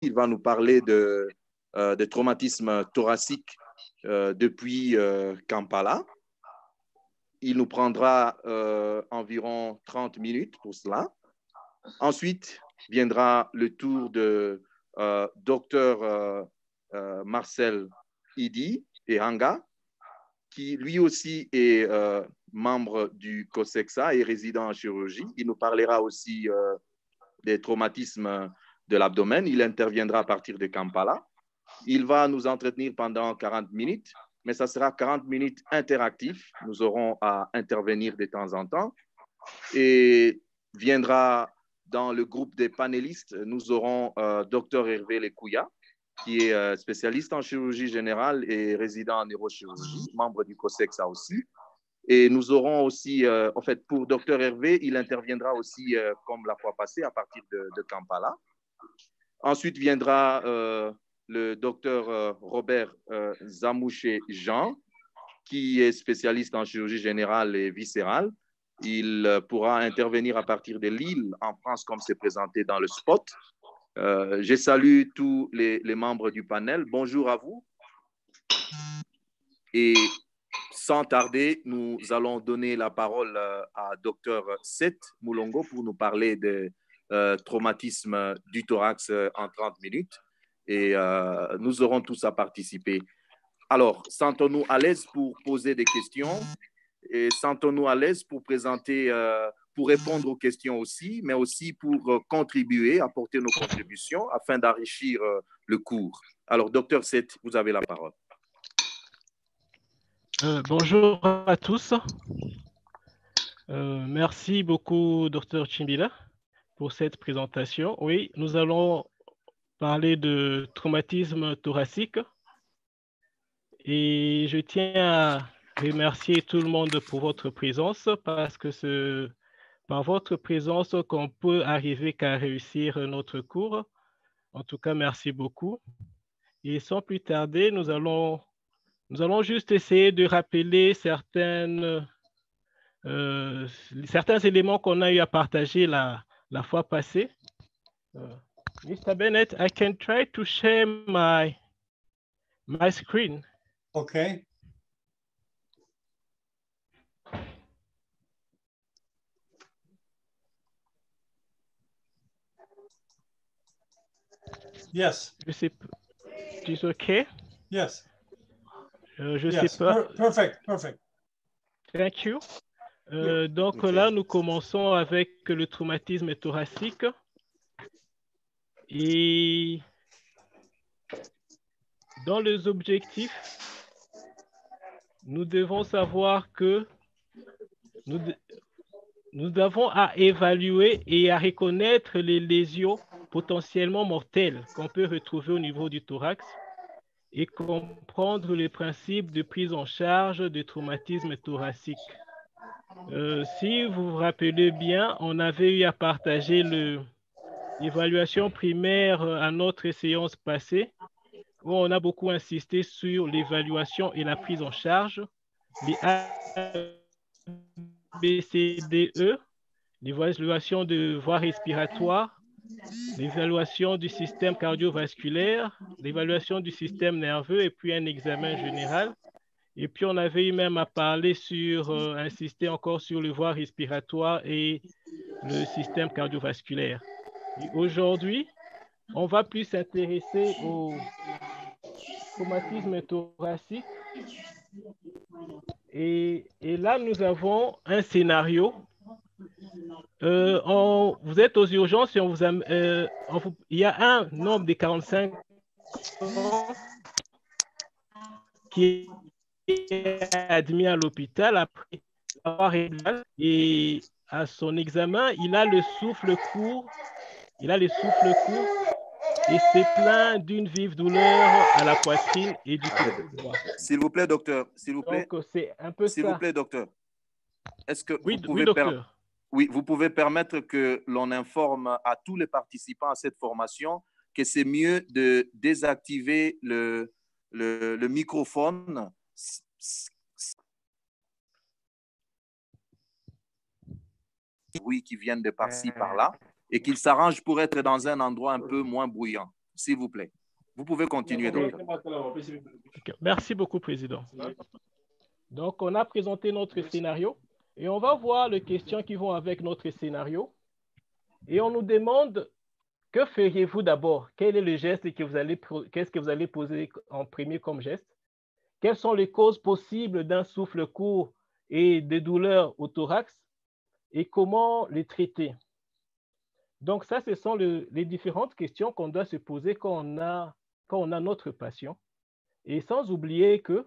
Il va nous parler de, euh, de euh, depuis euh, Kampala. Il nous prendra environ 30 minutes pour cela. Ensuite viendra le tour de docteur Marcel Idi et Hanga, qui lui aussi est membre du COSEXA et résident en chirurgie. Il nous parlera aussi des traumatismes de l'abdomen. Il interviendra à partir de Kampala. Il va nous entretenir pendant 40 minutes, mais ça sera 40 minutes interactifs. Nous aurons à intervenir de temps en temps. Et viendra dans le groupe des panélistes, nous aurons euh, Dr Hervé Lekouya, qui est euh, spécialiste en chirurgie générale et résident en neurochirurgie, membre du COSEX aussi. Et nous aurons aussi, euh, en fait, pour Dr Hervé, il interviendra aussi, comme la fois passée, à partir de Kampala. Ensuite viendra le docteur euh, Robert euh, Zamouché-Jean, qui est spécialiste en chirurgie générale et viscérale. Il euh, pourra intervenir à partir de Lille, en France, comme c'est présenté dans le spot. je salue tous les, membres du panel. Bonjour à vous. Et sans tarder, nous allons donner la parole à docteur Seth Moulongo pour nous parler de traumatisme du thorax en 30 minutes et euh, nous aurons tous à participer. Alors, sentons-nous à l'aise pour poser des questions et sentons-nous à l'aise pour présenter, euh, pour répondre aux questions aussi, mais aussi pour euh, contribuer, apporter nos contributions afin d'enrichir le cours. Alors, docteur Seth, vous avez la parole. bonjour à tous. merci beaucoup, docteur Chimbila, pour cette présentation. Oui, nous allons parler de traumatisme thoracique. Et je tiens à remercier tout le monde pour votre présence parce que c'est par votre présence qu'on peut arriver qu'à réussir notre cours. En tout cas, merci beaucoup. Et sans plus tarder, nous allons, nous allons juste essayer de rappeler certaines, euh, certains éléments qu'on a eu à partager la, la fois passée. Euh, Mr. Bennett, I can try to share my, my screen. Okay. Yes. Je sais Is okay? Yes. Euh, je yes. sais pas. Per perfect, perfect. Thank you. Euh, donc là, nous commençons avec le traumatisme thoracique. Et dans les objectifs, nous devons savoir que nous, nous avons à évaluer et à reconnaître les lésions potentiellement mortelles qu'on peut retrouver au niveau du thorax et comprendre les principes de prise en charge de traumatisme thoracique. Euh, si vous vous rappelez bien, on avait eu à partager l'évaluation primaire à notre séance passée, où on a beaucoup insisté sur l'évaluation et la prise en charge, les ABCDE, l'évaluation de voie respiratoire, l'évaluation du système cardiovasculaire, l'évaluation du système nerveux et puis un examen général. Et puis, on avait eu même à parler sur, euh, insister encore sur le voie respiratoire et le système cardiovasculaire. Aujourd'hui, on va plus s'intéresser au traumatisme thoracique. Et, là, nous avons un scénario. Euh, vous êtes aux urgences et euh, on vous, il y a un nombre de 45 ans qui est admis à l'hôpital après avoir et à son examen, il a le souffle court il a le souffle court et c'est plein d'une vive douleur à la poitrine et du cou. S'il vous plaît, docteur. S'il vous plaît. c'est un peu S'il vous plaît, docteur. Est-ce que oui, vous pouvez oui, docteur. oui, vous pouvez permettre que l'on informe à tous les participants à cette formation que c'est mieux de désactiver le, le, le microphone oui qui viennent de par-ci, par-là et qu'il s'arrange pour être dans un endroit un peu moins bruyant. s'il vous plaît. Vous pouvez continuer. Ok, Merci beaucoup, Président. Donc, on a présenté notre scénario et on va voir les questions qui vont avec notre scénario. Et on nous demande, que feriez-vous d'abord? Quel est le geste que vous allez, qu'est-ce que vous allez poser en premier comme geste? Quelles sont les causes possibles d'un souffle court et des douleurs au thorax? Et comment les traiter? Donc, ça, ce sont le- les différentes questions qu'on doit se poser quand on a, quand on a notre patient. Et sans oublier que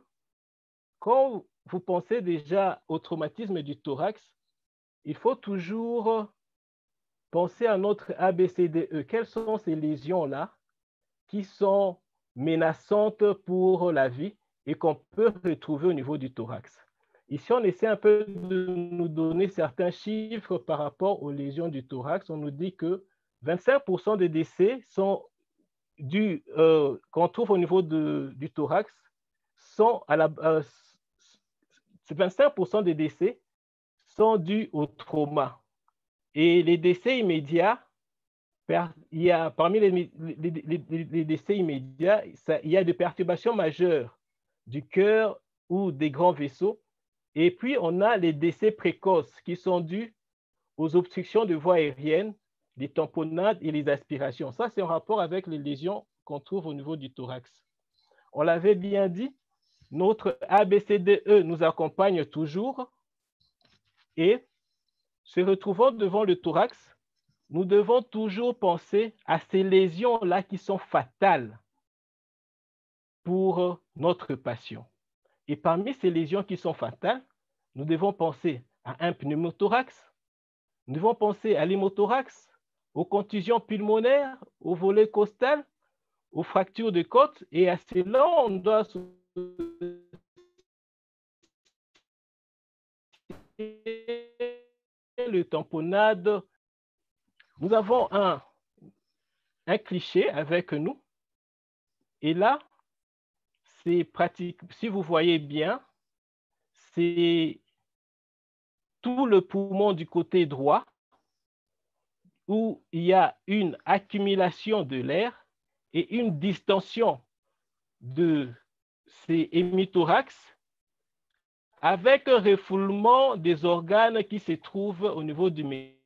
quand vous pensez déjà au traumatisme du thorax, il faut toujours penser à notre ABCDE. Quelles sont ces lésions-là qui sont menaçantes pour la vie? Et qu'on peut retrouver au niveau du thorax? Ici, on essaie un peu de nous donner certains chiffres par rapport aux lésions du thorax. On nous dit que 25% des décès sont dus, euh, qu'on trouve au niveau du thorax sont à la, euh, c'est 25% des décès sont dus au trauma. Et les décès immédiats, il y a, parmi les, les- décès immédiats, il y a des perturbations majeures du cœur ou des grands vaisseaux. Et puis, on a les décès précoces qui sont dus aux obstructions de voies aériennes, les tamponnades et les aspirations. Ça, c'est en rapport avec les lésions qu'on trouve au niveau du thorax. On l'avait bien dit, notre ABCDE nous accompagne toujours et se retrouvant devant le thorax, nous devons toujours penser à ces lésions-là qui sont fatales pour notre patient. Et parmi ces lésions qui sont fatales, nous devons penser à un pneumothorax, nous devons penser à l'hémothorax, aux contusions pulmonaires, au volet costal, aux fractures de côte, et à cela, on doit le tamponnade. Nous avons un cliché avec nous. Et là, c'est pratique. Si vous voyez bien, c'est tout le poumon du côté droit où il y a une accumulation de l'air et une distension de ces hémithorax avec un refoulement des organes qui se trouvent au niveau du mé-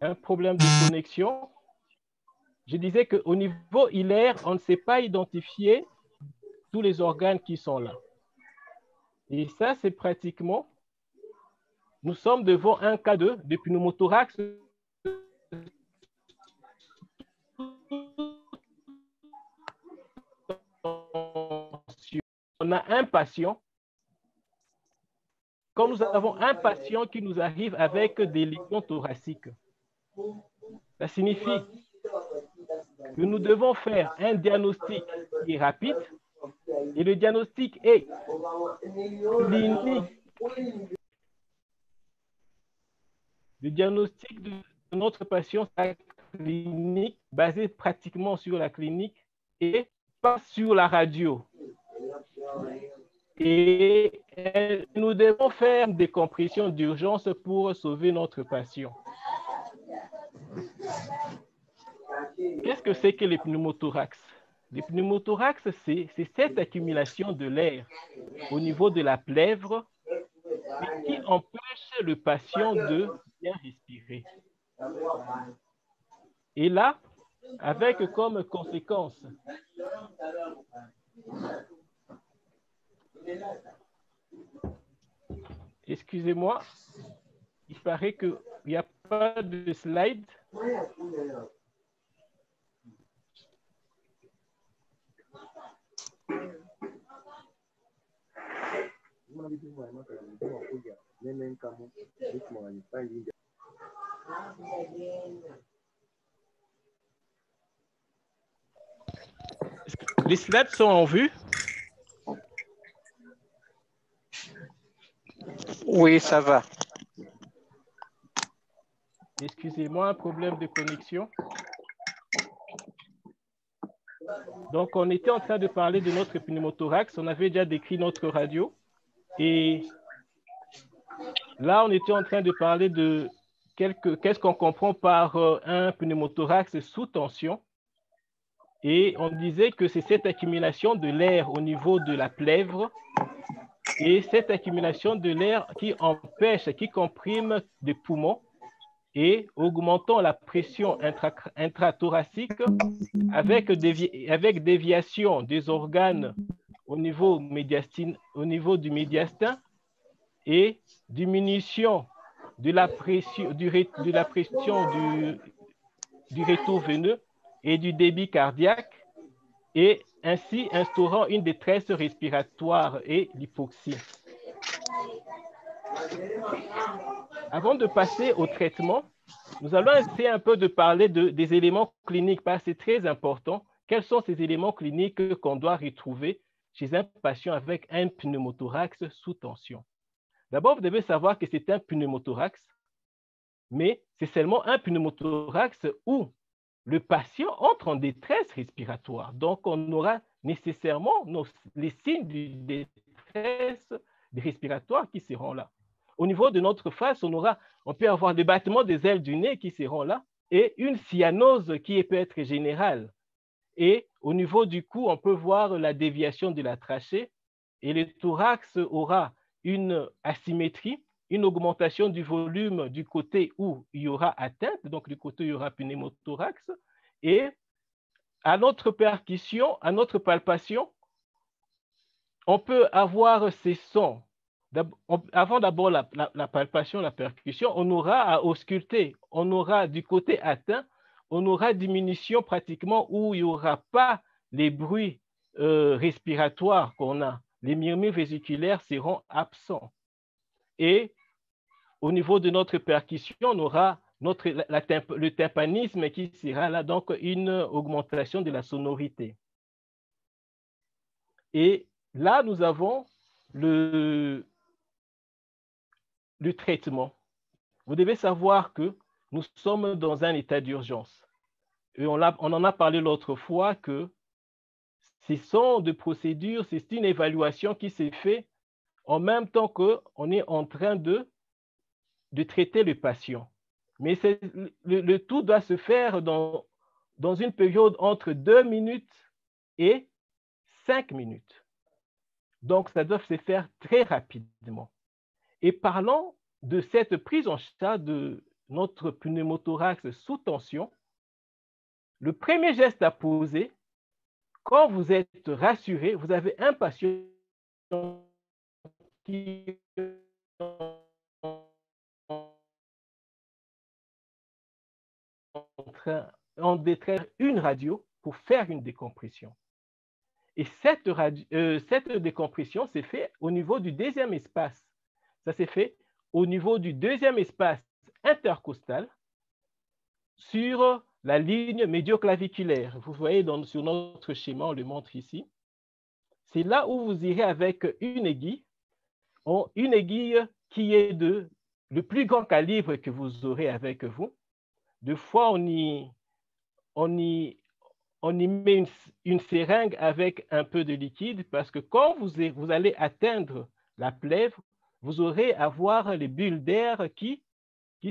Un problème de connexion. Je disais qu'au niveau hilaire, on ne sait pas identifier tous les organes qui sont là. Et ça, c'est pratiquement, nous sommes devant un cas de, de pneumothorax on a un patient, quand nous avons un patient qui nous arrive avec des lésions thoraciques, ça signifie que nous devons faire un diagnostic qui est rapide et le diagnostic est clinique. Le diagnostic de notre patient est clinique, basé pratiquement sur la clinique et pas sur la radio. Et nous devons faire des compressions d'urgence pour sauver notre patient. Qu'est-ce que c'est que les pneumothorax? Les pneumothorax, c'est cette accumulation de l'air au niveau de la plèvre qui empêche le patient de bien respirer. Et là, avec comme conséquence Excusez-moi, il paraît qu'il n'y a pas de slide. Les slides sont en vue? Oui, ça va. Excusez-moi, un problème de connexion. Donc, on était en train de parler de notre pneumothorax. On avait déjà décrit notre radio. Et là, on était en train de parler de qu'est-ce qu'on comprend par euh, un pneumothorax sous tension. Et on disait que c'est cette accumulation de l'air au niveau de la plèvre et cette accumulation de l'air qui empêche, qui comprime des poumons et augmentant la pression intrathoracique avec, avec déviation des organes au niveau, au niveau du médiastin et diminution de la pression du, de la pression du, du veineux et du débit cardiaque et ainsi instaurant une détresse respiratoire et l'hypoxie. Avant de passer au traitement, nous allons essayer un peu de parler de, des éléments cliniques parce que c'est très important. Quels sont ces éléments cliniques qu'on doit retrouver chez un patient avec un pneumothorax sous tension? D'abord, vous devez savoir que c'est un pneumothorax, mais c'est seulement un pneumothorax où le patient entre en détresse respiratoire. Donc, on aura nécessairement les signes de détresse respiratoire qui seront là. Au niveau de notre face, on, aura, on peut avoir des battements des ailes du nez qui seront là et une cyanose qui peut être générale. Et au niveau du cou, on peut voir la déviation de la trachée et le thorax aura une asymétrie une augmentation du volume du côté où il y aura atteinte, donc du côté où il y aura pneumothorax, et à notre percussion, à notre palpation, on peut avoir ces sons. Avant d'abord la, palpation, la percussion, on aura à ausculter, on aura du côté atteint, on aura diminution pratiquement où il n'y aura pas les bruits euh, respiratoires qu'on a. Les murmures vésiculaires seront absents. Et au niveau de notre percussion, on aura notre, le tympanisme qui sera là, donc une augmentation de la sonorité. Et là, nous avons le, le traitement. Vous devez savoir que nous sommes dans un état d'urgence. Et on, on, en a parlé l'autre fois que ce sont des procédures, c'est une évaluation qui s'est faite en même temps qu'on est en train de, de traiter le patient. Mais le, tout doit se faire dans, dans une période entre deux minutes et cinq minutes. Donc, ça doit se faire très rapidement. Et parlons de cette prise en charge de notre pneumothorax sous tension. Le premier geste à poser, quand vous êtes rassuré, vous avez un patient qui en détraire une radio pour faire une décompression. Et cette, euh, cette décompression s'est faite au niveau du deuxième espace. Ça s'est fait au niveau du deuxième espace intercostal sur la ligne médioclaviculaire. Vous voyez sur notre schéma, on le montre ici. C'est là où vous irez avec une aiguille une aiguille qui est de le plus grand calibre que vous aurez avec vous. Deux fois, on y, met une, seringue avec un peu de liquide parce que quand vous, vous allez atteindre la plèvre, vous aurez à voir les bulles d'air qui,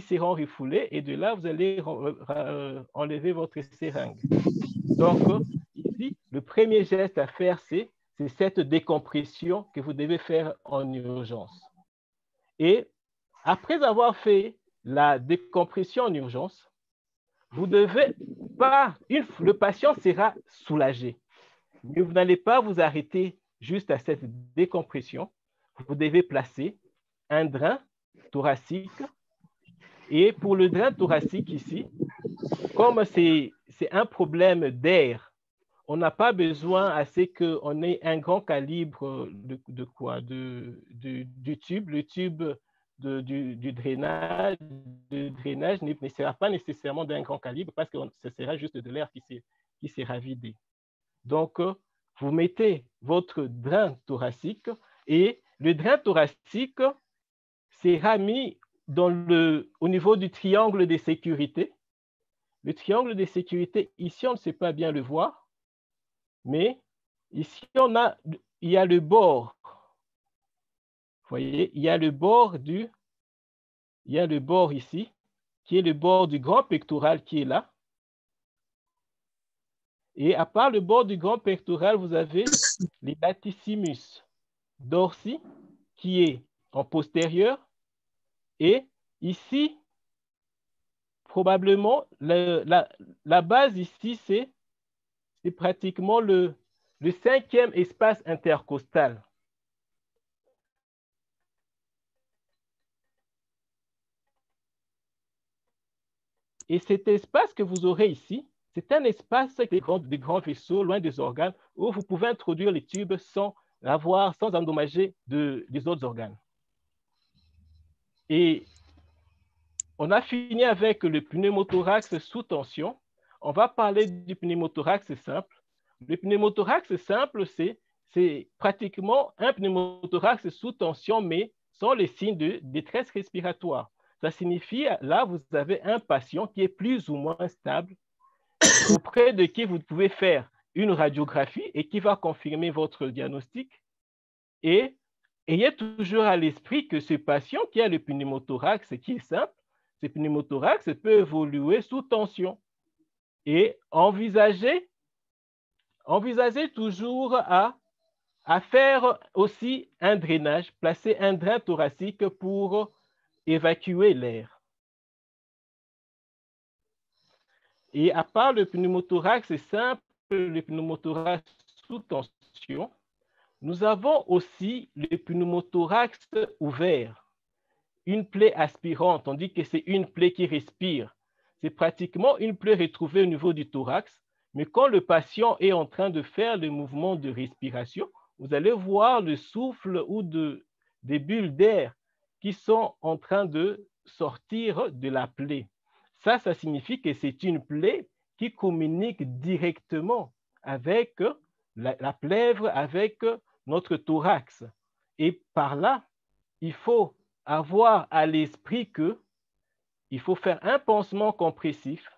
seront refoulées et de là, vous allez enlever votre seringue. Donc, ici, le premier geste à faire, c'est cette décompression que vous devez faire en urgence. Et après avoir fait la décompression en urgence, vous devez pas, le patient sera soulagé, mais vous n'allez pas vous arrêter juste à cette décompression. Vous devez placer un drain thoracique. Et pour le drain thoracique ici, comme c'est un problème d'air on n'a pas besoin à qu'on ait un grand calibre de, quoi? De, du tube. Le tube du, drainage, drainage ne, sera pas nécessairement d'un grand calibre parce que ce sera juste de l'air qui, sera vidé. Donc, vous mettez votre drain thoracique et le drain thoracique sera mis dans le, au niveau du triangle de sécurité. Le triangle de sécurité, ici, on ne sait pas bien le voir, mais ici, on a, il y a le bord. Vous voyez, il y a le bord du, bord ici, qui est le bord du grand pectoral qui est là. Et à part le bord du grand pectoral, vous avez les latissimus dorsi, qui est en postérieur. Et ici, probablement, la, base ici, c'est pratiquement le cinquième espace intercostal. Et cet espace que vous aurez ici, c'est un espace des grands, des grands, vaisseaux loin des organes où vous pouvez introduire les tubes sans avoir, sans endommager de, des autres organes. Et on a fini avec le pneumothorax sous tension. On va parler du pneumothorax simple. Le pneumothorax simple, c'est pratiquement un pneumothorax sous tension, mais sans les signes de détresse respiratoire. Ça signifie, là, vous avez un patient qui est plus ou moins stable, auprès de qui vous pouvez faire une radiographie et qui va confirmer votre diagnostic. Et ayez toujours à l'esprit que ce patient qui a le pneumothorax, qui est simple, ce pneumothorax peut évoluer sous tension. Et envisagez, envisagez toujours à, à faire aussi un drainage, placer un drain thoracique pour évacuer l'air. Et à part le pneumothorax simple, le pneumothorax sous tension, nous avons aussi le pneumothorax ouvert, une plaie aspirante. On dit que c'est une plaie qui respire. C'est pratiquement une plaie retrouvée au niveau du thorax, mais quand le patient est en train de faire le mouvement de respiration, vous allez voir le souffle ou de, des bulles d'air qui sont en train de sortir de la plaie. Ça, ça signifie que c'est une plaie qui communique directement avec la, plèvre, avec notre thorax. Et par là, il faut avoir à l'esprit que il faut faire un pansement compressif.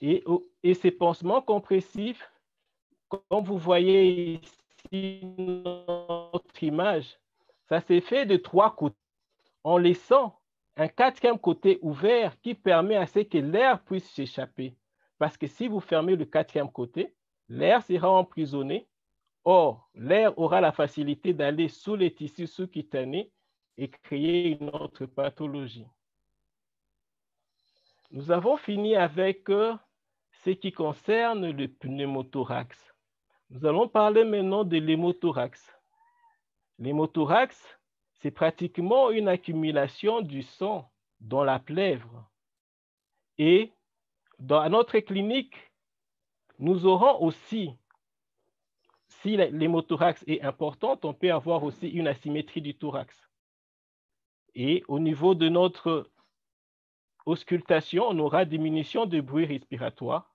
Et, et ces pansements compressifs, comme vous voyez ici notre image, ça s'est fait de trois côtés en laissant un quatrième côté ouvert qui permet à ce que l'air puisse s'échapper. Parce que si vous fermez le quatrième côté, l'air sera emprisonné. Or, l'air aura la facilité d'aller sous les tissus sous-cutanés et créer une autre pathologie. Nous avons fini avec euh, ce qui concerne le pneumothorax. Nous allons parler maintenant de l'hémothorax. L'hémothorax, c'est pratiquement une accumulation du sang dans la plèvre. Et dans notre clinique, nous aurons aussi, si l'hémothorax est importante, on peut avoir aussi une asymétrie du thorax. Et au niveau de notre auscultation, on aura diminution de bruit respiratoire.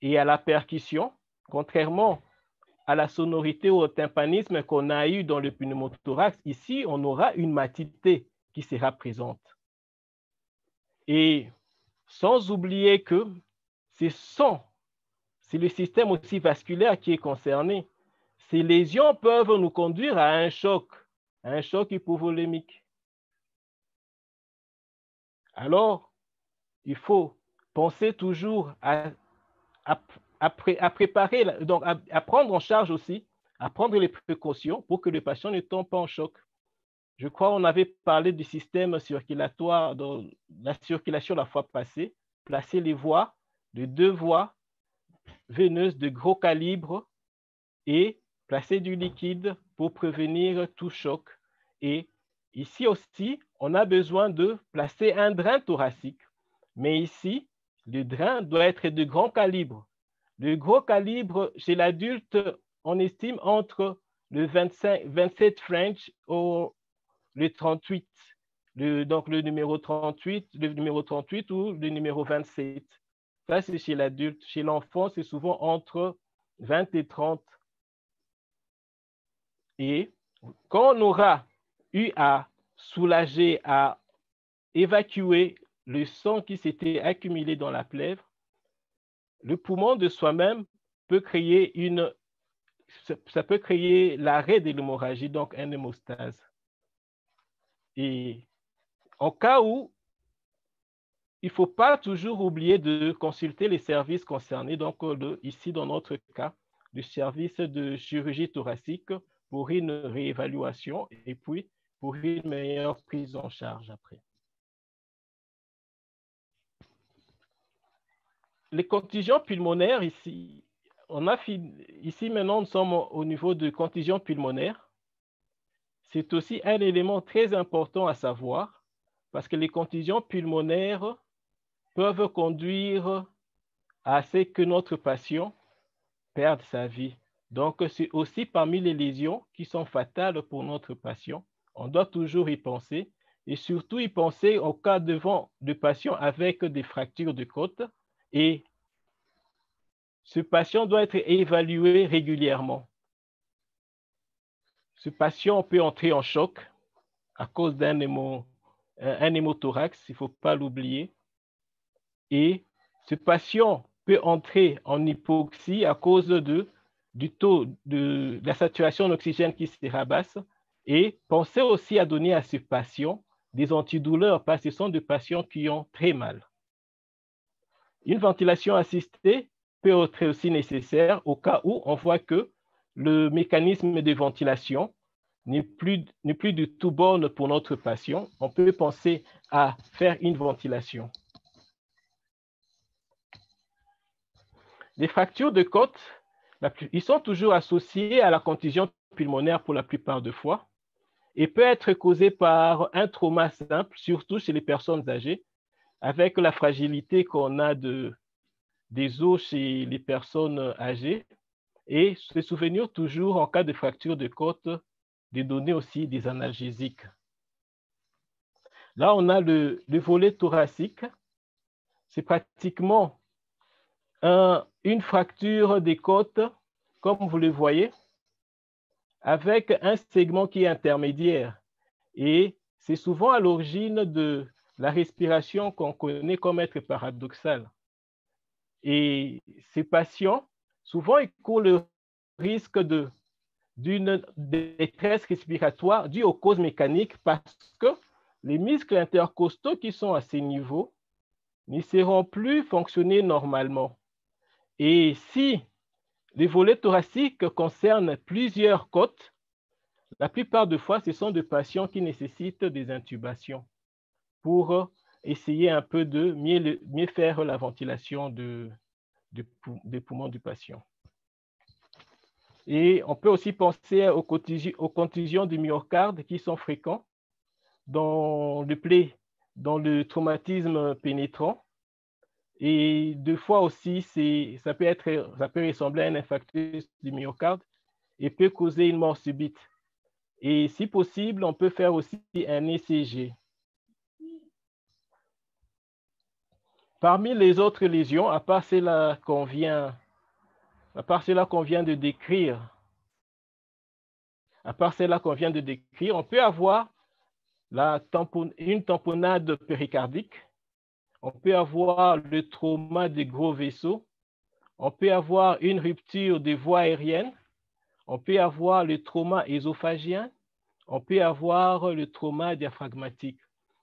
Et à la percussion, contrairement à la sonorité ou au tympanisme qu'on a eu dans le pneumothorax, ici, on aura une matité qui sera présente. Et sans oublier que c'est son, c'est le système aussi vasculaire qui est concerné. Ces lésions peuvent nous conduire à un choc, un choc hypovolémique. Alors, il faut penser toujours à, à, préparer, donc à, prendre en charge aussi, à prendre les précautions pour que le patient ne tombe pas en choc. Je crois qu'on avait parlé du système circulatoire, dans la circulation la fois passée, placer les voies de deux voies veineuses de gros calibre et placer du liquide pour prévenir tout choc. Et ici aussi, on a besoin de placer un drain thoracique. Mais ici, le drain doit être de grand calibre. Le gros calibre chez l'adulte, on estime entre le 25, 27 French ou le 38. donc le numéro 38, le numéro 38 ou le numéro 27. Ça, c'est chez l'adulte. Chez l'enfant, c'est souvent entre 20 et 30. Et quand on aura eu à soulager, à évacuer le sang qui s'était accumulé dans la plèvre, le poumon de soi-même peut créer une, ça peut créer l'arrêt de l'hémorragie, donc une hémostase. Et en cas où il ne faut pas toujours oublier de consulter les services concernés, donc ici dans notre cas, le service de chirurgie thoracique pour une réévaluation et puis pour une meilleure prise en charge après. Les contusions pulmonaires ici, on a ici maintenant nous sommes au niveau de contusions pulmonaires. C'est aussi un élément très important à savoir parce que les contusions pulmonaires peuvent conduire à ce que notre patient perde sa vie. Donc, c'est aussi parmi les lésions qui sont fatales pour notre patient. On doit toujours y penser et surtout y penser au cas devant de patients avec des fractures de côte et ce patient doit être évalué régulièrement. Ce patient peut entrer en choc à cause d'un hémothorax, il ne faut pas l'oublier. Et ce patient peut entrer en hypoxie à cause de, du taux de, la saturation d'oxygène qui se rabasse. Et pensez aussi à donner à ce patient des antidouleurs parce que ce sont des patients qui ont très mal. Une ventilation assistée peut être aussi nécessaire au cas où on voit que le mécanisme de ventilation n'est plus, plus du tout bon pour notre patient. On peut penser à faire une ventilation. Les fractures de côte, ils sont toujours associés à la contusion pulmonaire pour la plupart des fois et peut être causé par un trauma simple, surtout chez les personnes âgées, avec la fragilité qu'on a de, des os chez les personnes âgées et se souvenir toujours en cas de fracture de côte de donner aussi des analgésiques. Là, on a le volet thoracique. C'est pratiquement une fracture des côtes, comme vous le voyez, avec un segment qui est intermédiaire. Et c'est souvent à l'origine de la respiration qu'on connaît comme être paradoxale. Et ces patients, souvent, ils courent le risque d'une détresse respiratoire due aux causes mécaniques parce que les muscles intercostaux qui sont à ces niveaux ne seront plus fonctionner normalement. Et si les volets thoraciques concernent plusieurs côtes, la plupart des fois, ce sont des patients qui nécessitent des intubations pour essayer un peu de mieux, faire la ventilation de, des poumons du patient. Et on peut aussi penser aux, contusions du myocarde qui sont fréquents dans le plaie, dans le traumatisme pénétrant et deux fois aussi, ça peut, ça peut ressembler à un infarctus du myocarde et peut causer une mort subite. Et si possible, on peut faire aussi un ECG. Parmi les autres lésions, à part celle qu'on vient, à part cela qu'on vient de décrire, à part celle qu'on vient de décrire, on peut avoir une tamponnade péricardique on peut avoir le trauma des gros vaisseaux, on peut avoir une rupture des voies aériennes, on peut avoir le trauma œsophagien, on peut avoir le trauma diaphragmatique.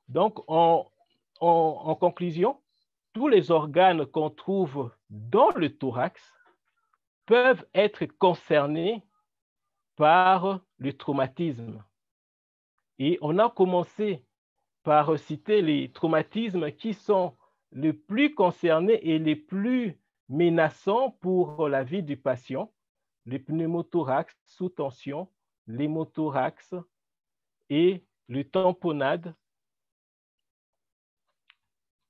Donc, en conclusion, tous les organes qu'on trouve dans le thorax peuvent être concernés par le traumatisme. Et on a commencé par citer les traumatismes qui sont les plus concernés et les plus menaçants pour la vie du patient, le pneumothorax sous tension, l'hémothorax et le tamponnade.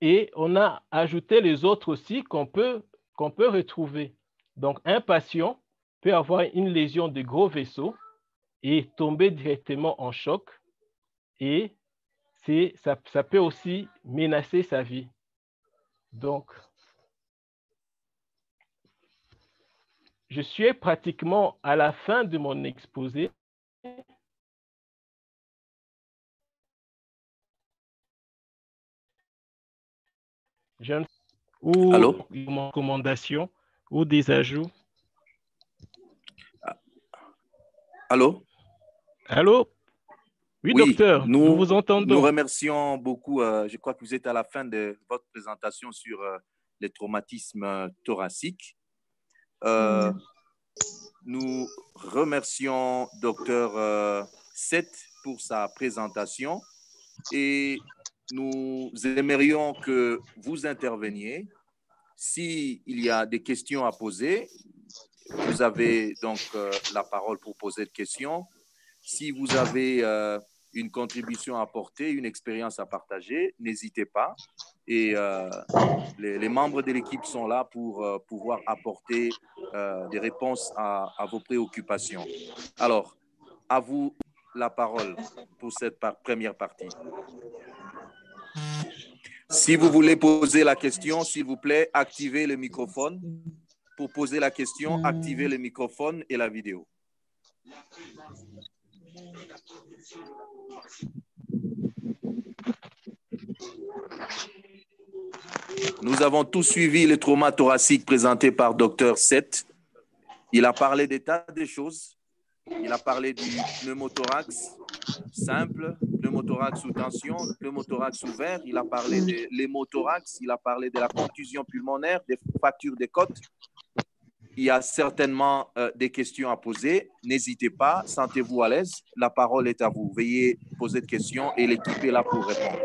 Et on a ajouté les autres aussi qu'on peut, peut retrouver. Donc, un patient peut avoir une lésion de gros vaisseaux et tomber directement en choc et ça, ça peut aussi menacer sa vie. Donc, je suis pratiquement à la fin de mon exposé. Je ne- ou Allô? une recommandation ou des ajouts? Allô? Allô? Oui, Oui, docteur, nous, nous- vous Nous entendons. remercions beaucoup. euh, je crois que vous êtes à la fin de votre présentation sur euh, les traumatismes euh, thoraciques. Euh, Nous remercions docteur euh, Seth pour sa présentation et nous aimerions que vous interveniez. S'il y a des questions à poser, vous avez donc euh, la parole pour poser des questions. Si vous avez euh, une contribution à apporter, une expérience à partager, n'hésitez pas. Et euh, les, membres de l'équipe sont là pour pouvoir apporter des réponses à, à vos préoccupations. Alors, à vous la parole pour cette première partie. Si vous voulez poser la question, s'il vous plaît, activez le microphone. Pour poser la question, activez le microphone et la vidéo. Nous avons tous suivi le trauma thoracique présenté par Dr Seth. Il a parlé des tas de choses. Il a parlé du pneumothorax simple, pneumothorax sous tension, pneumothorax ouvert. Il a parlé de l'hémothorax. Il a parlé de la contusion pulmonaire, des fractures des côtes. Il y a certainement euh, des questions à poser. N'hésitez pas, sentez-vous à l'aise. La parole est à vous. Veuillez poser des questions et l'équipe est là pour répondre.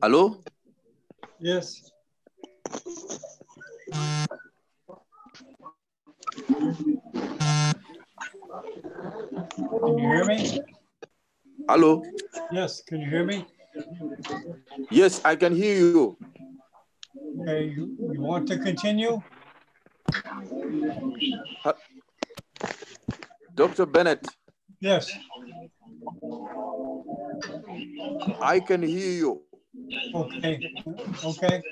Allô? Yes. Can you hear me? Hello? Yes, can you hear me? Yes, I can hear you. Okay, you, you want to continue? Dr. Bennett, Yes, I can hear you. okay, okay.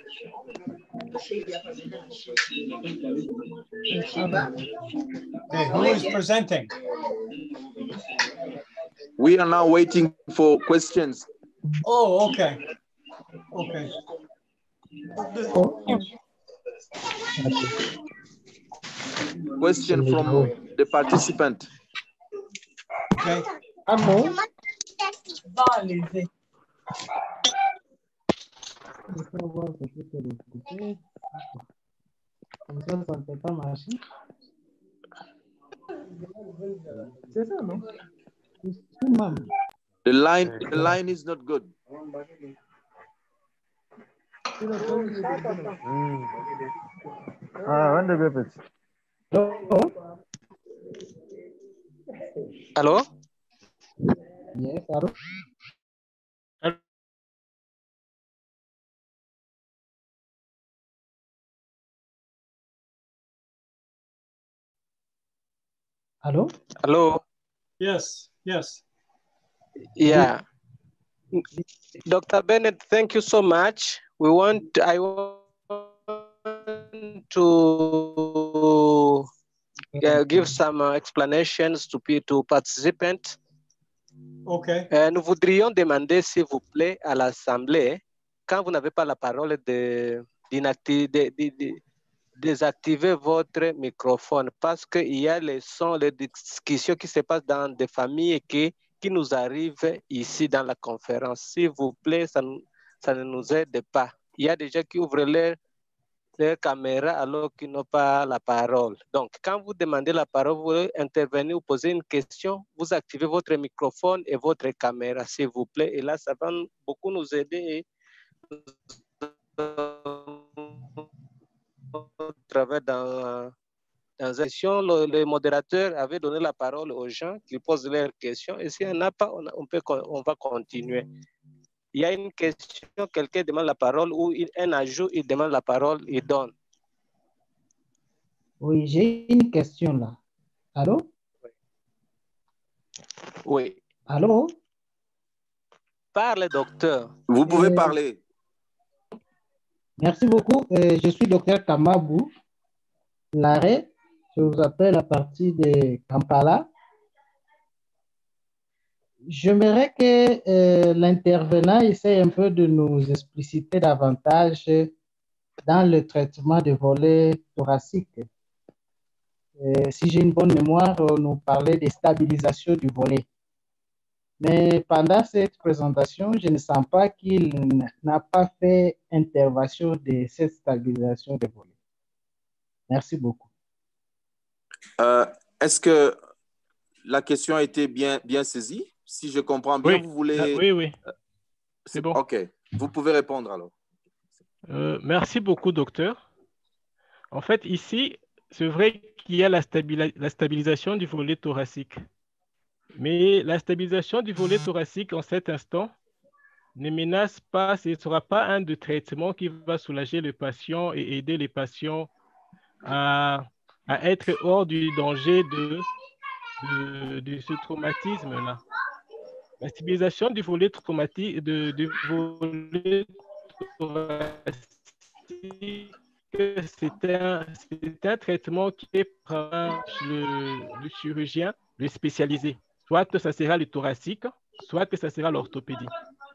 Okay, who is presenting? We are now waiting for questions. Oh, okay, okay. Question from the participant. Okay, Comme ça, ça ne peut pas marcher. C'est ça, non? C'est même. The line, the line is not good. Ah, wanda bai fice. Allô Yes, allô? Allô? Allô yes, yes. Yeah. Dr. Bennett, thank you so much. We want, I want to give some uh, explanations to, to participants. Okay, Euh, nous voudrions demander, s'il vous plaît, à l'Assemblée, quand vous n'avez pas la parole, de, désactiver votre microphone parce qu'il y a les sons, les discussions qui se passent dans des familles et qui, qui nous arrivent ici dans la conférence. S'il vous plaît, ça, ça ne nous aide pas. Il y a des gens qui ouvrent leur, leur caméra alors qu'ils n'ont pas la parole. Donc, quand vous demandez la parole, vous voulez intervenir ou poser une question, vous activez votre microphone et votre caméra, s'il vous plaît. Et là, ça va beaucoup nous aider. Travaillons dans, dans session, le, le modérateur avait donné la parole aux gens qui posent leurs questions. Et pas, on, a- on peut, con- on va continuer. Il y a une question, quelqu'un demande la parole ou un ajout, il demande la parole, il donne. Oui, j'ai une question là. Allô? Oui. Allô? Parle, docteur. Vous pouvez Euh, parler. Merci beaucoup. Euh, je suis docteur Kamabou Larrey. Je vous appelle à partir de Kampala. J'aimerais que euh, l'intervenant essaie un peu de nous expliciter davantage dans le traitement des volets thoraciques. Euh, si j'ai une bonne mémoire, on nous parlait de stabilisation du volet. Mais pendant cette présentation, je ne sens pas qu'il n'a pas fait intervention de cette stabilisation des volets. Merci beaucoup. Euh, Est-ce que la question a été bien, bien saisie? Si je comprends bien, Oui. vous voulez... Ah, oui, oui. C'est bon. OK. Vous pouvez répondre alors. Euh, merci beaucoup, docteur. En fait, ici, c'est vrai qu'il y a la, stabilisation du volet thoracique. Mais la stabilisation du volet thoracique en cet instant ne menace pas, ce ne sera pas un de traitement qui va soulager le patient et aider les patients à, à être hors du danger de, de, de ce traumatisme-là. La stabilisation du volet traumatique, du volet thoracique, c'est un, traitement qui est par le, chirurgien, le spécialisé. Soit que ça sera le thoracique, soit que ça sera l'orthopédie.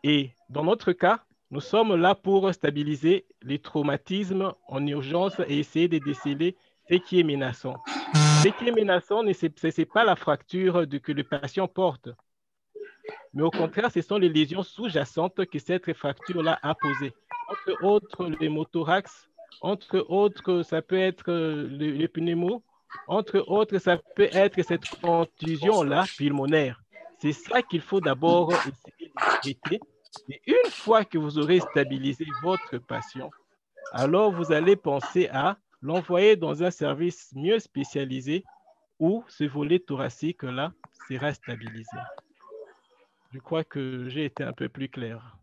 Et dans notre cas, nous sommes là pour stabiliser les traumatismes en urgence et essayer de déceler ce qui est menaçant. Ce qui est menaçant, ce n'est pas la fracture que le patient porte, mais au contraire, ce sont les lésions sous-jacentes que cette fracture-là a posées. Entre autres, le hémothorax, entre autres, ça peut être euh, le, pneumo, entre autres, ça peut être cette contusion-là pulmonaire. C'est ça qu'il faut d'abord essayer de traiter. Et une fois que vous aurez stabilisé votre patient, alors vous allez penser à l'envoyer dans un service mieux spécialisé où ce volet thoracique-là sera stabilisé. Je crois que j'ai été un peu plus clair.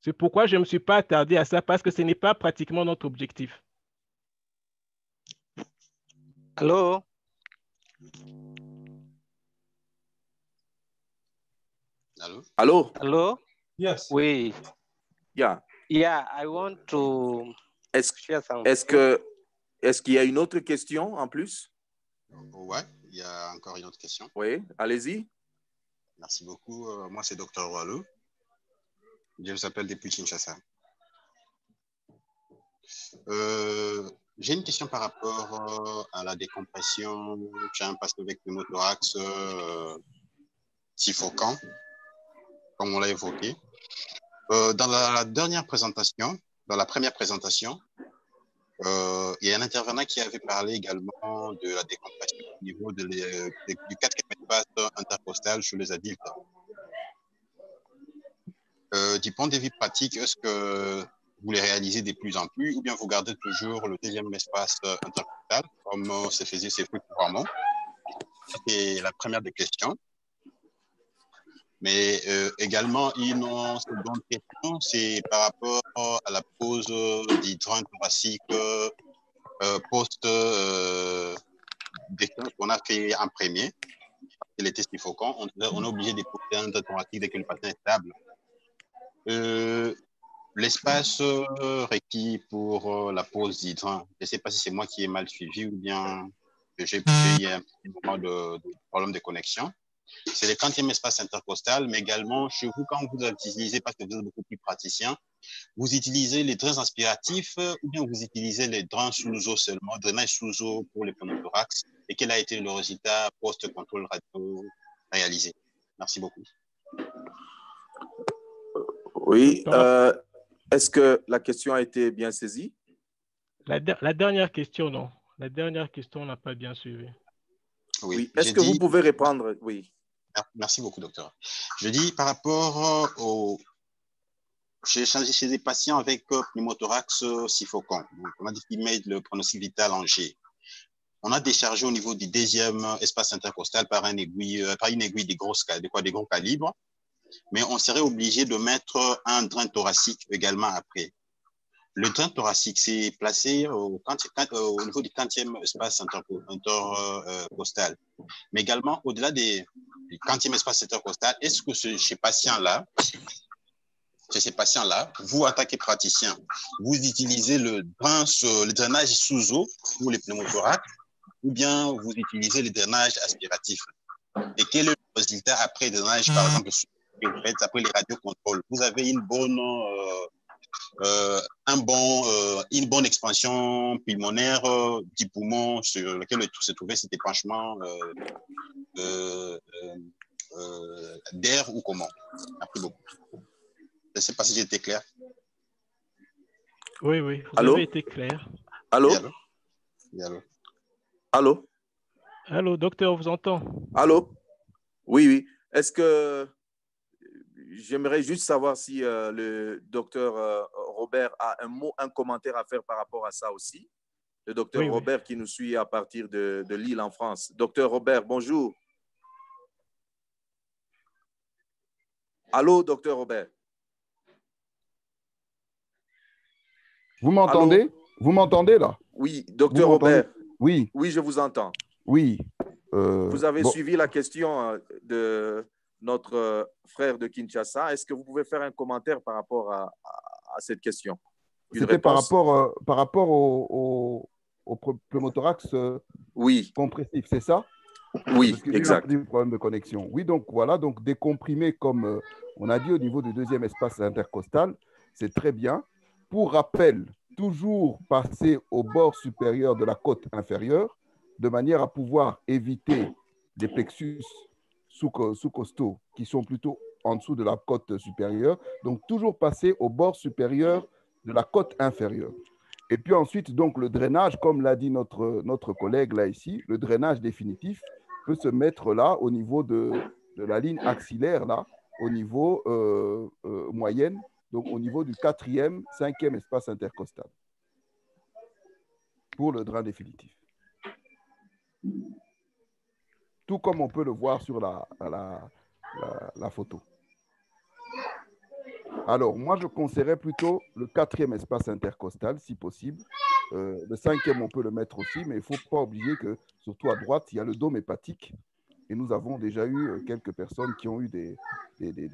C'est pourquoi je ne me suis pas attardé à ça, parce que ce n'est pas pratiquement notre objectif. Allô? Allô? Allô? Allô? Yes. Oui. Yeah. Yeah, I want to Est-ce est-ce que est-ce qu'il y a une autre question en plus? Ouais, il y a encore une autre question. Oui, allez-y. Merci beaucoup. Euh, moi, c'est Dr. Wallo. Je vous appelle depuis Kinshasa. Euh, J'ai une question par rapport euh, à la décompression. J'ai un passé avec pneumothorax euh, suffocant, comme on l'a évoqué. Dans la dernière présentation, dans la première présentation, euh, il y a un intervenant qui avait parlé également de la décompression au niveau de les- de- du quatrième espace intercostal chez les adultes. Euh, du point de vue pratique, est-ce que vous les réalisez de plus en plus ou bien vous gardez toujours le deuxième espace intercostal comme euh, se faisait ces couramment? C'est la première des questions. Mais euh, également, une seconde question, c'est par rapport à la pose d'hydrant thoracique euh, post euh, qu'on a fait en premier. C'est les tests suffocants. On, on est obligé de poser un hydrant thoracique dès que le patient est stable. Euh, L'espace euh, requis pour la pose d'hydrant, je ne sais pas si c'est moi qui ai mal suivi ou bien j'ai eu un petit moment de, de problème de connexion. C'est le 30e espace intercostal, mais également chez vous, quand vous utilisez, parce que vous êtes beaucoup plus praticien, vous utilisez les drains aspiratifs euh, ou bien vous utilisez les drains sous eau seulement, drainage sous eau pour les pneumothorax et quel a été le résultat post-contrôle radio réalisé? Merci beaucoup. Oui. euh, Est-ce que la question a été bien saisie? La, der- la dernière question, non. La dernière question, on n'a pas bien suivi. Oui. Oui. Est-ce que vous pouvez répondre? Oui. Merci beaucoup, docteur. Je dis par rapport euh, au. J'ai échangé chez des patients avec euh, pneumothorax euh. Donc, on a met le pronostic vital en G. On a déchargé au niveau du deuxième espace intercostal par, une aiguille de, de gros calibre, mais on serait obligé de mettre un drain thoracique également après. Le drain thoracique, c'est placé au, euh, au niveau du 40e espace interco- intercostal. Mais également, au-delà des, du 40e espace intercostal, est-ce que ce, chez patient-là, chez ces patients-là, vous, en tant que praticien, vous utilisez le, drain, le drainage sous eau pour les pneumothorax ou bien vous utilisez le drainage aspiratif? Et quel est le résultat après le drainage, par exemple, que vous faites après les radiocontrôles? Vous avez une bonne, euh, un bon, euh, une bonne expansion pulmonaire euh, du poumon sur lequel se trouvait cet épanchement euh, euh, euh, euh, d'air ou comment Merci beaucoup. Je ne sais pas si j'ai été clair. Oui, oui, vous Allô? avez été clair. Allô? Allô? Allô? Allô, docteur, on vous entend. Allô? Oui, oui. Est-ce que j'aimerais juste savoir si euh, le docteur euh, Robert a un mot, un commentaire à faire par rapport à ça aussi. Le docteur Oui, oui. Robert qui nous suit à partir de, de Lille en France. Docteur Robert, bonjour. Allô, docteur Robert. Vous m'entendez? Vous m'entendez là? Oui, docteur Robert. Oui, Oui, je vous entends. oui. Euh, Vous avez bon, suivi la question de notre euh, frère de Kinshasa. Est-ce que vous pouvez faire un commentaire par rapport à, à- à cette question? C'était par rapport, euh, par rapport au, au, au pneumothorax euh, Oui, compressif, c'est ça? Oui, exact. petit problème de connexion. Oui, donc voilà, donc des comprimés comme euh, on a dit au niveau du deuxième espace intercostal, c'est très bien. Pour rappel, toujours passer au bord supérieur de la côte inférieure de manière à pouvoir éviter des plexus sous-costaux qui sont plutôt en dessous de la côte supérieure. Donc toujours passer au bord supérieur de la côte inférieure. Et puis ensuite, donc le drainage, comme l'a dit notre, collègue là ici, le drainage définitif peut se mettre là au niveau de, de la ligne axillaire, là, au niveau euh, euh, moyenne, donc au niveau du quatrième, cinquième espace intercostal pour le drain définitif. Tout comme on peut le voir sur la, la, la- photo. Alors, moi, je conseillerais plutôt le quatrième espace intercostal, si possible. Euh, le cinquième, on peut le mettre aussi, mais il ne faut pas oublier que, surtout à droite, il y a le dôme hépatique. Et nous avons déjà eu euh, quelques personnes qui ont eu des, des, des-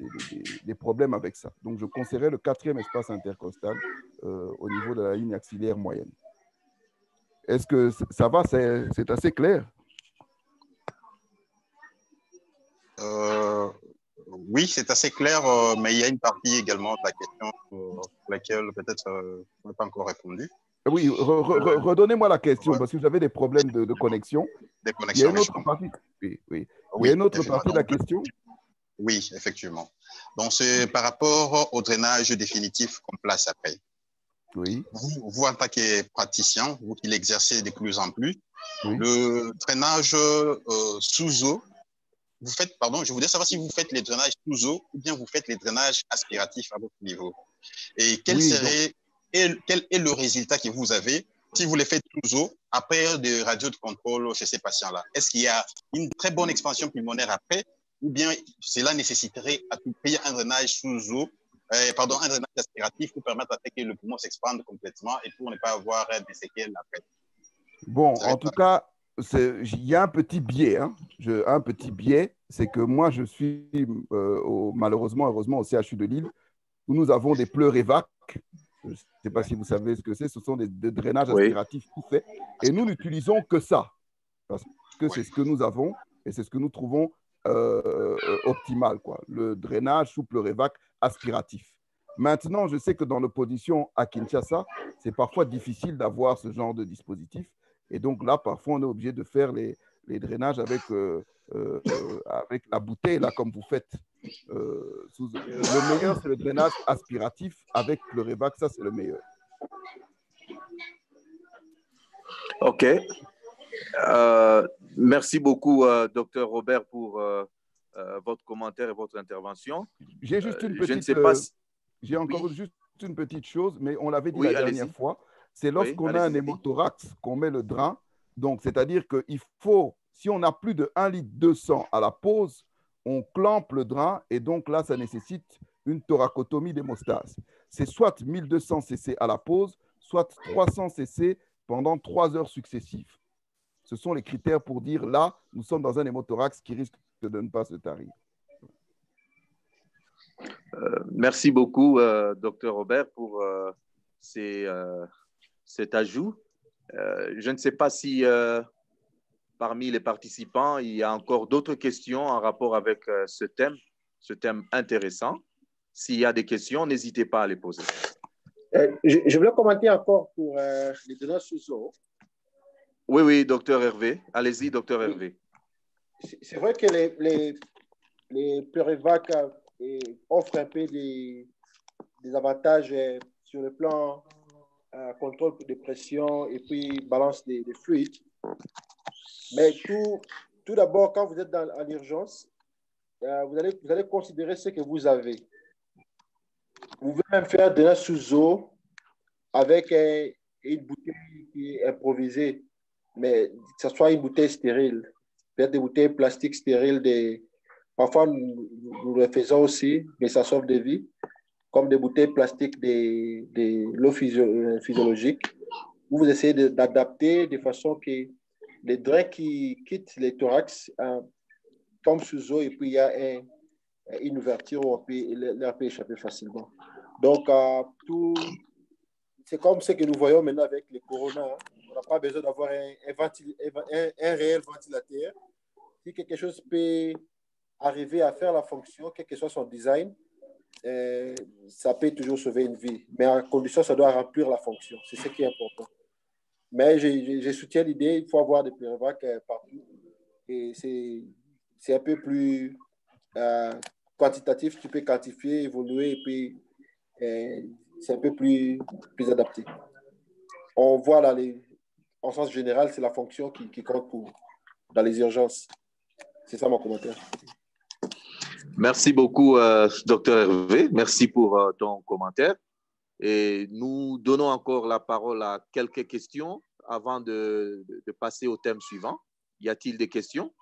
des- problèmes avec ça. Donc, je conseillerais le quatrième espace intercostal euh, au niveau de la ligne axillaire moyenne. Est-ce que ça va? C'est assez clair Euh, oui, c'est assez clair, euh, mais il y a une partie également de la question euh, pour laquelle peut-être euh, on n'a pas encore répondu. Oui, re- re- re- redonnez-moi la question, parce que j'avais des problèmes de, de connexion. Des Il y a connexions. une je autre partie. Oui, oui. Il y a une autre partie de la question. Oui, effectivement. Donc, c'est par rapport au drainage définitif qu'on place après. Oui, Vous, vous, en tant que praticien, vous qui l'exercez de plus en plus, Oui. le drainage euh, sous eau, vous faites, pardon, je voudrais savoir si vous faites les drainages sous eau ou bien vous faites les drainages aspiratifs à votre niveau. Et quel Oui, serait, et quel est le résultat que vous avez si vous les faites sous eau après des radios de contrôle chez ces patients-là? Est-ce qu'il y a une très bonne expansion pulmonaire après ou bien cela nécessiterait à tout prix un drainage sous eau euh, pardon, un drainage aspiratif pour permettre à ce que le poumon s'expande complètement et pour ne pas avoir des séquelles après? Bon, en tout cas, il y a un petit biais. hein. Je- un petit biais, c'est que moi, je suis euh, au- malheureusement, heureusement, au CHU de Lille, où nous avons des pleurévacs. Je ne sais pas si vous savez ce que c'est. Ce sont des, des drainages Oui. aspiratifs tout faits. Et nous n'utilisons que ça. Parce que Oui. c'est ce que nous avons et c'est ce que nous trouvons euh, optimal. Quoi. Le drainage sous pleurévac aspiratif. Maintenant, je sais que dans l'opposition à Kinshasa, c'est parfois difficile d'avoir ce genre de dispositif. Et donc là, parfois, on est obligé de faire les, les drainages avec, euh, euh, euh, avec la bouteille, là, comme vous faites. Euh, sous- Le meilleur, c'est le drainage aspiratif avec le Revac, ça, c'est le meilleur. OK. Merci beaucoup, docteur Robert, pour votre commentaire et votre intervention. J'ai juste une petite. je ne sais pas si- J'ai encore Oui. juste une petite chose, mais on l'avait dit Oui, la dernière fois. C'est lorsqu'on a un hémothorax qu'on met le drain. Donc, c'est-à-dire qu'il faut, si on a plus de 1 litre 200 à la pause, on clampe le drain et donc là, ça nécessite une thoracotomie d'hémostase. c'est soit 1200 cc à la pause, soit 300 cc pendant trois heures successives. Ce sont les critères pour dire là, nous sommes dans un hémothorax qui risque de ne pas se tarir. Euh, merci beaucoup, euh, docteur Robert, pour euh, ces, cet ajout. je ne sais pas si parmi les participants, il y a encore d'autres questions en rapport avec ce thème, ce thème intéressant. S'il y a des questions, n'hésitez pas à les poser. Je, je, voulais commenter encore pour les données sous Oui, oui, docteur Hervé. Allez-y, docteur Hervé. C'est vrai que les, les, les et offre un peu des, des avantages euh, sur le plan euh, contrôle de pression et puis balance des, fluides. Mais tout, tout d'abord, quand vous êtes dans, en urgence, euh, vous, allez, vous allez considérer ce que vous avez. Vous pouvez même faire de la sous eau avec une bouteille qui est improvisée, mais que ce soit une bouteille stérile, peut-être des bouteilles plastiques stériles, des, Parfois, nous, le faisons aussi, mais ça sauve des vies, comme des bouteilles plastiques de, de l'eau physiologique, où vous essayez d'adapter de, façon que les drains qui quittent les thorax euh, tombent sous eau et puis il y a une ouverture où l'air peut échapper facilement. Donc, euh, tout, c'est comme ce que nous voyons maintenant avec les corona. Hein. On n'a pas besoin d'avoir un, un, un, réel ventilateur. Si quelque chose peut arriver à faire la fonction, quel que soit son design, euh, ça peut toujours sauver une vie. Mais en condition, ça doit remplir la fonction. C'est ce qui est important. Mais je, soutiens l'idée, il faut avoir des euh, partout. Et c'est un peu plus euh, quantitatif. Tu peux quantifier, évoluer, et puis c'est un peu plus, plus adapté. On voit là, les, en sens général, c'est la fonction qui, qui compte pour, dans les urgences. C'est ça mon commentaire. Merci beaucoup, euh, docteur Hervé. Merci pour euh, ton commentaire. Et nous donnons encore la parole à quelques questions avant de, passer au thème suivant. Y a-t-il des questions?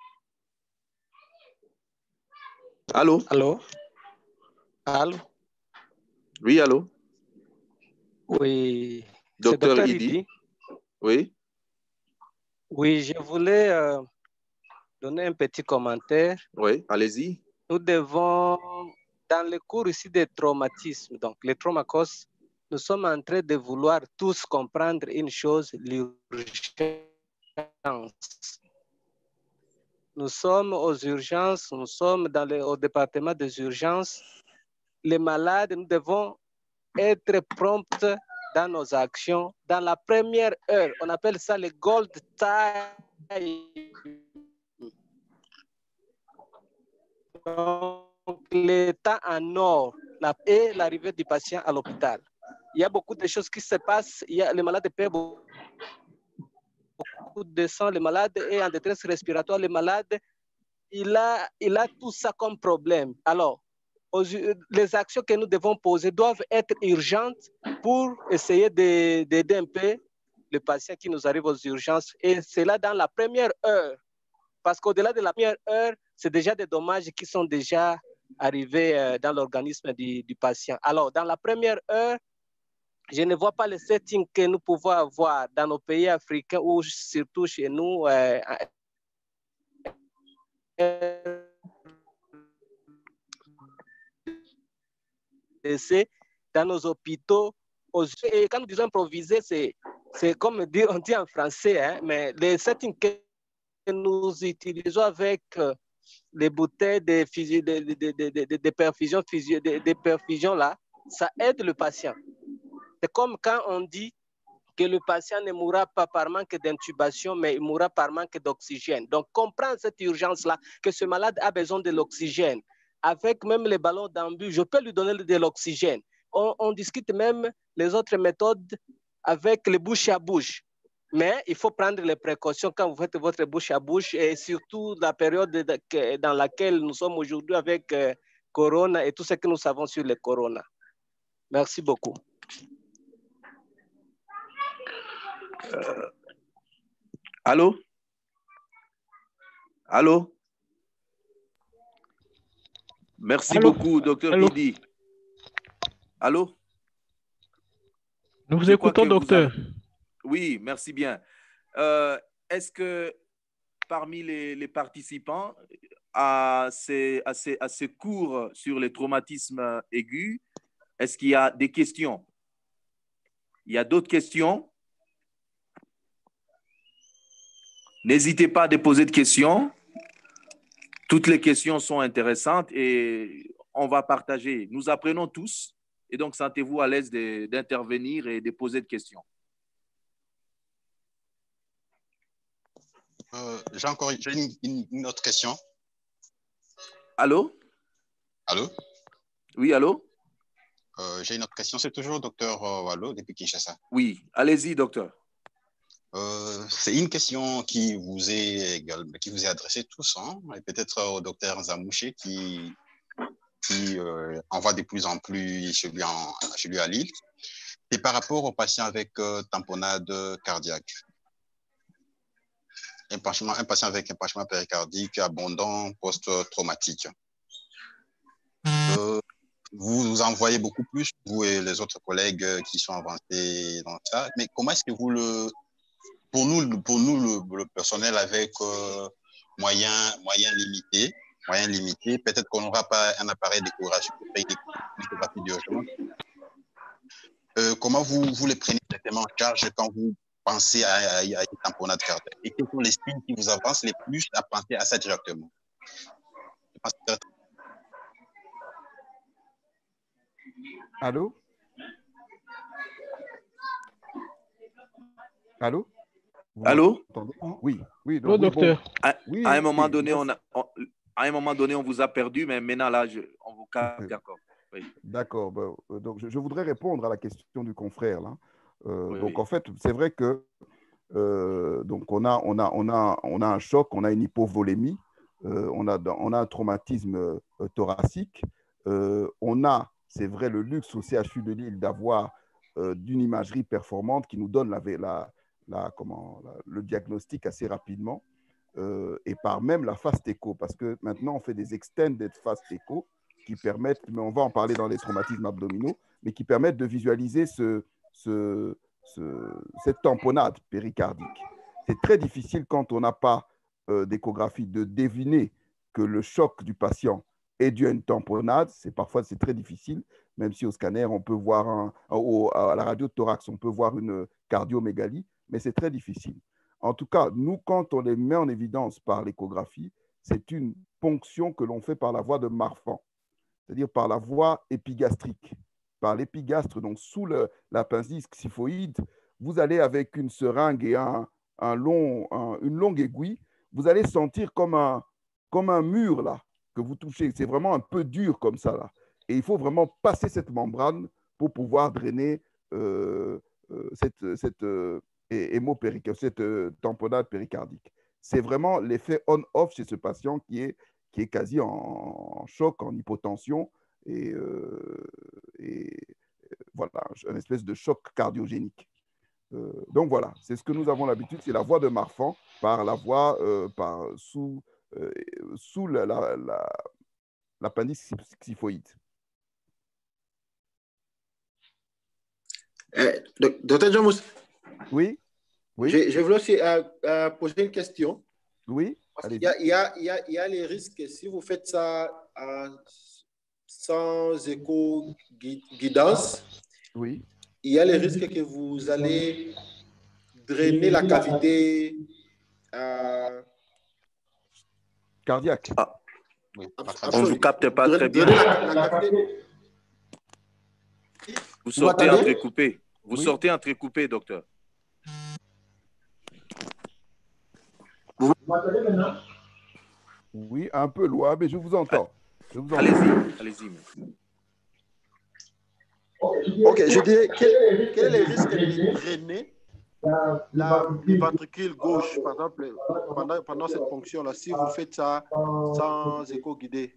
Allô? Allô? Allô? Oui, allô? Oui. Docteur, Idi? Oui? Oui, je voulais euh, donner un petit commentaire. Oui, allez-y nous devons, dans le cours ici des traumatismes, donc les traumatismes, nous sommes en train de vouloir tous comprendre une chose, l'urgence. Nous sommes aux urgences, nous sommes dans le, au département des urgences. Les malades, nous devons être prompts dans nos actions. Dans la première heure, on appelle ça le gold time Donc, l'état en or et l'arrivée du patient à l'hôpital. Il y a beaucoup de choses qui se passent. Il y a, les malades perdent beaucoup de sang. Les malades est en détresse respiratoire. Les malades, il a, il a tout ça comme problème. Alors, les actions que nous devons poser doivent être urgentes pour essayer d'aider un peu le patient qui nous arrive aux urgences. Et c'est là dans la première heure. Parce qu'au-delà de la première heure, c'est déjà des dommages qui sont déjà arrivés euh, dans l'organisme du, patient. Alors, dans la première heure, je ne vois pas le setting que nous pouvons avoir dans nos pays africains ou surtout chez nous. Euh, dans nos hôpitaux. Et quand nous disons improviser, c'est comme on dit en français, hein, mais le setting que nous utilisons avec euh, les bouteilles de, perfusion, de, perfusion là, ça aide le patient. C'est comme quand on dit que le patient ne mourra pas par manque d'intubation, mais il mourra par manque d'oxygène. Donc, comprendre cette urgence-là, que ce malade a besoin de l'oxygène. Avec même les ballons d'ambu, je peux lui donner de l'oxygène. On, on, discute même les autres méthodes avec les bouches à bouche. Mais il faut prendre les précautions quand vous faites votre bouche à bouche et surtout la période dans laquelle nous sommes aujourd'hui avec euh, Corona et tout ce que nous savons sur le Corona. Merci beaucoup. Euh, allô? Allô? Merci beaucoup, docteur Didi. Allô? Nous vous écoutons, vous docteur. avez- Oui, merci bien. Euh, Est-ce que parmi les, participants à ces, à, ces, cours sur les traumatismes aigus, est-ce qu'il y a des questions? Il y a d'autres questions? N'hésitez pas à déposer de questions. Toutes les questions sont intéressantes et on va partager. Nous apprenons tous et donc sentez-vous à l'aise d'intervenir et de poser de questions. Euh, j'ai encore j'ai une, une- une autre question. Allô? Allô? Oui, allô? Euh, j'ai une autre question. C'est toujours docteur euh, Wallo depuis Kinshasa. Oui, allez-y, docteur. Euh, c'est une question qui vous est qui vous est adressée tous, hein, et peut-être au docteur Zamouché qui, qui euh, en voit de plus en plus chez lui, en, chez lui à Lille. C'est par rapport aux patients avec euh, tamponnade cardiaque. Un patient, un patient avec un patient péricardique abondant post-traumatique. Euh, vous vous en voyez beaucoup plus, vous et les autres collègues euh, qui sont avancés dans ça. Mais comment est-ce que vous le, pour nous, le- pour nous le, le personnel avec euh, moyens limités, moyens limités, peut-être qu'on n'aura pas un appareil d'échographie d'urgence. Euh, comment vous, vous les prenez en charge quand vous pensez à, à, à une tamponnade cardiaque Et quels sont les signes qui vous avancent les plus à penser à ça directement? Allô? Allô? Vous Allô? Oui, oui. Donc, oui, bon. docteur. À, Oui, à un moment oui, donné, on a, on- à un moment donné, on vous a perdu, mais maintenant, là, je- on vous capte encore. Oui. D'accord. ben, euh, donc, je, je voudrais répondre à la question du confrère. Là. Euh, Oui, donc, oui. en fait, c'est vrai que euh, donc on a, on, a, on, a, on a un choc, on a une hypovolémie, euh, on, a, on a un traumatisme thoracique. On a, c'est vrai, le luxe au CHU de Lille d'avoir d'une imagerie performante qui nous donne la, la, la- comment, le diagnostic assez rapidement. euh, et par même la fast echo, parce que maintenant on fait des extended fast echo qui permettent, mais on va en parler dans les traumatismes abdominaux, mais qui permettent de visualiser ce, ce, ce- cette tamponnade péricardique. C'est très difficile quand on n'a pas euh, d'échographie de deviner que le choc du patient est dû à une tamponnade. C'est parfois c'est très difficile, même si au scanner on peut voir un, au- à la radio thorax on peut voir une cardiomégalie, mais c'est très difficile. En tout cas, nous, quand on les met en évidence par l'échographie, c'est une ponction que l'on fait par la voie de Marfan, c'est-à-dire par la voie épigastrique, par l'épigastre, donc sous le- l'appendice xyphoïde. Vous allez avec une seringue et un, un long, un- une longue aiguille, vous allez sentir comme un, comme un mur là que vous touchez. C'est vraiment un peu dur comme ça là. Et il faut vraiment passer cette membrane pour pouvoir drainer euh, euh, cette, cette, euh, cette euh, tamponnade péricardique. C'est vraiment l'effet on-off chez ce patient qui est, qui est quasi en, en choc, en hypotension et, euh, et euh, voilà, un espèce de choc cardiogénique. Euh, donc voilà, c'est ce que nous avons l'habitude, c'est la voie de Marfan par la voie euh, par, sous, euh, sous la- la- la- l'appendice xyphoïde. Doc- Docteur John Moussa, Oui, oui, je, je voulais aussi poser une question. oui, Parce allez qu'il y a, il y, a, il y, a, il y a les risques, si vous faites ça sans éco-guidance, oui, il y a les risques que vous allez drainer la cavité. euh, cardiaque. oui, abs- par On ne vous capte pas Dra- très bien. drainer la, la cavité. Vous sortez m'entendez? entrecoupé. Vous Oui. sortez entrecoupé, docteur. Vous m'entendez maintenant? Oui, un peu loin, mais je vous entends. Je vous entends. Allez-y, allez-y. Ok, je dirais, quel, quel est le risque de drainer la, le ventricule gauche, par exemple, pendant, pendant cette fonction-là, si vous faites ça sans écho guidé?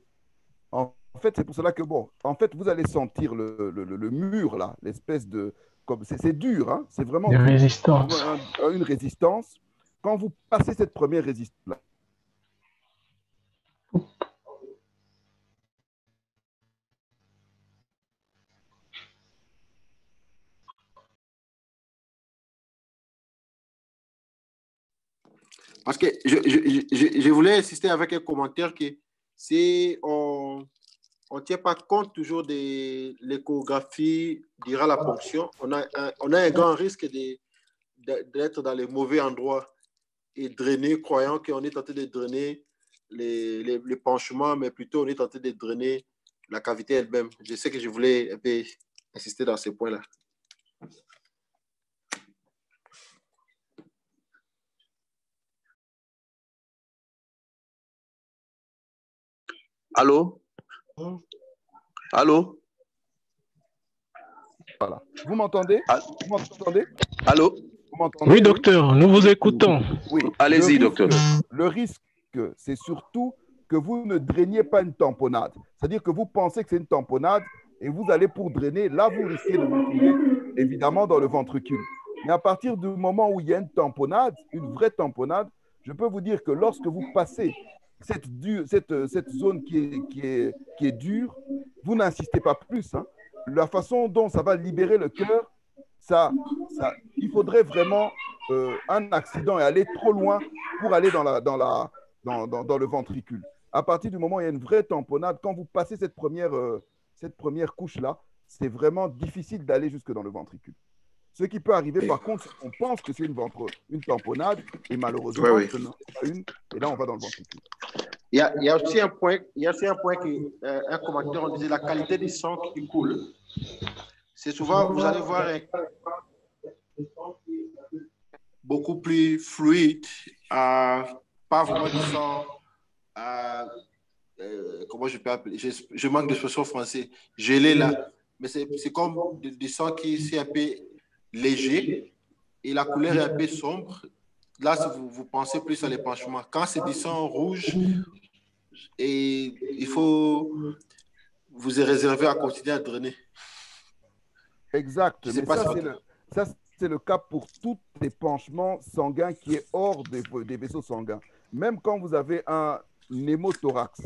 En fait, c'est pour cela que, bon, en fait, vous allez sentir le, le- le- mur, là, l'espèce de. comme C'est c'est dur, hein, c'est vraiment dur. résistance. Un- une résistance. Quand vous passez cette première résistance, Parce que je, je, je, voulais insister avec un commentaire que si on ne tient pas compte toujours de l'échographie durant la ponction, on a un, on a un grand risque d'être dans les mauvais endroits et drainer, croyant qu'on est tenté de drainer les, les, penchements, mais plutôt on est tenté de drainer la cavité elle-même. Je sais que je voulais insister dans ces points-là. Allô? Allô? Voilà. Vous m'entendez? Ah. Vous m'entendez? Allô? Vous m'entendez? Oui, docteur, nous vous écoutons. Oui. Allez-y, Le risque- docteur. Le risque, c'est surtout que vous ne drainiez pas une tamponnade. C'est-à-dire que vous pensez que c'est une tamponnade et vous allez pour drainer. Là, vous risquez de vous trouver évidemment dans le ventricule. Mais à partir du moment où il y a une tamponnade, une vraie tamponnade, je peux vous dire que lorsque vous passez euh, cette zone qui est, dure, vous n'insistez pas plus. hein. La façon dont ça va libérer le cœur, ça, ça, il faudrait vraiment euh, un accident et aller trop loin pour aller dans, le ventricule. À partir du moment où il y a une vraie tamponnade, quand vous passez cette première, euh, cette première couche-là, c'est vraiment difficile d'aller jusque dans le ventricule. Ce qui peut arriver, par contre, qu'on pense que c'est une, ventre, une tamponnade, et malheureusement, oui. ce n'est pas une, et là, on va dans le ventricule. Il y a, il y a aussi un point, il y a aussi un point que, euh, un commentaire, on disait la qualité du sang qui coule. C'est souvent, vous allez voir un- beaucoup plus fluide, euh, pas vraiment du sang, euh, euh, comment je peux appeler, je, je manque d'expression française, gelé là, mais c'est comme du, du sang qui c'est un peu léger et la couleur est un peu sombre. Là, vous, vous pensez plus à l'épanchement. Quand c'est du sang rouge, et il faut vous réserver à continuer à drainer. Exact. Mais pas ça, c'est le, cas pour tous les penchements sanguins qui est hors des, des vaisseaux sanguins. Même quand vous avez un hémothorax,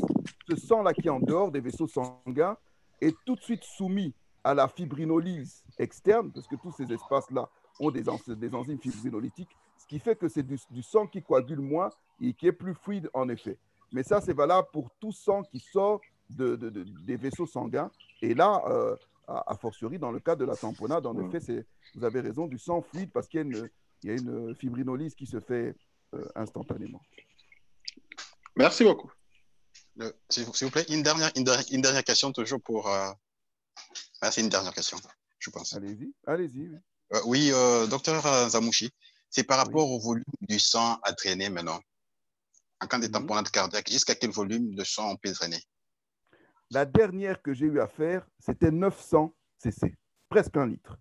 ce sang-là qui est en dehors des vaisseaux sanguins est tout de suite soumis à la fibrinolyse externe, parce que tous ces espaces-là ont des, en- des enzymes fibrinolytiques, ce qui fait que c'est du, du sang qui coagule moins et qui est plus fluide en effet. Mais ça, c'est valable pour tout sang qui sort de- de- de- des vaisseaux sanguins. Et là, euh, a, a fortiori, dans le cas de la tamponnade, en effet, c'est, vous avez raison, du sang fluide parce qu'il y a une, il y a une fibrinolyse qui se fait euh, instantanément. Merci beaucoup. Le- S'il vous s'il vous plaît, une dernière, une dernière, une dernière question toujours pour. euh, ah, c'est une dernière question, je pense. Allez-y, allez-y. oui. Euh, oui, euh, docteur euh, Zamouchi, c'est par rapport au volume du sang à drainer maintenant. En cas de Mhm. tamponnade cardiaque, jusqu'à quel volume de sang on peut drainer? La dernière que j'ai eu à faire, c'était 900 cc, presque un litre.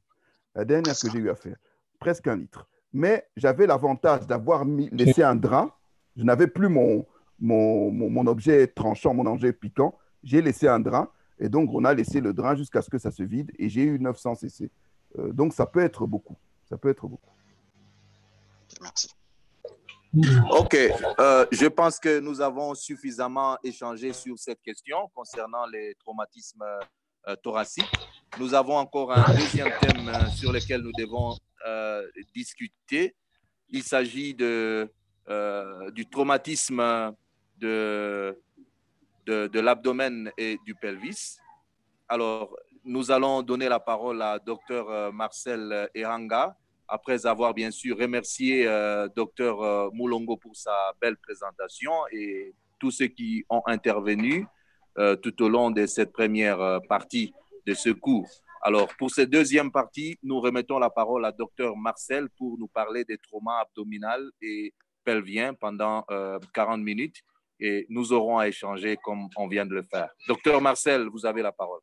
La dernière que j'ai eu à faire, presque un litre. Mais j'avais l'avantage d'avoir mis- laissé un drap. Je n'avais plus mon, mon, mon, mon objet tranchant, mon objet piquant. J'ai laissé un drap. Et donc, on a laissé le drap jusqu'à ce que ça se vide. Et j'ai eu 900 cc. Euh, donc, ça peut être beaucoup. Ça peut être beaucoup. Merci. OK. Euh, je pense que nous avons suffisamment échangé sur cette question concernant les traumatismes euh, thoraciques. Nous avons encore un deuxième thème sur lequel nous devons discuter. Il s'agit de, du traumatisme de, de, l'abdomen et du pelvis. Alors, nous allons donner la parole à Dr Marcel Eranga, après avoir bien sûr remercié euh, Dr euh, Moulongo pour sa belle présentation et tous ceux qui ont intervenu euh, tout au long de cette première euh, partie de ce cours. Alors, pour cette deuxième partie, nous remettons la parole à Dr Marcel pour nous parler des traumas abdominaux et pelviens pendant euh, 40 minutes et nous aurons à échanger comme on vient de le faire. Docteur Marcel, vous avez la parole.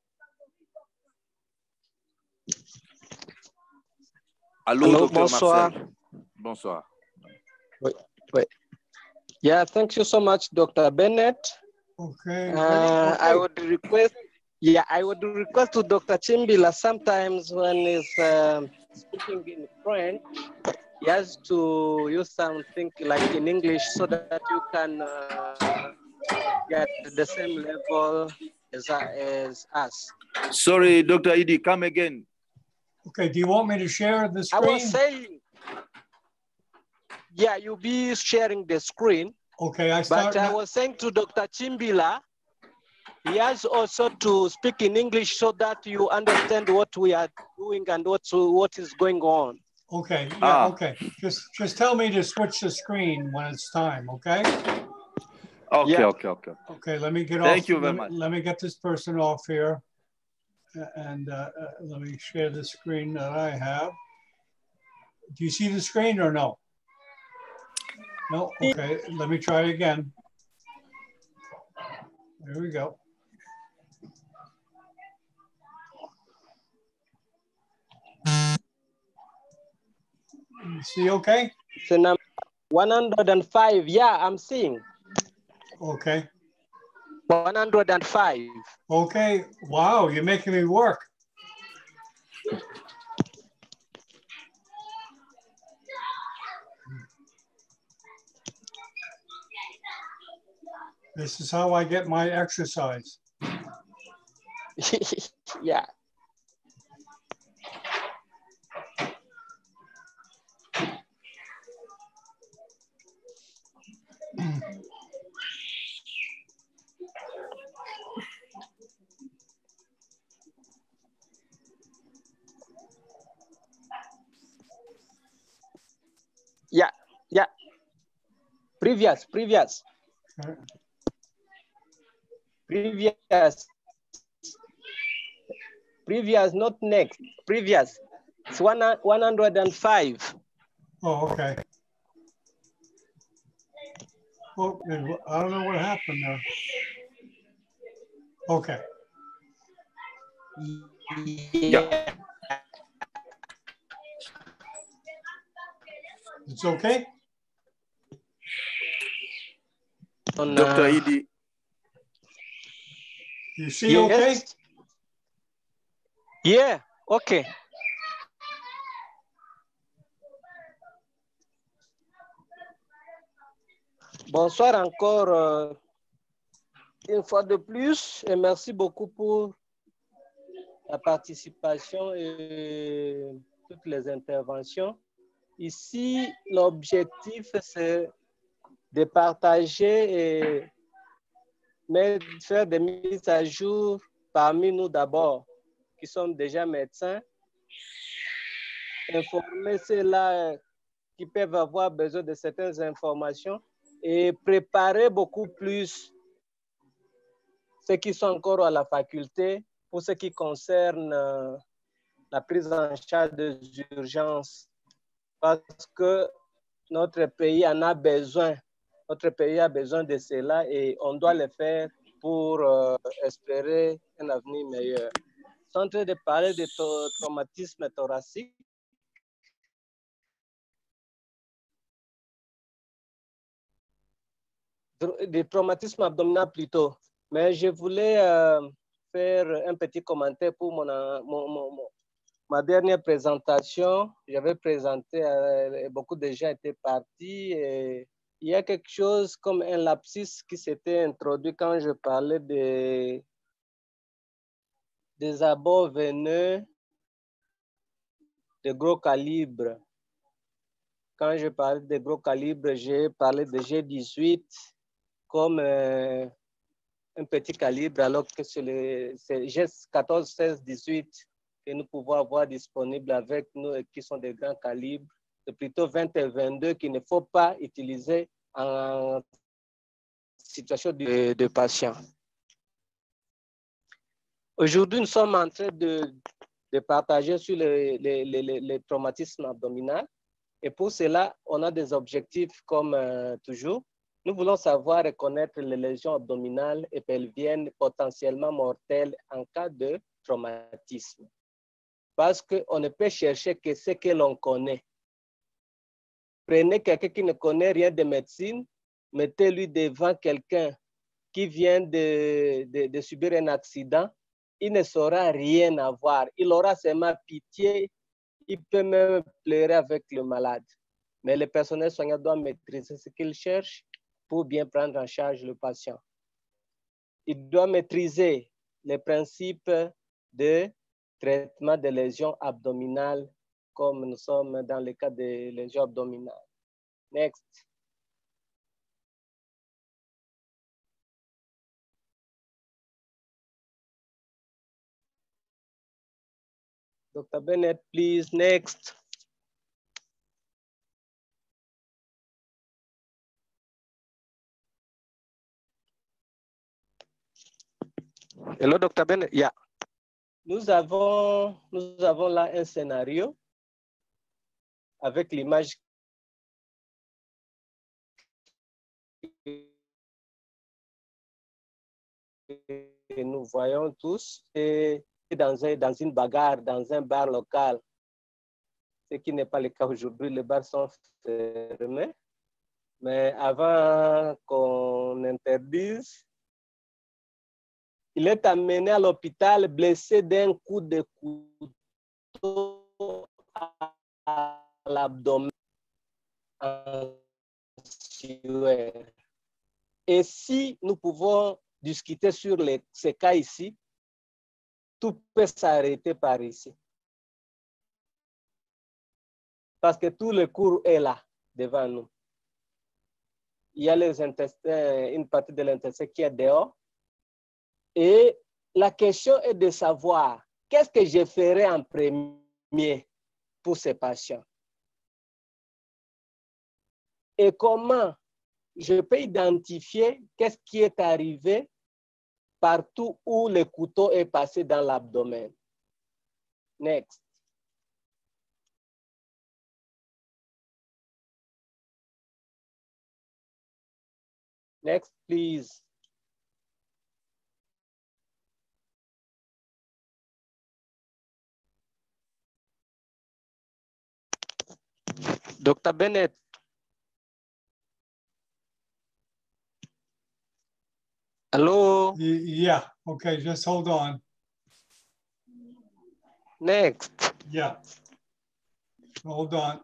Allô, Allô, docteur bonsoir. Marcel. Bonsoir. Yeah, thank you so much, Dr. Bennett. Okay. Uh, I would request, yeah, I would request to Dr. Chimbila sometimes when he's um, speaking in French, he has to use something like in English so that you can uh, get the same level as, as us. Sorry, Dr. Idi, come again. Okay, do you want me to share the screen? I was screen? saying, yeah, you'll be sharing the screen. Okay, I start But. I was saying to Dr. Chimbila, he has also to speak in English so that you understand what we are doing and what, what is going on. Okay, yeah, Ah. okay. Just, just tell me to switch the screen when it's time, okay? Okay, Yeah. okay, okay. Okay, let me get off. Thank you very let me- much. Let me get this person off here. Uh, And uh, uh, let me share the screen that I have. Do you see the screen or no? No, okay, let me try again. There we go. See, okay? So number 105, yeah, I'm seeing Okay, 105. okay. Wow, you're making me work. This is how I get my exercise. yeah. Yeah, yeah. Previous, previous, previous. Previous, not next. Previous. It's one, 105. Oh, okay. Oh, I don't know what happened there. Okay, Yeah. it's okay? On, Dr. uh, Idi, You see okay? Yeah, okay. Bonsoir encore euh, une fois de plus et merci beaucoup pour la participation et toutes les interventions. Ici, l'objectif, c'est de partager et faire des mises à jour parmi nous d'abord, qui sommes déjà médecins, informer ceux-là qui peuvent avoir besoin de certaines informations et préparer beaucoup plus ceux qui sont encore à la faculté pour ce qui concerne euh, la prise en charge des urgences parce que notre pays en a besoin. Notre pays a besoin de cela et on doit le faire pour euh, espérer un avenir meilleur. Je suis en train de parler de tra- traumatisme thoracique. Tr- De traumatisme abdominal plutôt. Mais je voulais euh, faire un petit commentaire pour mon, ma dernière présentation. J'avais présenté, euh, beaucoup de gens étaient partis et il y a quelque chose comme un lapsus qui s'était introduit quand je parlais des, des abords veineux de gros calibre. Quand je parlais de gros calibre, j'ai parlé de G18 comme euh, un petit calibre, alors que c'est le c'est G14, 16, 18 que nous pouvons avoir disponible avec nous et qui sont des grands calibres. C'est plutôt 20 et 22 qu'il ne faut pas utiliser en situation de, de patient. Aujourd'hui, nous sommes en train de, de partager sur les, les, les, les- les traumatismes abdominaux. Et pour cela, on a des objectifs comme euh, toujours. Nous voulons savoir reconnaître les lésions abdominales et pelviennes potentiellement mortelles en cas de traumatisme. Parce qu'on ne peut chercher que ce que l'on connaît. Prenez quelqu'un qui ne connaît rien de médecine, mettez-lui devant quelqu'un qui vient de, de, de subir un accident, il ne saura rien avoir. Il aura seulement pitié, il peut même pleurer avec le malade. Mais le personnel soignant doit maîtriser ce qu'il cherche pour bien prendre en charge le patient. Il doit maîtriser les principes de traitement des lésions abdominales, comme nous sommes dans le cas des lésions abdominales. Next. Dr. Bennett, please, next. Hello, Dr. Yeah. Nous avons, nous avons là un scénario avec l'image que nous voyons tous. Et dans, un, dans une bagarre, dans un bar local, ce qui n'est pas le cas aujourd'hui, les bars sont fermés. Mais avant qu'on interdise, il est amené à l'hôpital blessé d'un coup de couteau à l'abdomen. Et si nous pouvons discuter sur les, ces cas ici, tout peut s'arrêter par ici. Parce que tout le cours est là, devant nous. Il y a les intestins, une partie de l'intestin qui est dehors. Et la question est de savoir qu'est-ce que je ferai en premier pour ces patients? Et comment je peux identifier qu'est-ce qui est arrivé partout où le couteau est passé dans l'abdomen? Next. Next, please. Dr. Bennett. Hello. Yeah, okay, just hold on. Next. Yeah. Hold on.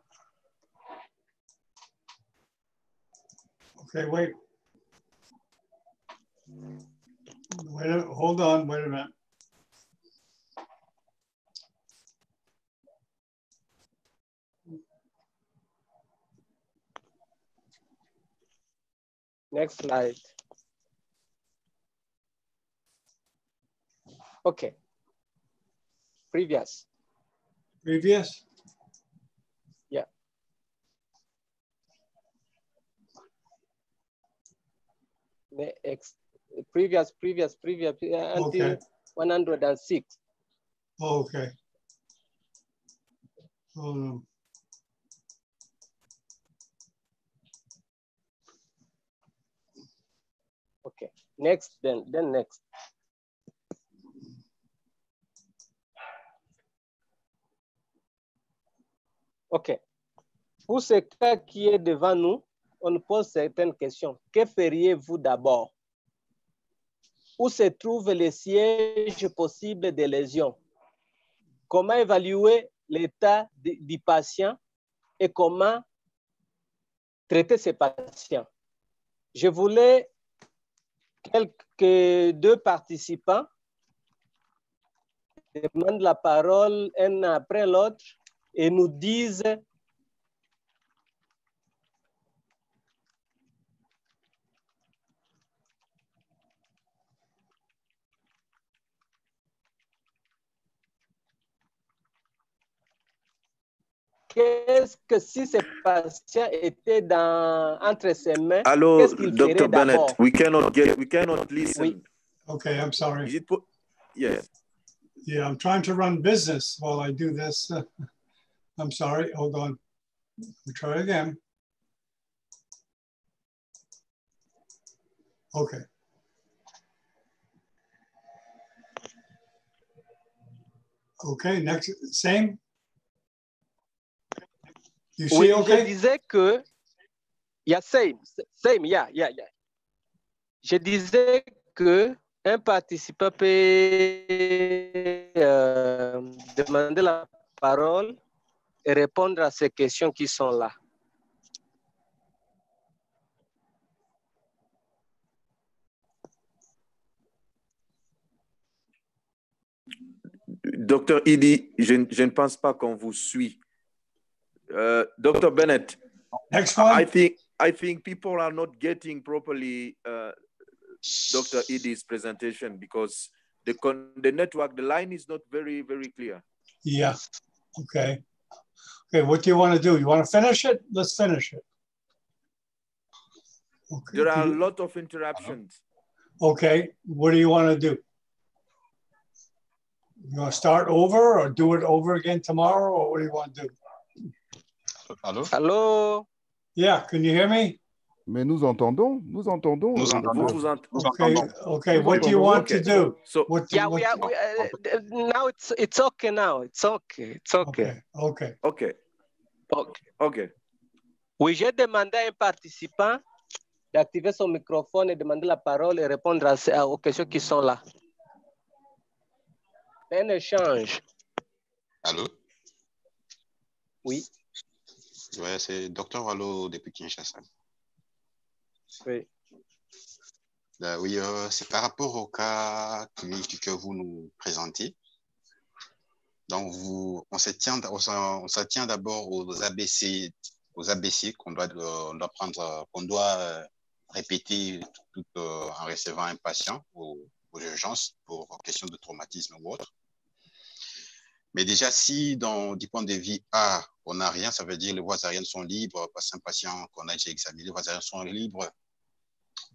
Okay, wait. Wait, a, hold on, wait a minute. Next slide. Okay. Previous. Previous? Yeah. Next. Previous, previous, previous, until Okay. 106. Okay. Hold on. Okay. Next, then, then next. OK. Pour ce cas qui est devant nous, on pose certaines questions. Que feriez-vous d'abord? Où se trouvent les sièges possibles de lésions? Comment évaluer l'état du patient et comment traiter ces patients? Je voulais quelques deux participants demandent la parole un après l'autre et nous disent qu'est-ce que si ce patient était dans, entre ses mains, Hello, qu'est-ce qu'il Dr. Bennett. We cannot get, we cannot listen. Oui. Okay, I'm sorry. Is it po- yes. Yeah, I'm trying to run business while I do this. I'm sorry, hold on. We try again. Okay. Okay, next, same? You Oui, see je okay? disais que, yeah, same, same, yeah, yeah, yeah. Je disais que un participant peut euh, demander la parole et répondre à ces questions qui sont là. Docteur Idi, je, je ne pense pas qu'on vous suit. Euh, Docteur Bennett, Next one. I think I think people are not getting properly uh, Dr. Edie's presentation because the con- the network, the line is not very very clear. Yeah. Okay. Okay. What do you want to do? You want to finish it? Let's finish it. Okay. There are a lot of interruptions. Okay. What do you want to do? You want to start over or do it over again tomorrow or what do you want to do? Allô? Allô? Yeah. Can you hear me? Mais nous entendons, nous entendons. Nous euh, entendons. Vous vous ent- Okay. entendons. Okay. What do you want to do? So What, Yeah, what- we are. We, uh, now it's it's okay. Now it's okay. It's okay. Okay. Okay. okay, okay. okay. Oui, j'ai demandé à un participant d'activer son microphone et demander la parole et répondre à ces- aux questions qui sont là. Un échange. Allô? Oui. Ouais, c'est Dr. Wallo depuis Kinshasa. Oui. Euh, oui, euh, c'est par rapport au cas clinique que vous nous présentez. Donc, vous, on se tient, on se tient d'abord aux ABC, aux ABC qu'on doit, euh, on doit prendre, qu'on doit répéter tout, en recevant un patient aux, aux urgences pour question de traumatisme ou autre. Mais déjà, si dans, du point de vue A, on n'a rien, ça veut dire les voies aériennes sont libres, parce qu'un patient qu'on a déjà examiné, les voies aériennes sont libres,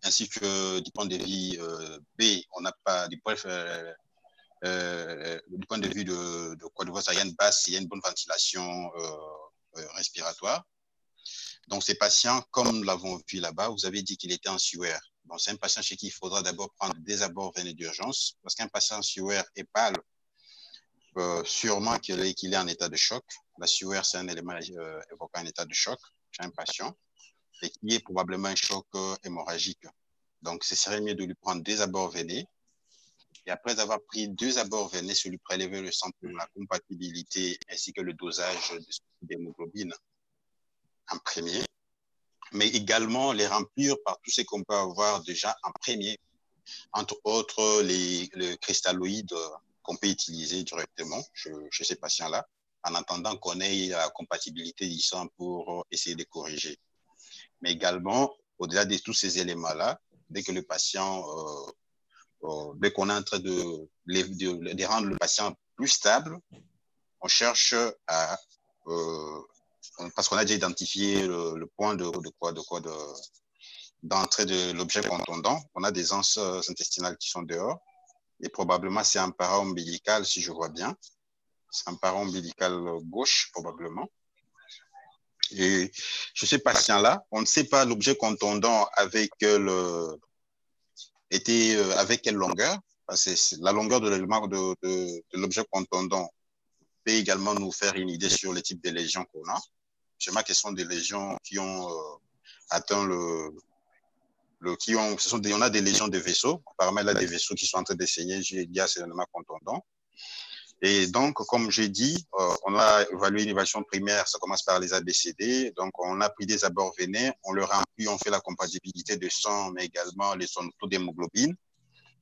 ainsi que du point de vue euh, B, on n'a pas, du point, euh, euh, du point de vue de, quoi de voies aériennes basses, il y a une bonne ventilation respiratoire. Donc, ces patients, comme nous l'avons vu là-bas, vous avez dit qu'il était en sueur. Donc, c'est un patient chez qui il faudra d'abord prendre des abords venus d'urgence, parce qu'un patient en sueur est pâle, euh, sûrement qu'il est, qu'il est en état de choc. La sueur, c'est un élément euh, évoquant un état de choc chez un patient et qui est probablement un choc euh, hémorragique. Donc, ce serait mieux de lui prendre deux abords veinés. Et après avoir pris deux abords veinés, se lui prélever le sang pour la compatibilité ainsi que le dosage de d'hémoglobine en premier, mais également les remplir par tout ce qu'on peut avoir déjà en premier, entre autres les, les cristalloïdes qu'on peut utiliser directement chez, ces patients-là, en attendant qu'on ait la compatibilité du pour essayer de corriger. Mais également, au-delà de tous ces éléments-là, dès que le patient, euh, euh, dès qu'on est en train de, de, rendre le patient plus stable, on cherche à, euh, parce qu'on a déjà identifié le, point de, de, quoi, de quoi, de, d'entrée de l'objet contondant, on a des anses intestinales qui sont dehors, et probablement c'est un parent ombilical, si je vois bien. C'est un parent ombilical gauche, probablement. Et chez ces patients-là, on ne sait pas l'objet contondant avec était avec quelle longueur. La longueur de l'élément de, l'objet contondant peut également nous faire une idée sur le type de lésions qu'on a. Moi, ce sont des lésions qui ont euh, atteint le, le, qui ont, ce sont des, on a des lésions de vaisseaux. Apparemment, il y a des vaisseaux qui sont en train d'essayer, il y a ces éléments contondants. Et donc, comme j'ai dit, euh, on a évalué une évaluation primaire, ça commence par les ABCD. Donc, on a pris des abords vénés, on le remplit, on fait la compatibilité de sang, mais également les son taux d'hémoglobine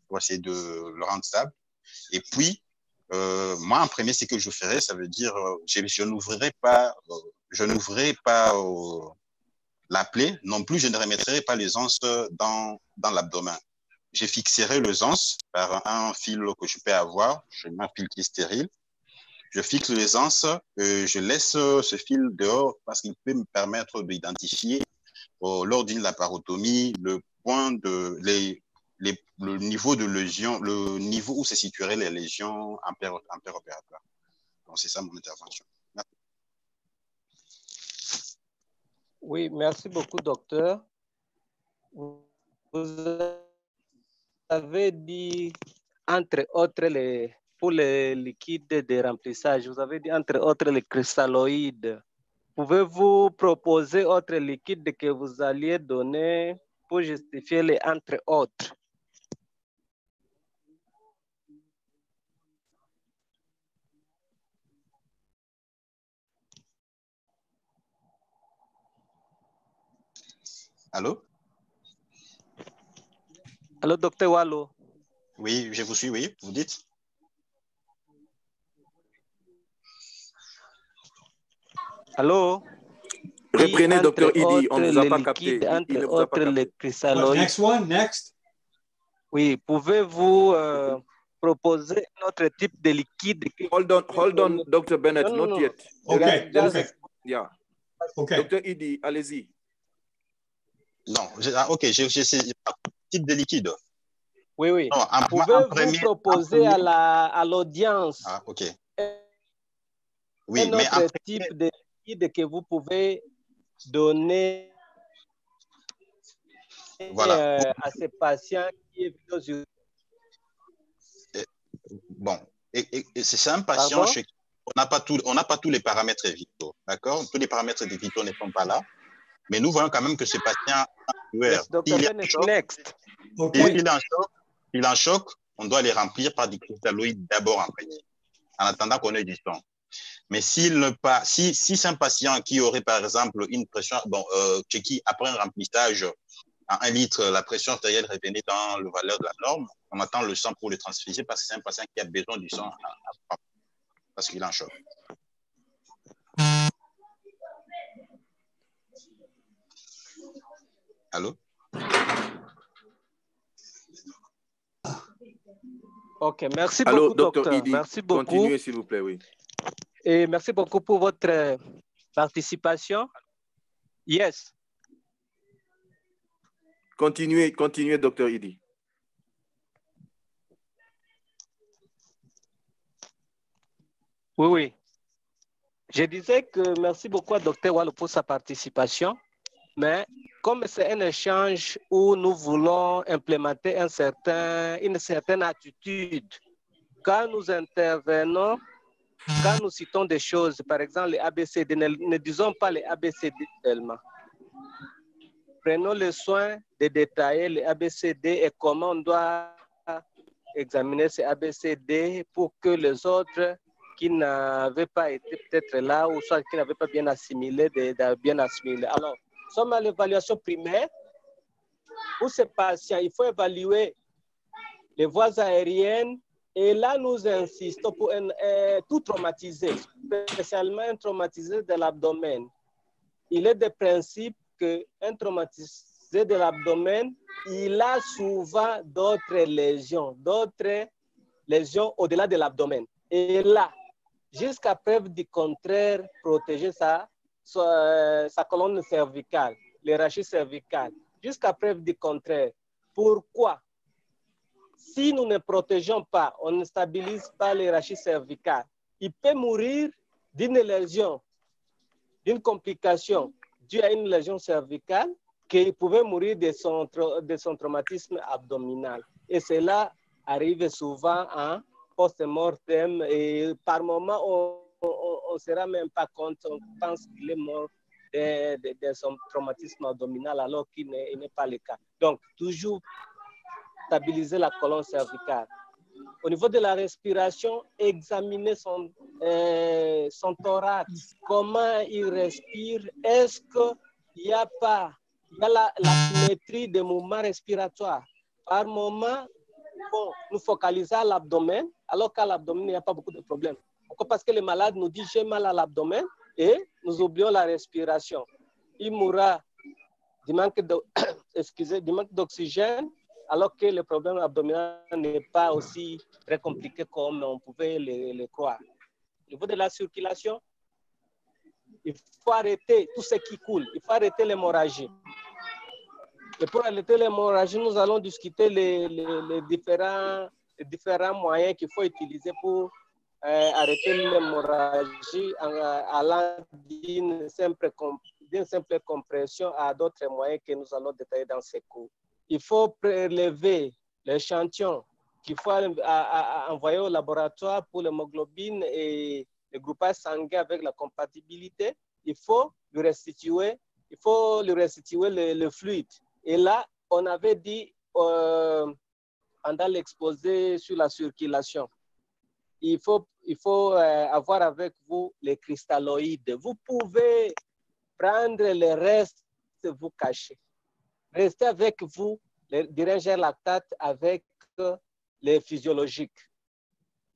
pour essayer de le rendre stable. Et puis, euh, moi, en premier, ce que je ferais, ça veut dire, je, je n'ouvrirai pas, je n'ouvrirai pas la plaie, non plus, je ne remettrai pas les anses dans, dans l'abdomen je fixerai les anses par un fil que je peux avoir, je mets un fil qui est stérile. Je fixe les anses, et je laisse ce fil dehors parce qu'il peut me permettre d'identifier euh, lors d'une laparotomie le point de les, le niveau de lésion, le niveau où se situeraient les lésions impéropératoires. Donc c'est ça mon intervention. Merci. Oui, merci beaucoup, docteur. Vous avez dit, entre autres, les, pour les liquides de remplissage, vous avez dit, entre autres, les cristalloïdes. Pouvez-vous proposer autres liquides que vous alliez donner pour justifier les entre autres? Allô? Allô, docteur Wallo? Oui, je vous suis, oui, vous dites? Allô? Reprenez, entre docteur Idi, on ne vous a pas capté. entre autres les cristalloïdes. Next one, next? Oui, pouvez-vous euh, proposer un autre type de liquide Hold on, hold on, Dr. Bennett, Non, non, not yet. Okay, Just- okay, Yeah. okay. Dr. Idi, allez-y. Non, je- ah, ok, je, je sais. Type de liquide. Oui, oui. Non, en Pouvez-vous premier. proposer à premier- la à l'audience Ah, ok. un Oui, mais en autre type de liquide que vous pouvez donner Voilà. euh, à ces patients qui est vidéo Bon, et, et- et c'est un patient Pardon? chez qui on n'a pas, tout- on n'a pas tous les paramètres vitaux, d'accord? Tous les paramètres vitaux ne sont pas là, mais nous voyons quand même que ce patient. Yes, est en choc, next. Okay. s'il est en choc, s'il est en choc, on doit les remplir par des cristalloïdes d'abord imprégnés, en attendant qu'on ait du sang. Mais s'il ne pas, si, si c'est un patient qui aurait par exemple une pression, bon, euh, chez qui après un remplissage à un litre, la pression artérielle revenait dans le valeur de la norme, on attend le sang pour le transfuser parce que c'est un patient qui a besoin du sang à- à- parce qu'il est en choc. Allô? OK, merci Allô, beaucoup, docteur docteur. Idi, Merci beaucoup. continuez s'il vous plaît, oui. Et merci beaucoup pour votre euh, participation. Yes. Continuez, continuez, docteur Idi. Oui, oui. Je disais que merci beaucoup à Dr. Wallo pour sa participation, mais comme c'est un échange où nous voulons implémenter une certaine attitude, quand nous intervenons, quand nous citons des choses, par exemple les ABCD, ne, disons pas les ABCD seulement. Prenons le soin de détailler les ABCD et comment on doit examiner ces ABCD pour que les autres qui n'avaient pas été peut-être là ou soit qui n'avaient pas bien assimilé, de, bien assimiler. Alors, sommes à l'évaluation primaire. Pour ces patients, il faut évaluer les voies aériennes et là, nous insistons pour euh, tout traumatisé, spécialement un traumatisé de l'abdomen. Il est de principe qu'un traumatisé de l'abdomen, il a souvent d'autres lésions, d'autres lésions au-delà de l'abdomen. Et là, jusqu'à preuve du contraire, protéger sa, sa, sa colonne cervicale, les rachis cervicales, jusqu'à preuve du contraire. Pourquoi? Si nous ne protégeons pas, on ne stabilise pas les rachis cervicales, il peut mourir d'une lésion, d'une complication due à une lésion cervicale, qu'il pouvait mourir de son, de son traumatisme abdominal. Et cela arrive souvent en post-mortem et par moment, on ne se rend même pas compte, on pense qu'il est mort de, son traumatisme abdominal alors qu'il n'est pas le cas. Donc, toujours stabiliser la colonne cervicale. Au niveau de la respiration, examiner son, euh, thorax, comment il respire, est-ce qu'il n'y a pas la, la symétrie des mouvements respiratoires? Par moment, nous focalisons à l'abdomen, alors qu'à l'abdomen, il n'y a pas beaucoup de problèmes. Parce que les malades nous disent j'ai mal à l'abdomen et nous oublions la respiration. Il mourra du manque d'oxygène, alors que le problème abdominal n'est pas aussi très compliqué comme on pouvait le, le croire. Au niveau de la circulation, il faut arrêter tout ce qui coule, il faut arrêter l'hémorragie. Et pour arrêter l'hémorragie, nous allons discuter les, les, les, différents, les différents moyens qu'il faut utiliser pour arrêter l'hémorragie en allant d'une simple, simple compression à d'autres moyens que nous allons détailler dans ces cours. Il faut prélever l'échantillon qu'il faut envoyer au laboratoire pour l'hémoglobine et le groupage sanguin avec la compatibilité. Il faut lui restituer, il faut lui restituer le, le fluide. Et là, on avait dit euh, pendant l'exposé sur la circulation, il faut, il faut euh, avoir avec vous les cristalloïdes. Vous pouvez prendre le reste, vous cacher. Restez avec vous, les dirigeants lactate avec les physiologiques.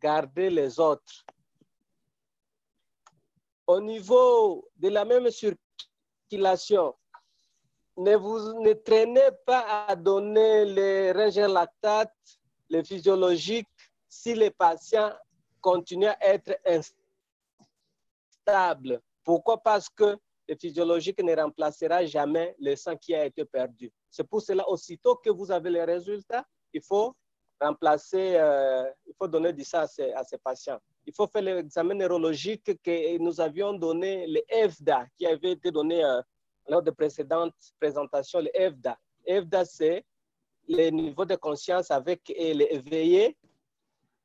Gardez les autres. Au niveau de la même circulation, ne vous ne traînez pas à donner les régers lactates, les physiologiques, si les patients continuent à être instables. Pourquoi? Parce que le physiologique ne remplacera jamais le sang qui a été perdu. C'est pour cela, aussitôt que vous avez les résultats, il faut remplacer, euh, il faut donner du sang à ces, patients. Il faut faire l'examen neurologique que nous avions donné, le EFDA, qui avait été donné euh, lors de précédentes présentations, le EFDA. EFDA, c'est le niveau de conscience avec l'éveillé.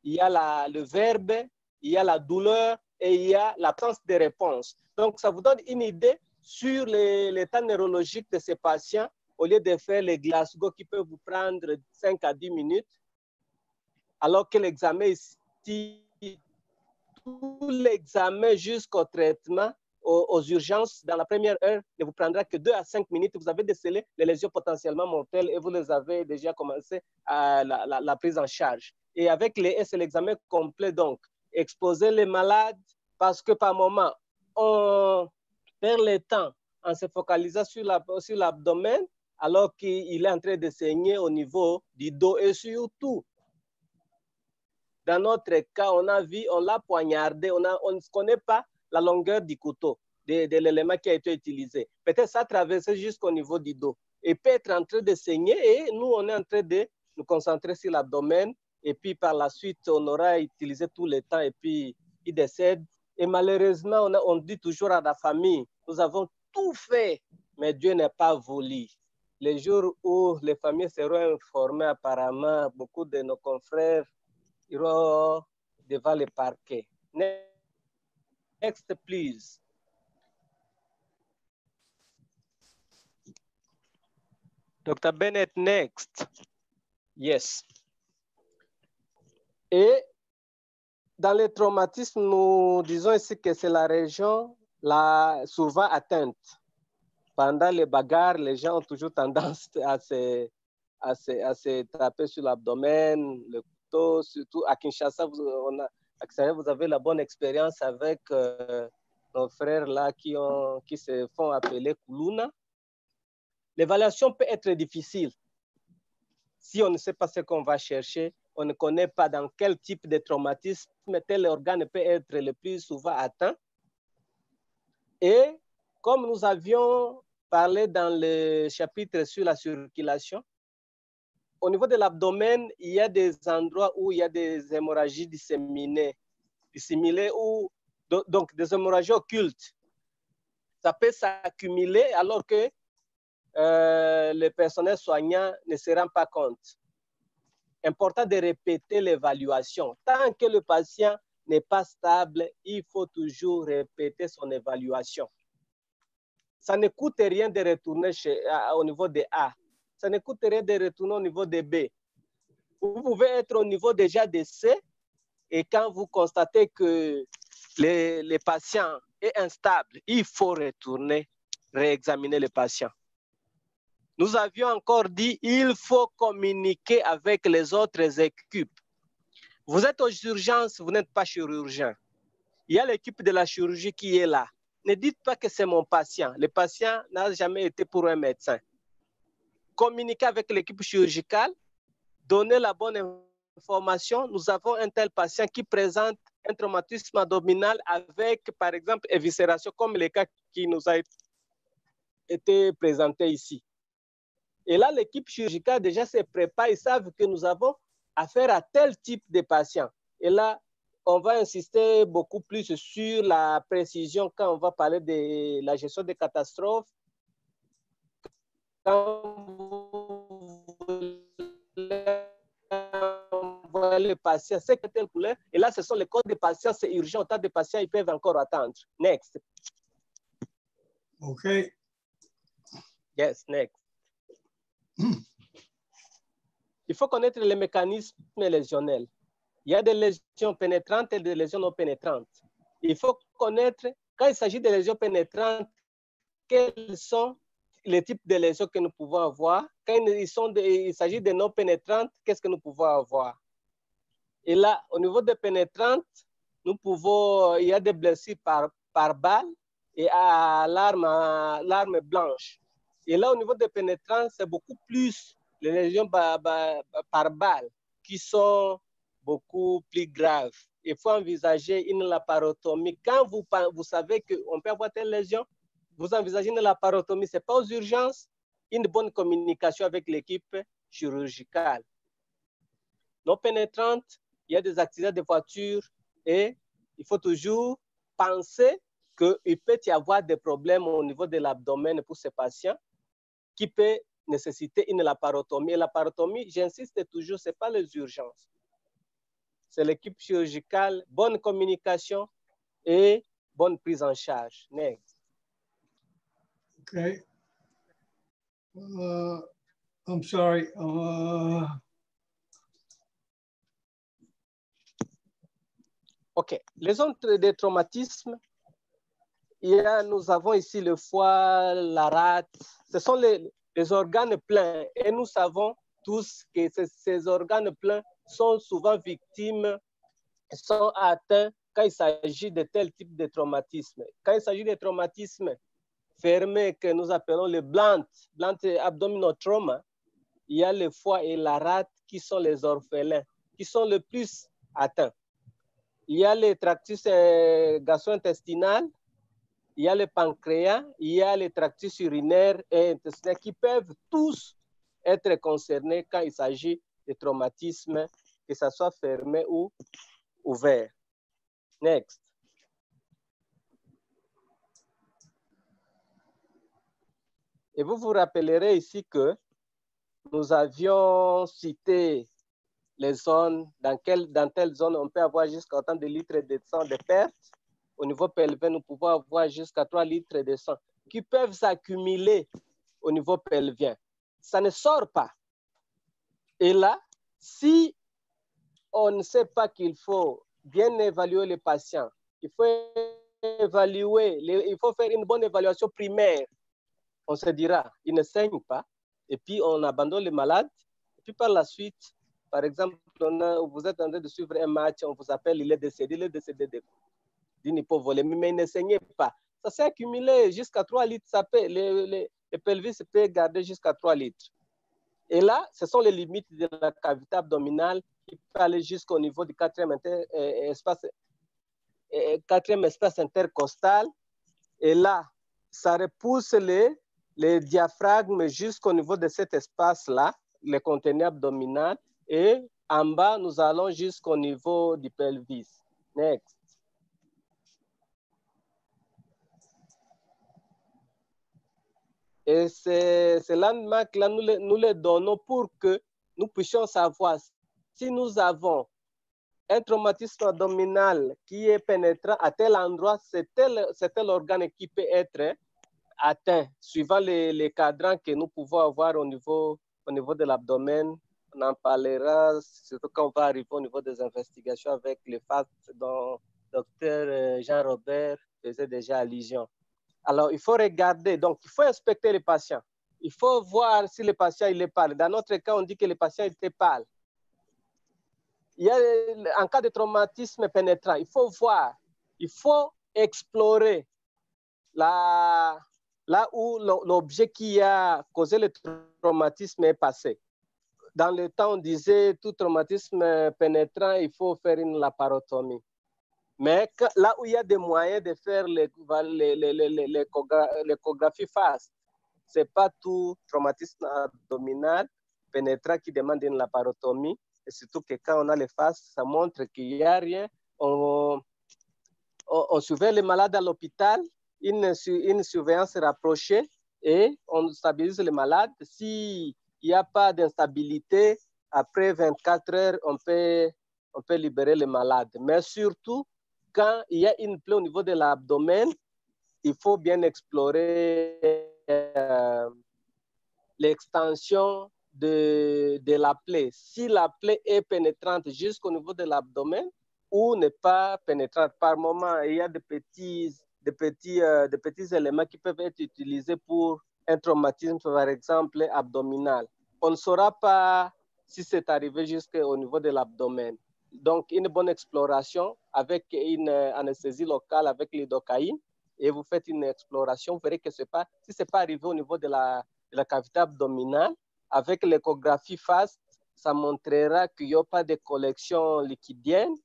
Il y a le verbe, il y a la douleur et il y a l'absence de réponse. Donc, ça vous donne une idée sur l'état neurologique de ces patients au lieu de faire les Glasgow qui peuvent vous prendre 5 à 10 minutes, alors que l'examen ici, tout l'examen jusqu'au traitement, aux, urgences, dans la première heure, ne vous prendra que 2 à 5 minutes. Vous avez décelé les lésions potentiellement mortelles et vous les avez déjà commencé à la prise en charge. Et avec les S, c'est l'examen complet, donc exposer les malades parce que par moment, on perd le temps en se focalisant sur l'abdomen alors qu'il est en train de saigner au niveau du dos et surtout, dans notre cas, on a vu, on l'a poignardé, on, on ne connaît pas la longueur du couteau, de, de l'élément qui a été utilisé. Peut-être ça a traversé jusqu'au niveau du dos et peut être en train de saigner et nous, on est en train de nous concentrer sur l'abdomen et puis par la suite, on aura utilisé tout le temps et puis il décède. Et malheureusement, on, dit toujours à la famille, nous avons tout fait, mais Dieu n'est pas voulu. Les jours où les familles seront informées, apparemment, beaucoup de nos confrères iront devant le parquet. Next, please. Dr. Bennett, next. Yes. Et dans les traumatismes, nous disons ici que c'est la région la, souvent atteinte. Pendant les bagarres, les gens ont toujours tendance à se, à se, à se taper sur l'abdomen, le couteau, surtout à Kinshasa, vous, avez la bonne expérience avec euh, nos frères là qui, ont, qui se font appeler Kuluna. L'évaluation peut être difficile si on ne sait pas ce qu'on va chercher on ne connaît pas dans quel type de traumatisme tel organe peut être le plus souvent atteint. Et comme nous avions parlé dans le chapitre sur la circulation, au niveau de l'abdomen, il y a des endroits où il y a des hémorragies disséminées, disséminées ou donc des hémorragies occultes. Ça peut s'accumuler alors que euh, le personnel soignant ne se rend pas compte important de répéter l'évaluation. Tant que le patient n'est pas stable, il faut toujours répéter son évaluation. Ça ne coûte rien de retourner au niveau de A. Ça ne coûte rien de retourner au niveau de B. Vous pouvez être au niveau déjà de C et quand vous constatez que le patient est instable, il faut retourner, réexaminer le patient. Nous avions encore dit, il faut communiquer avec les autres équipes. Vous êtes aux urgences, vous n'êtes pas chirurgien. Il y a l'équipe de la chirurgie qui est là. Ne dites pas que c'est mon patient. Le patient n'a jamais été pour un médecin. Communiquez avec l'équipe chirurgicale, donnez la bonne information. Nous avons un tel patient qui présente un traumatisme abdominal avec, par exemple, éviscération, comme le cas qui nous a été présenté ici. Et là, l'équipe chirurgicale déjà se prépare, ils savent que nous avons affaire à tel type de patient. Et là, on va insister beaucoup plus sur la précision quand on va parler de la gestion des catastrophes. Quand le patient, c'est telle couleur? Et là, ce sont les codes des patients, c'est urgent. Tant de patients, ils peuvent encore attendre. Next. OK. Yes, next. Il faut connaître les mécanismes lésionnels. Il y a des lésions pénétrantes et des lésions non pénétrantes. Il faut connaître, quand il s'agit de lésions pénétrantes, quels sont les types de lésions que nous pouvons avoir. Quand il, s'agit de non pénétrantes, qu'est-ce que nous pouvons avoir? Et là, au niveau des pénétrantes, nous pouvons, il y a des blessures par, par balle et à l'arme blanche. Et là, au niveau des pénétrants, c'est beaucoup plus les lésions par, par balle qui sont beaucoup plus graves. Il faut envisager une laparotomie. Quand vous, vous savez qu'on peut avoir telle lésion, vous envisagez une laparotomie, ce n'est pas aux urgences, une bonne communication avec l'équipe chirurgicale. Non pénétrante, il y a des accidents de voiture et il faut toujours penser qu'il peut y avoir des problèmes au niveau de l'abdomen pour ces patients qui peut nécessiter une laparotomie. Et la parotomie, j'insiste toujours, ce n'est pas les urgences. C'est l'équipe chirurgicale, bonne communication et bonne prise en charge. Next. Okay. Uh, I'm sorry. Uh... OK. Les zones de traumatisme, il y a, nous avons ici le foie, la rate. Ce sont les, organes pleins. Et nous savons tous que ces, organes pleins sont souvent victimes, sont atteints quand il s'agit de tel type de traumatisme. Quand il s'agit de traumatismes fermés que nous appelons le blunt, blunt abdominotrauma, il y a le foie et la rate qui sont les orphelins, qui sont le plus atteints. Il y a les tractus gastro-intestinal, il y a le pancréas, il y a les tractus urinaires et intestinaux qui peuvent tous être concernés quand il s'agit de traumatismes, que ce soit fermé ou ouvert. Next. Et vous vous rappellerez ici que nous avions cité les zones, dans, quelle, dans telle zone on peut avoir jusqu'à autant de litres de sang de perte. Au niveau pelvien, nous pouvons avoir jusqu'à 3 litres de sang qui peuvent s'accumuler au niveau pelvien. Ça ne sort pas. Et là, si on ne sait pas qu'il faut bien évaluer les patients, il faut évaluer, il faut faire une bonne évaluation primaire. On se dira, il ne saigne pas, et puis on abandonne les malades, et puis par la suite, par exemple, vous êtes en train de suivre un match, on vous appelle, il est décédé, il est décédé d'une hypovolémie, mais il ne saignait pas. Ça s'est accumulé jusqu'à 3 litres, ça peut, les pelvis peuvent garder jusqu'à 3 litres. Et là, ce sont les limites de la cavité abdominale qui peut aller jusqu'au niveau du quatrième, inter, euh, espace, euh, quatrième espace intercostal. Et là, ça repousse les, les diaphragmes jusqu'au niveau de cet espace-là, le contenu abdominal. Et en bas, nous allons jusqu'au niveau du pelvis. Next. Et ces, landmarks-là, nous nous les donnons pour que nous puissions savoir si nous avons un traumatisme abdominal qui est pénétrant à tel endroit, c'est tel, organe qui peut être atteint, suivant les, cadrans que nous pouvons avoir au niveau, au niveau de l'abdomen. On en parlera, surtout quand on va arriver au niveau des investigations avec les faces dont docteur Jean-Robert faisait déjà allusion. Alors, il faut regarder, donc il faut inspecter les patients. Il faut voir si le patient il est pâle. Dans notre cas, on dit que le patient était pâle. Il y a, en cas de traumatisme pénétrant, il faut voir, il faut explorer la, là où l'objet qui a causé le traumatisme est passé. Dans le temps, on disait tout traumatisme pénétrant, il faut faire une laparotomie. Mais là où il y a des moyens de faire l'échographie face, ce n'est pas tout traumatisme abdominal pénétrant qui demande une laparotomie. Et surtout que quand on a les faces, ça montre qu'il n'y a rien. On, on, on surveille les malades à l'hôpital, une, une surveillance rapprochée et on stabilise les malades. S'il n'y a pas d'instabilité, après 24 heures, on peut, on peut libérer les malades. Mais surtout, quand il y a une plaie au niveau de l'abdomen, il faut bien explorer euh, l'extension de, de, la plaie. Si la plaie est pénétrante jusqu'au niveau de l'abdomen ou n'est pas pénétrante, par moment, il y a de petits, de petits, euh, de petits éléments qui peuvent être utilisés pour un traumatisme, par exemple, abdominal. On ne saura pas si c'est arrivé jusqu'au niveau de l'abdomen. Donc, une bonne exploration avec une anesthésie locale avec l'idocaïne et vous faites une exploration, vous verrez que pas, si ce n'est pas arrivé au niveau de la, de la cavité abdominale, avec l'échographie FAST, ça montrera qu'il n'y a pas de collection liquidienne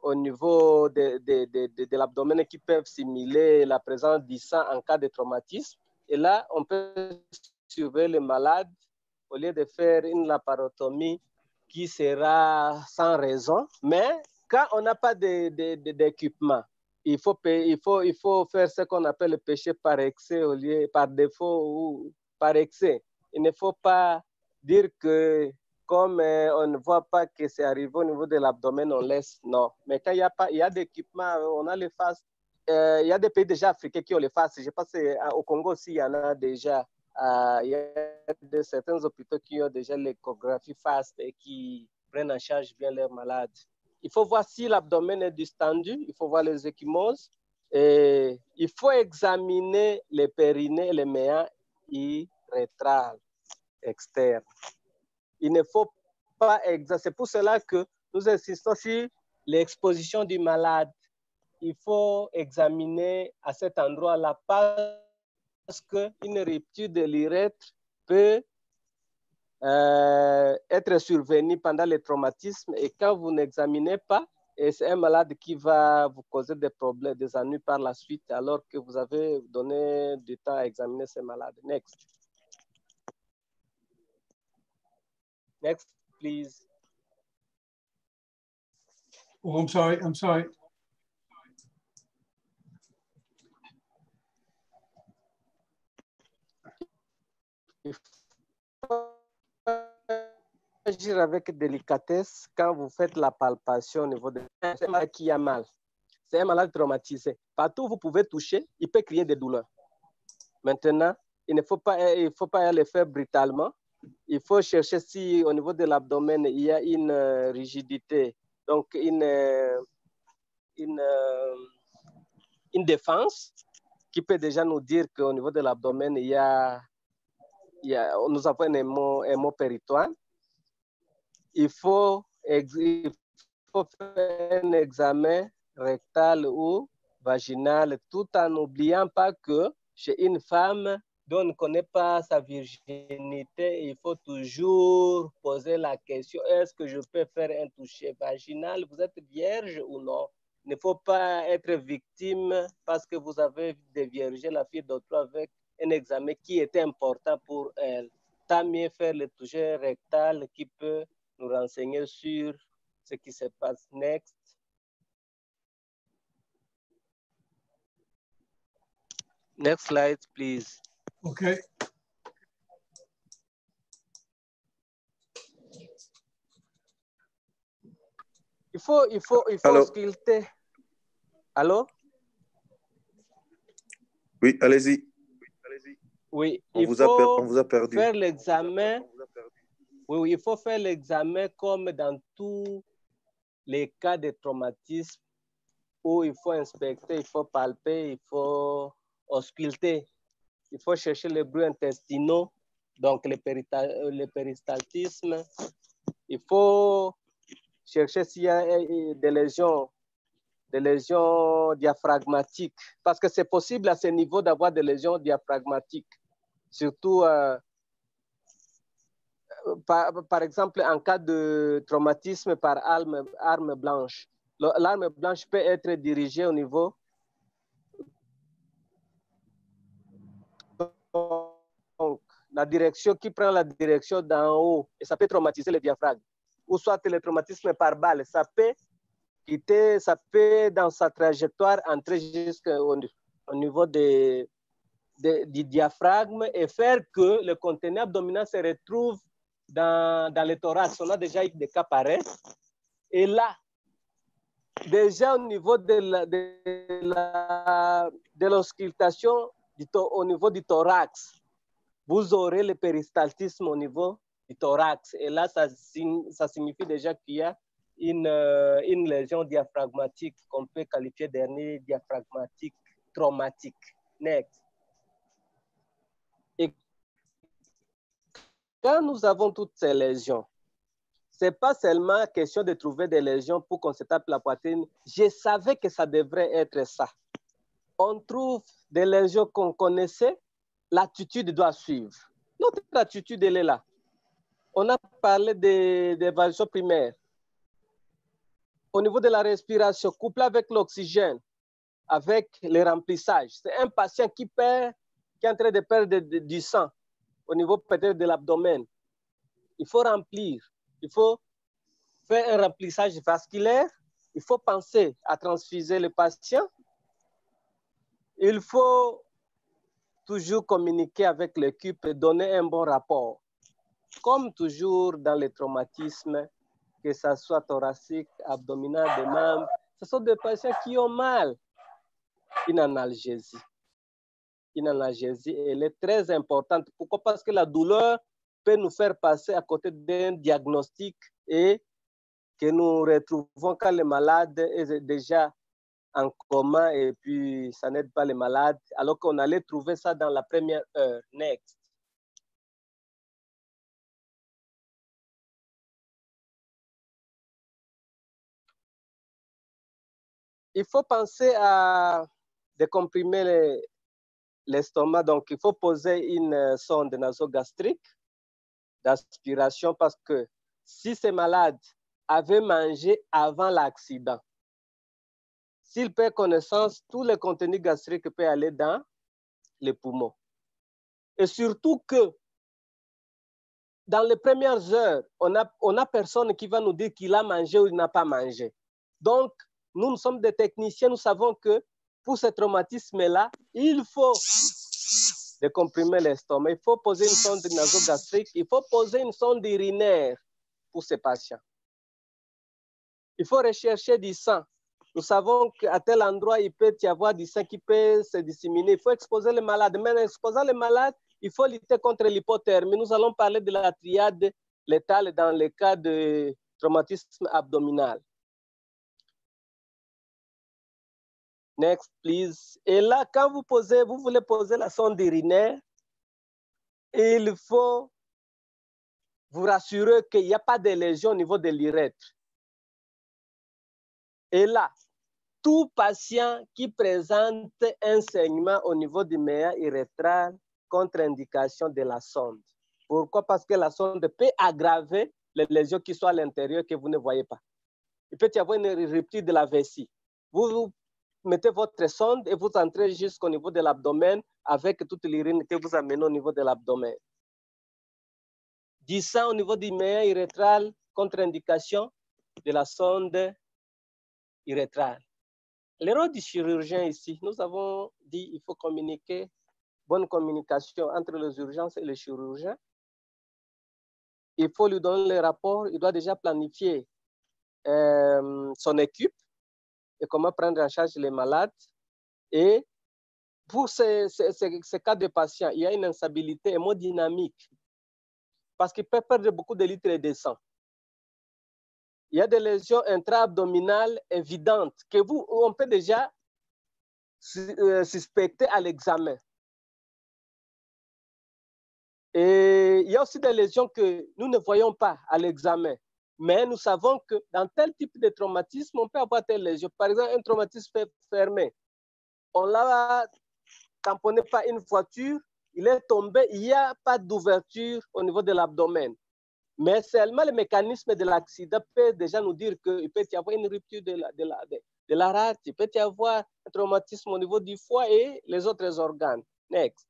au niveau de, de, de, de l'abdomen qui peuvent simuler la présence du sang en cas de traumatisme. Et là, on peut surveiller le malade au lieu de faire une laparotomie qui sera sans raison. Mais quand on n'a pas d'équipement, il faut, il, faut, il faut faire ce qu'on appelle le péché par excès au lieu, par défaut ou par excès. Il ne faut pas dire que comme euh, on ne voit pas que c'est arrivé au niveau de l'abdomen, on laisse. Non. Mais quand il y a, pas, il y a d'équipements, on a les faces. Euh, il y a des pays déjà africains qui ont les faces. Je pense qu'au Congo aussi, il y en a déjà. Euh, il y a certains hôpitaux qui ont déjà l'échographie face et qui prennent en charge bien leurs malades. Il faut voir si l'abdomen est distendu, il faut voir les échymoses. Et il faut examiner les périnées, les méas irrétrales externes il ne faut pas. C'est pour cela que nous insistons sur l'exposition du malade. Il faut examiner à cet endroit-là parce qu'une rupture de l'urètre peut être survenue pendant le traumatisme et quand vous n'examinez pas, c'est un malade qui va vous causer des problèmes, des ennuis par la suite alors que vous avez donné du temps à examiner ce malade. Next. Next, please. Oh, I'm sorry. I'm sorry. Agir avec délicatesse quand vous faites la palpation au niveau de un malade qui a mal. C'est un malade traumatisé. Partout où vous pouvez toucher, il peut créer des douleurs. Maintenant, il ne faut pas, il faut pas le faire brutalement il faut chercher si au niveau de l'abdomen, il y a une euh, rigidité, donc une, euh, une, euh, une défense qui peut déjà nous dire qu'au niveau de l'abdomen, il y a, y a, nous avons un hémopéritoine. Il faut, il faut faire un examen rectal ou vaginal tout en n'oubliant pas que chez une femme, dont on ne connaît pas sa virginité, il faut toujours poser la question, est-ce que je peux faire un toucher vaginal? Vous êtes vierge ou non? Il ne faut pas être victime parce que vous avez déviergé la fille d'autre avec un examen qui était important pour elle. Tant mieux faire le toucher rectal qui peut nous renseigner sur ce qui se passe next. Next slide, please. Okay. Il faut, il faut, il faut Allô? sculpter. Allô? Oui, allez-y. Oui, On il vous, a per- faut on vous a perdu. faire l'examen. Oui, oui, il faut faire l'examen comme dans tous les cas de traumatisme où il faut inspecter, il faut palper, il faut ausculter. Il faut chercher les bruits intestinaux, donc le, euh, le péristaltisme. Il faut chercher s'il y a euh, des lésions, des lésions diaphragmatiques, parce que c'est possible à ce niveau d'avoir des lésions diaphragmatiques, surtout euh, par, par exemple en cas de traumatisme par arme, arme blanche. L'arme blanche peut être dirigée au niveau donc, la direction qui prend la direction d'en haut, et ça peut traumatiser le diaphragme. Ou soit le traumatisme par balle, ça peut ça peut dans sa trajectoire entrer jusqu'au au niveau de, du diaphragme et faire que le conteneur abdominal se retrouve dans, dans le thorax. On a déjà eu des cas. Et là, déjà au niveau de de la, l'auscultation au niveau du thorax, vous aurez le péristaltisme au niveau du thorax. Et là, ça, ça signifie déjà qu'il y a une, euh, une lésion diaphragmatique qu'on peut qualifier d'hernie diaphragmatique traumatique. Next. Et quand nous avons toutes ces lésions, c'est pas seulement question de trouver des lésions pour qu'on se tape la poitrine. Je savais que ça devrait être ça. on trouve des lésions qu'on connaissait, l'attitude doit suivre. Notre attitude, elle est là. On a parlé des d'évaluation primaire. Au niveau de la respiration, couplé avec l'oxygène, avec le remplissage, c'est un patient qui perd, qui est en train de perdre du sang au niveau peut-être de l'abdomen. Il faut remplir, il faut faire un remplissage vasculaire, il faut penser à transfuser le patient, il faut toujours communiquer avec l'équipe et donner un bon rapport. Comme toujours dans les traumatismes, que ce soit thoracique, abdominal, des membres, ce sont des patients qui ont mal. Une analgésie. Une analgésie, elle est très importante. Pourquoi? Parce que la douleur peut nous faire passer à côté d'un diagnostic et que nous retrouvons quand le malade est déjà en coma et puis ça n'aide pas les malades, alors qu'on allait trouver ça dans la première heure. Next. Il faut penser à décomprimer l'estomac, donc il faut poser une sonde nasogastrique d'aspiration parce que si ces malades avaient mangé avant l'accident, s'il perd connaissance, tout le contenu gastrique peut aller dans les poumons. Et surtout que dans les premières heures, on n'a on a personne qui va nous dire qu'il a mangé ou il n'a pas mangé. Donc, nous, nous sommes des techniciens, nous savons que pour ce traumatisme-là, il faut décomprimer l'estomac, il faut poser une sonde nasogastrique, il faut poser une sonde urinaire pour ces patients. Il faut rechercher du sang nous savons qu'à tel endroit, il peut y avoir du sang qui peut se disséminer. Il faut exposer les malades. Mais en exposant les malades, il faut lutter contre l'hypothermie. Nous allons parler de la triade létale dans le cas de traumatisme abdominal. Next, please. Et là, quand vous posez, vous voulez poser la sonde urinaire, il faut vous rassurer qu'il n'y a pas de lésion au niveau de l'urètre. Et là, tout patient qui présente un saignement au niveau du méa urétral, contre-indication de la sonde. Pourquoi? Parce que la sonde peut aggraver les lésions qui sont à l'intérieur que vous ne voyez pas. Il peut y avoir une rupture de la vessie. Vous, vous mettez votre sonde et vous entrez jusqu'au niveau de l'abdomen avec toute l'urine que vous amenez au niveau de l'abdomen. Du sang au niveau du méa urétral, contre-indication de la sonde urétrale. L'erreur du chirurgien ici, nous avons dit qu'il faut communiquer, bonne communication entre les urgences et les chirurgiens. Il faut lui donner le rapport, il doit déjà planifier euh, son équipe et comment prendre en charge les malades. Et pour ces, cas de patients, il y a une instabilité hémodynamique parce qu'il peut perdre beaucoup de litres de sang il y a des lésions intra-abdominales évidentes que vous, on peut déjà euh, suspecter à l'examen. Et il y a aussi des lésions que nous ne voyons pas à l'examen. Mais nous savons que dans tel type de traumatisme, on peut avoir telle lésion. Par exemple, un traumatisme fermé. On l'a tamponné par une voiture, il est tombé, il n'y a pas d'ouverture au niveau de l'abdomen. Mais seulement le mécanisme de l'accident peut déjà nous dire qu'il peut y avoir une rupture de la, de la rate, il peut y avoir un traumatisme au niveau du foie et les autres organes. Next.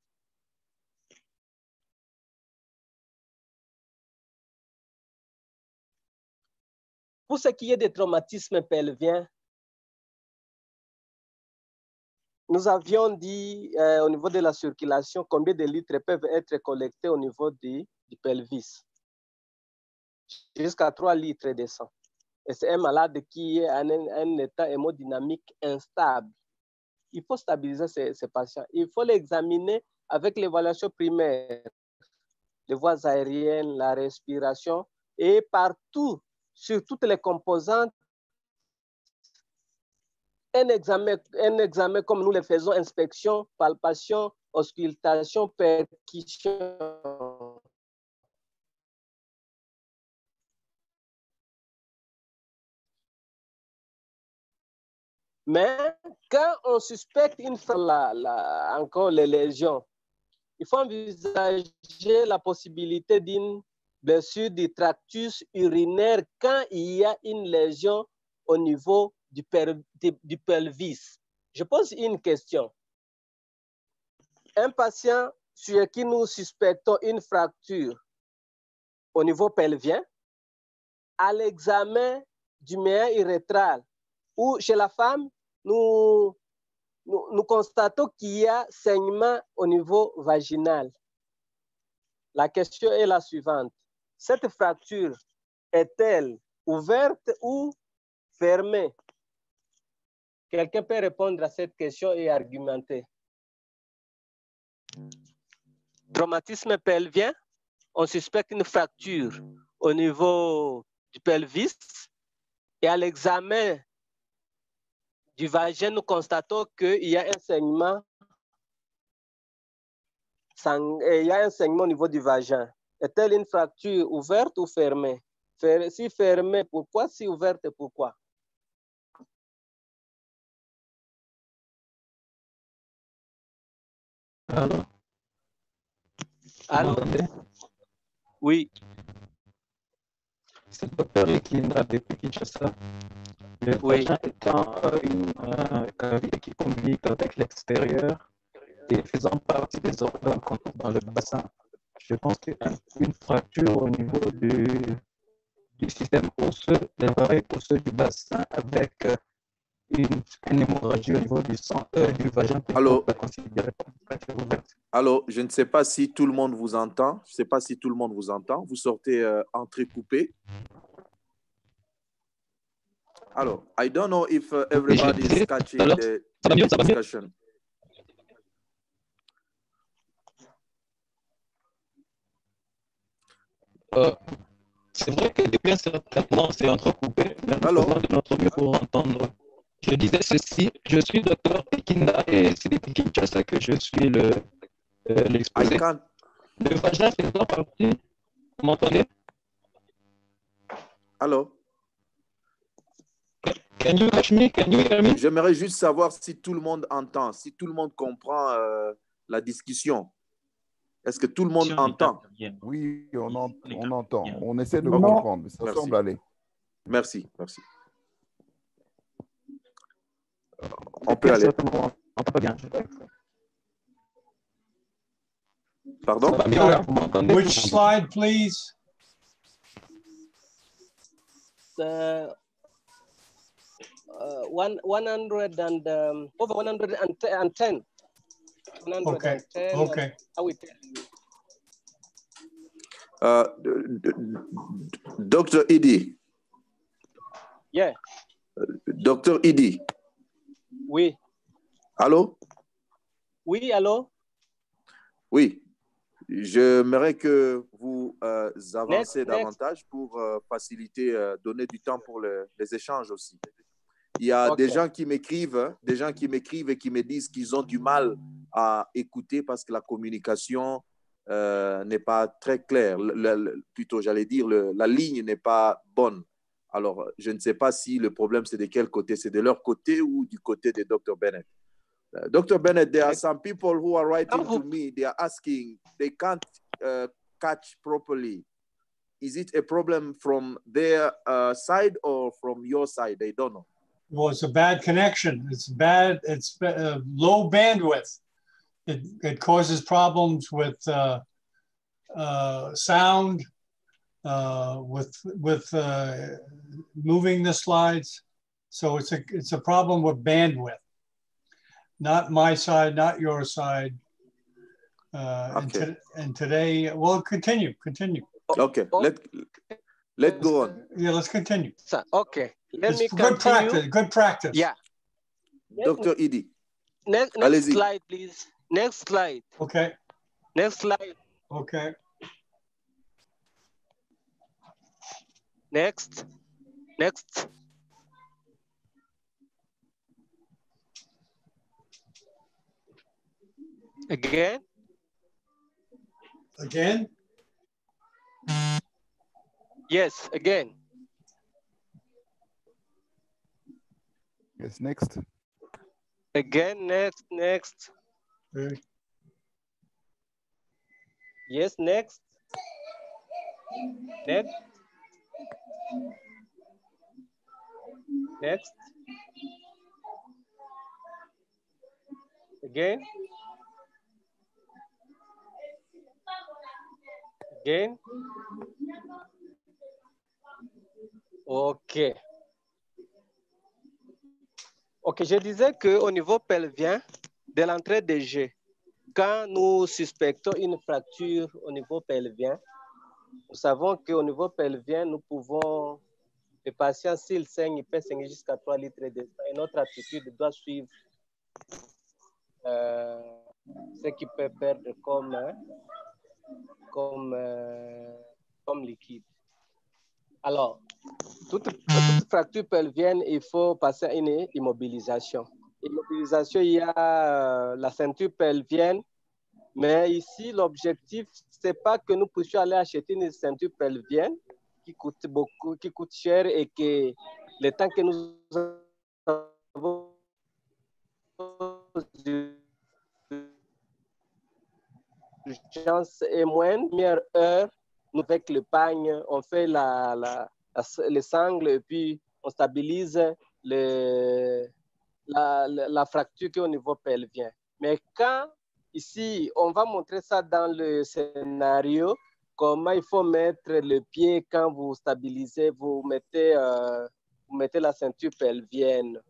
Pour ce qui est des traumatismes pelviens, nous avions dit euh, au niveau de la circulation combien de litres peuvent être collectés au niveau du, pelvis? Jusqu'à 3 litres de sang. Et c'est un malade qui est en un, état hémodynamique instable. Il faut stabiliser ces patients. Il faut l'examiner avec l'évaluation primaire, les voies aériennes, la respiration, et partout, sur toutes les composantes, un examen, un examen comme nous le faisons, inspection, palpation, auscultation, percussion, Mais quand on suspecte une la- encore les lésions, il faut envisager la possibilité d'une blessure du tractus urinaire quand il y a une lésion au niveau du, pelvis. Je pose une question. Un patient sur qui nous suspectons une fracture au niveau pelvien, à l'examen du méa urétral, ou chez la femme, nous constatons qu'il y a saignement au niveau vaginal. La question est la suivante. Cette fracture est-elle ouverte ou fermée? Quelqu'un peut répondre à cette question et argumenter. Traumatisme pelvien, on suspecte une fracture au niveau du pelvis et à l'examen du vagin, nous constatons qu'il y a un saignement, il y a un saignement au niveau du vagin. Est-elle une fracture ouverte ou fermée? Fer- Si fermée, pourquoi? Si ouverte, pourquoi? Allô? Allô? Oui. C'est le docteur Ekinda depuis Kinshasa. Le Oui. vagin étant euh, une euh, cavité qui communique avec l'extérieur et faisant partie des organes qu'on trouve dans le bassin. Je pense qu'une fracture au niveau du, du système osseux, des varies osseux du bassin avec euh, une, une hémorragie au niveau du sang, euh, du vagin. Allô? Alors, je ne sais pas si tout le monde vous entend. Je ne sais pas si tout le monde vous entend. Vous sortez euh, entrecoupé. Alors, I don't know if uh, everybody is catching the, ça va the mieux, ça va mieux? discussion. Euh, c'est vrai que depuis un certain temps, c'est entrecoupé, mais nous Alors? de notre mieux pour entendre. Je disais ceci, je suis docteur Ekinda et c'est depuis Kinshasa que je suis le, euh, l'exposé. Le vagin faisant partie, vous m'entendez? Alors, Can you catch me? Can you hear me? j'aimerais juste savoir si tout le monde entend, si tout le monde comprend euh, la discussion. Est-ce que tout le monde entend? Oui, on, en- on entend. On essaie de comprendre, mais ça Merci. semble aller. Merci, merci. On peut aller. Pardon? Which slide, please? Uh, uh, one, 100 and, um, over 110. 110. Okay, okay. I will tell you. Uh, Dr. Idi, Yeah, Dr. Idi, oui. allô? Oui, allô? Oui, j'aimerais que vous euh, avancez Next, next. davantage pour euh, faciliter, euh, donner du temps pour le- les échanges aussi. Il y a des gens qui m'écrivent, hein, des gens qui m'écrivent et qui me disent qu'ils ont du mal à écouter parce que la communication euh, n'est pas très claire. Le- le- plutôt, j'allais dire, le- la ligne n'est pas bonne. Alors, je ne sais pas si le problème, c'est de quel côté? C'est de leur côté ou du côté de Dr. Bennett? Uh, Dr. Bennett, there are some people who are writing to me. They are asking, they can't uh, catch properly. Is it a problem from their uh, side or from your side? They don't know. Well, it's a bad connection. It's bad. It's uh, low bandwidth. It, it causes problems with uh, uh, sound, uh, with with uh, moving the slides. So it's a it's a problem with bandwidth. Not my side, not your side. Uh, and, Okay. to, and today, well, continue, continue. Okay, let let go on. Yeah, let's continue. So, okay, let It's me good continue. practice. Good practice. Yeah. Dr. Idi. Next, next slide, please. Next slide. Okay. Next slide. Okay. Next. Next. Again. Again. Yes, again. Yes, next. Again, next, next. Yes, next. Next. Next. Again. Again. OK. OK, je disais qu'au niveau pelvien, de l'entrée des jeux, quand nous suspectons une fracture au niveau pelvien, nous savons qu'au niveau pelvien, nous pouvons, le patient, s'il saigne, il peut saigner jusqu'à 3 litres de sang. Et notre attitude doit suivre euh, ce qu'il peut perdre comme, hein, comme, euh, comme liquide. Alors, toute, toute fracture pelvienne, il faut passer à une immobilisation. Il y a euh, la ceinture pelvienne, mais ici, l'objectif, c'est pas que nous puissions aller acheter une ceinture pelvienne qui coûte beaucoup, qui coûte cher et que le temps que nous avons chance est moindre, première heure, nous avec le pagne, on fait la, la, les sangles et puis on stabilise le, la, fracture qui est au niveau pelvien. Mais quand ici, on va montrer ça dans le scénario, comment il faut mettre le pied quand vous stabilisez, vous mettez, euh, vous mettez la ceinture pelvienne.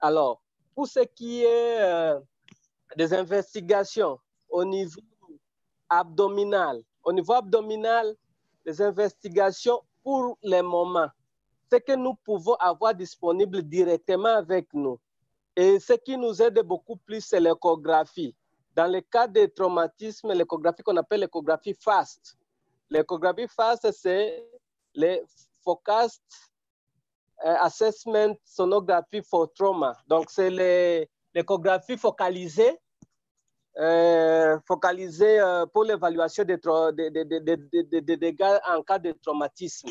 Alors, pour ce qui est euh, des investigations au niveau abdominal, au niveau abdominal, les investigations pour les moments, ce que nous pouvons avoir disponible directement avec nous. Et ce qui nous aide beaucoup plus, c'est l'échographie. Dans le cas des traumatismes, l'échographie qu'on appelle l'échographie FAST. L'échographie FAST, c'est les Focused euh, Assessment Sonography for Trauma. Donc, c'est l'échographie focalisée euh, focalisée euh, pour l'évaluation des dégâts en cas de traumatisme.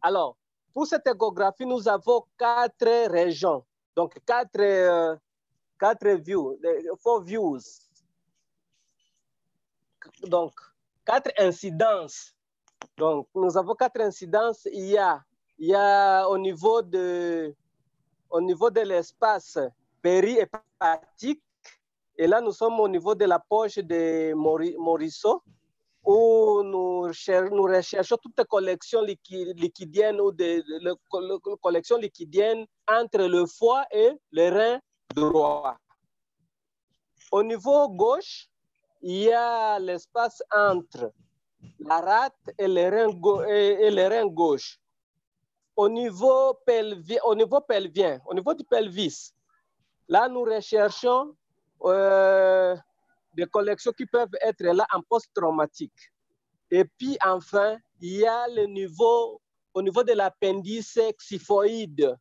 Alors, pour cette échographie, nous avons quatre régions, donc quatre, euh, views, euh, four views. Donc, quatre incidences. Donc, nous avons quatre incidences. Il y a, au niveau de, au niveau de l'espace périhépatique, et là, nous sommes au niveau de la poche de Mori- Morisseau, où nous, cher- recherchons toutes les collections liqui- ou de- liquidiennes entre le foie et le rein droit. Au niveau gauche, il y a l'espace entre la rate et le rein, et, et le gauche. Au niveau, pelvien, au niveau pelvien, au niveau du pelvis, là, nous recherchons euh, des collections qui peuvent être là en post-traumatique. Et puis, enfin, il y a le niveau, au niveau de l'appendice xyphoïde.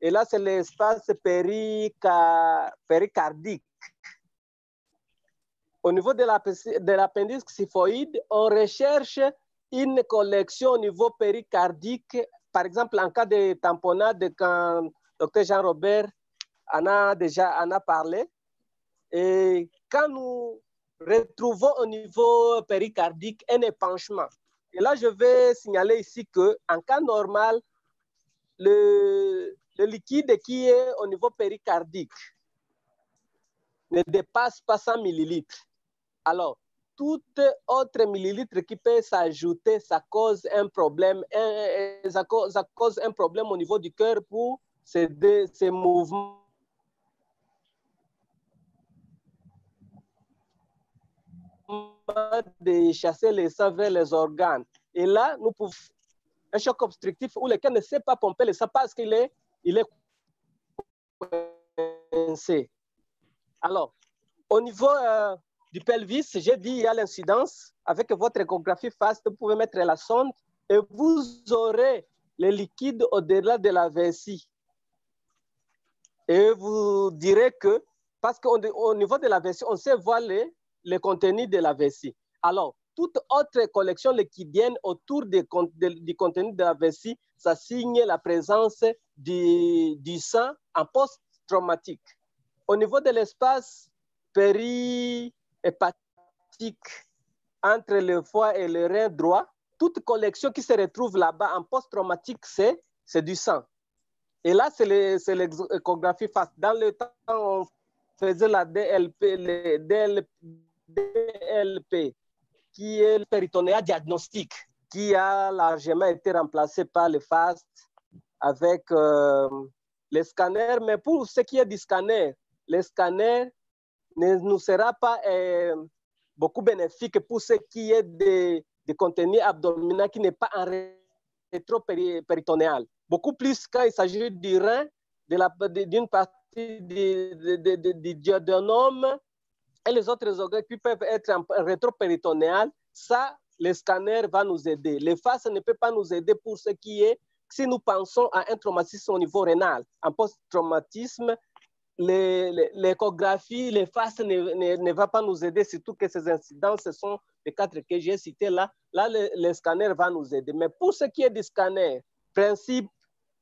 Et là, c'est l'espace périca- péricardique. Au niveau de l'appe- de l'appendice xyphoïde, on recherche une collection au niveau péricardique. Par exemple, en cas de tamponnade, quand Dr. Jean-Robert en a déjà en a parlé, et quand nous retrouvons au niveau péricardique un épanchement, et là je vais signaler ici que en cas normal, le, liquide qui est au niveau péricardique ne dépasse pas 100 millilitres. Alors, tout autre millilitre qui peut s'ajouter, ça cause un problème, ça cause, un problème au niveau du cœur pour ces mouvements de chasser les sang vers les organes. Et là, nous pouvons un choc obstructif où le cœur ne sait pas pomper le sang parce qu'il est, il est coincé. Alors, au niveau euh, du pelvis, j'ai dit il y a l'incidence. Avec votre échographie FAST, vous pouvez mettre la sonde et vous aurez le liquide au-delà de la vessie. Et vous direz que, parce qu'au au niveau de la vessie, on sait voir les, le contenu de la vessie. Alors, toute autre collection autour des con- de- du contenu de la vessie, ça signe la présence du, du sang en post-traumatique. Au niveau de l'espace périhépatique entre le foie et le rein droit, toute collection qui se retrouve là-bas en post-traumatique, c'est, du sang. Et là, c'est l'échographie face. Dans le temps, on faisait la DLP, le DLP, qui est le péritonéat diagnostique, qui a largement été remplacé par le FAST avec euh, les scanners. Mais pour ce qui est du scanner, le scanner ne nous sera pas euh, beaucoup bénéfique pour ce qui est de, de contenu abdominal qui n'est pas en rétro-péritonéal. Beaucoup plus quand il s'agit du rein, d'une partie du duodénum et les autres organes qui peuvent être en rétro-péritonéal. Ça, le scanner va nous aider. Le FAS ne peut pas nous aider pour ce qui est si nous pensons à un traumatisme au niveau rénal, un post-traumatisme, l'échographie, les faces ne, ne, ne, va pas nous aider, surtout que ces incidents, ce sont les quatre que j'ai cités là. Là, le, le, scanner va nous aider. Mais pour ce qui est du scanner, principe,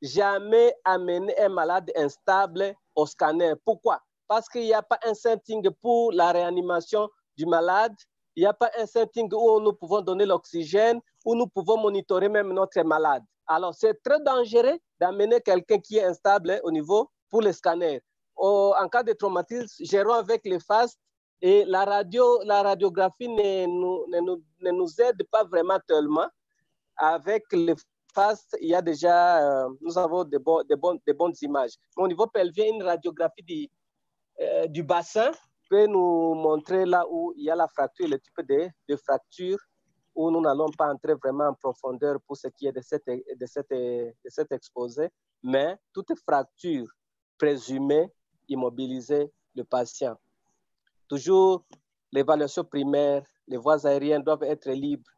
jamais amener un malade instable au scanner. Pourquoi? Parce qu'il n'y a pas un setting pour la réanimation du malade. Il n'y a pas un setting où nous pouvons donner l'oxygène, où nous pouvons monitorer même notre malade. Alors, c'est très dangereux d'amener quelqu'un qui est instable au niveau pour le scanner en cas de traumatisme, gérons avec les FAST et la, radio, la radiographie ne nous, ne, ne nous aide pas vraiment tellement. Avec les FAST, il y a déjà, euh, nous avons de, bon, de, bon, de, bonnes images. Au niveau pelvien, une radiographie euh, du bassin peut nous montrer là où il y a la fracture, le type de, de fracture, où nous n'allons pas entrer vraiment en profondeur pour ce qui est de cette, de cette, de cette exposé. Mais toute fracture présumée immobiliser le patient. Toujours, l'évaluation primaire, les voies aériennes doivent être libres.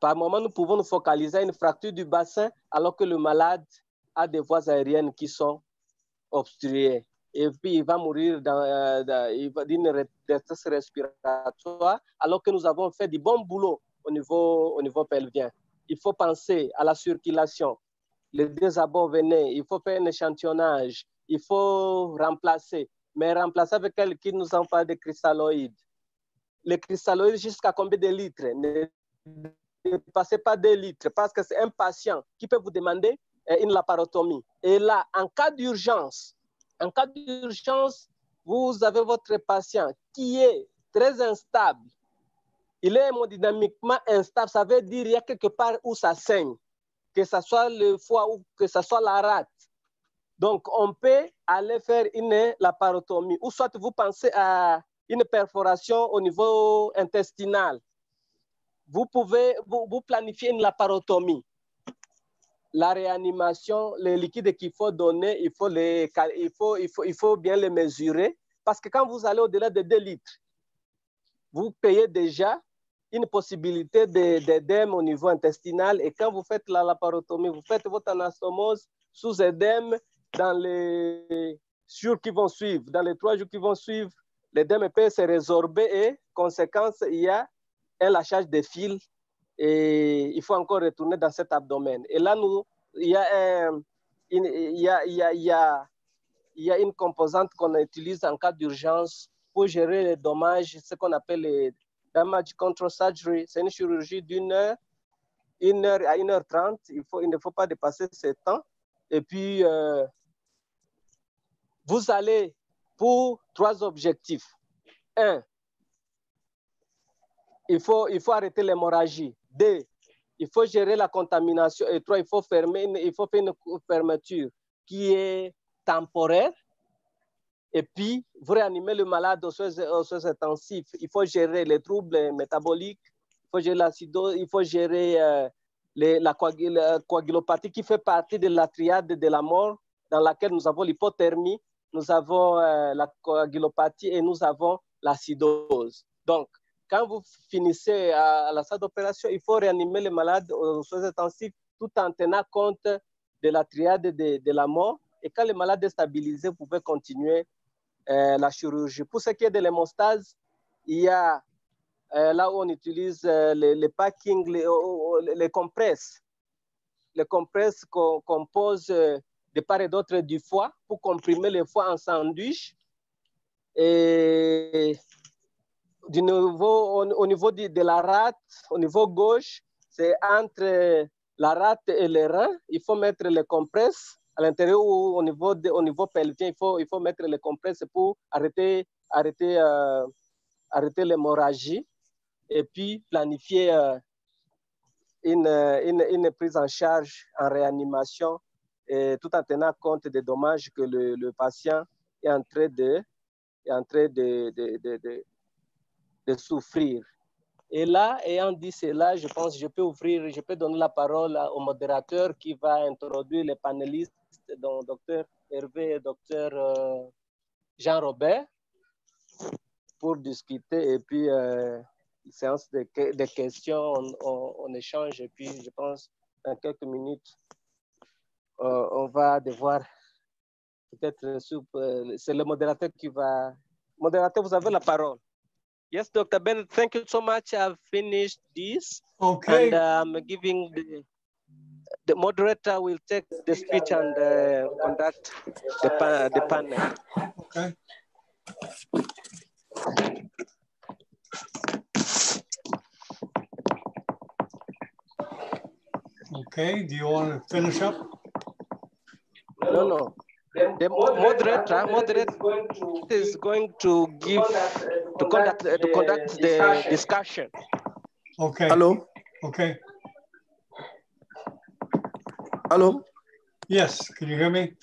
Par moment, nous pouvons nous focaliser à une fracture du bassin alors que le malade a des voies aériennes qui sont obstruées. Et puis, il va mourir d'une détresse respiratoire alors que nous avons fait du bon boulot au niveau, au niveau pelvien. Il faut penser à la circulation, les deux abords venaient, il faut faire un échantillonnage, il faut remplacer. Mais remplacer avec quelqu'un qui nous en parle de cristalloïdes. Les cristalloïdes, jusqu'à combien de litres? Ne passez pas de litres parce que c'est un patient qui peut vous demander euh, une laparotomie. Et là, en cas d'urgence, en cas d'urgence, vous avez votre patient qui est très instable. Il est hémodynamiquement instable. Ça veut dire qu'il y a quelque part où ça saigne, que ce soit le foie ou que ce soit la rate. Donc, on peut aller faire une laparotomie ou soit vous pensez à une perforation au niveau intestinal. Vous pouvez vous, vous planifier une laparotomie. La réanimation, les liquides qu'il faut donner, il faut, les, il, faut, il, faut, il faut bien les mesurer. Parce que quand vous allez au-delà de 2 litres, vous payez déjà une possibilité d'édème au niveau intestinal. Et quand vous faites la laparotomie, vous faites votre anastomose sous édème, dans les jours qui vont suivre, dans les trois jours qui vont suivre, les DMP se résorber et, conséquence, il y a un lâchage des fils et il faut encore retourner dans cet abdomen. Et là, nous, il y a, un, une, composante qu'on utilise en cas d'urgence pour gérer les dommages, ce qu'on appelle les damage control surgery. C'est une chirurgie d'une heure, à une heure trente. Il, ne faut pas dépasser ce temps. Et puis, euh, vous allez pour trois objectifs. Un, il faut arrêter l'hémorragie. Deux, il faut gérer la contamination. Et trois, il faut, fermer il faut faire une fermeture qui est temporaire. Et puis, vous réanimez le malade aux soins, intensifs. Il faut gérer les troubles métaboliques, il faut gérer l'acidose, il faut gérer euh, la, coagulopathie qui fait partie de la triade de la mort, dans laquelle nous avons l'hypothermie, nous avons euh, la coagulopathie et nous avons l'acidose. Donc, quand vous finissez à, la salle d'opération, il faut réanimer les malades aux soins intensifs tout en tenant compte de la triade de, la mort. Et quand le malade est stabilisé, vous pouvez continuer euh, la chirurgie. Pour ce qui est de l'hémostase, il y a euh, là où on utilise euh, les, les packing, les, les, compresses. Les compresses qu'on compose de part et d'autre du foie pour comprimer le foie en sandwich. Et du niveau, au, au niveau de, la rate, au niveau gauche, c'est entre la rate et les reins. Il faut mettre les compresses à l'intérieur ou au niveau, au niveau pelvien. Il faut, il faut mettre les compresses pour arrêter, arrêter, euh, arrêter l'hémorragie et puis planifier euh, une, une, une, prise en charge en réanimation tout en tenant compte des dommages que le, patient est en train de, est en de, de, souffrir. Et là, ayant dit cela, je pense que je peux ouvrir, je peux donner la parole au modérateur qui va introduire les panélistes, dont Dr Hervé et Dr euh, Jean-Robert, pour discuter et puis euh, séance de, questions, on, échange et puis je pense dans quelques minutes, euh, on va devoir peut-être, c'est le modérateur qui va... Modérateur, vous avez la parole. Yes, Dr. Ben, thank you so much. I've finished this. Okay. And I'm um, giving the, the moderator will take the speech and uh, conduct the, pa the panel. Okay. Okay, do you want to finish up? No, no. The moderator, moderator is going to give to conduct uh, to conduct the discussion. Okay. Hello? Okay. Hello? Yes, can you hear me?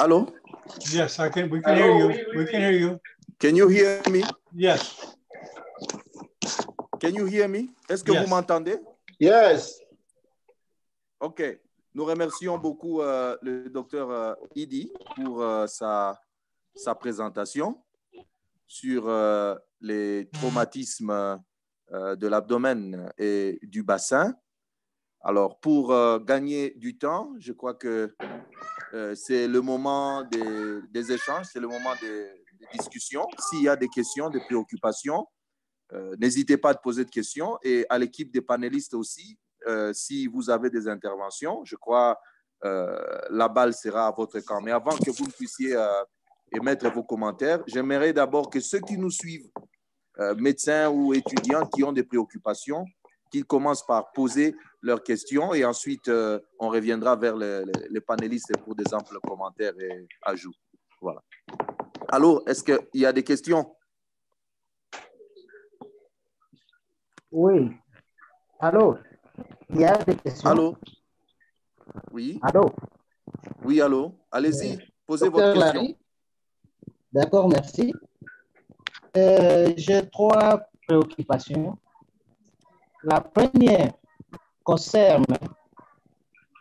Hello? Yes, I can. We can hear you. We can hear you. Can you hear me? Yes. Can you hear me? Est-ce que Yes. vous m'entendez? Yes. OK. Nous remercions beaucoup euh, le docteur euh, Idi pour euh, sa, sa présentation sur euh, les traumatismes de l'abdomen et du bassin. Alors, pour gagner du temps, je crois que c'est le moment des, des échanges, c'est le moment des, des discussions. S'il y a des questions, des préoccupations, n'hésitez pas à poser de questions. Et à l'équipe des panélistes aussi, euh, si vous avez des interventions, je crois euh, la balle sera à votre camp. Mais avant que vous puissiez euh, émettre vos commentaires, j'aimerais d'abord que ceux qui nous suivent, euh, médecins ou étudiants qui ont des préoccupations, qu'ils commencent par poser leurs questions et ensuite on reviendra vers les, les- les panélistes pour des amples commentaires et ajouts. Voilà. Allô, est-ce qu'il y a des questions? Oui. Allô? Il y a des questions? Allô? Oui, Allô? oui, allô? Allez-y, posez Docteur votre question. D'accord, merci. Euh, J'ai trois préoccupations. La première concerne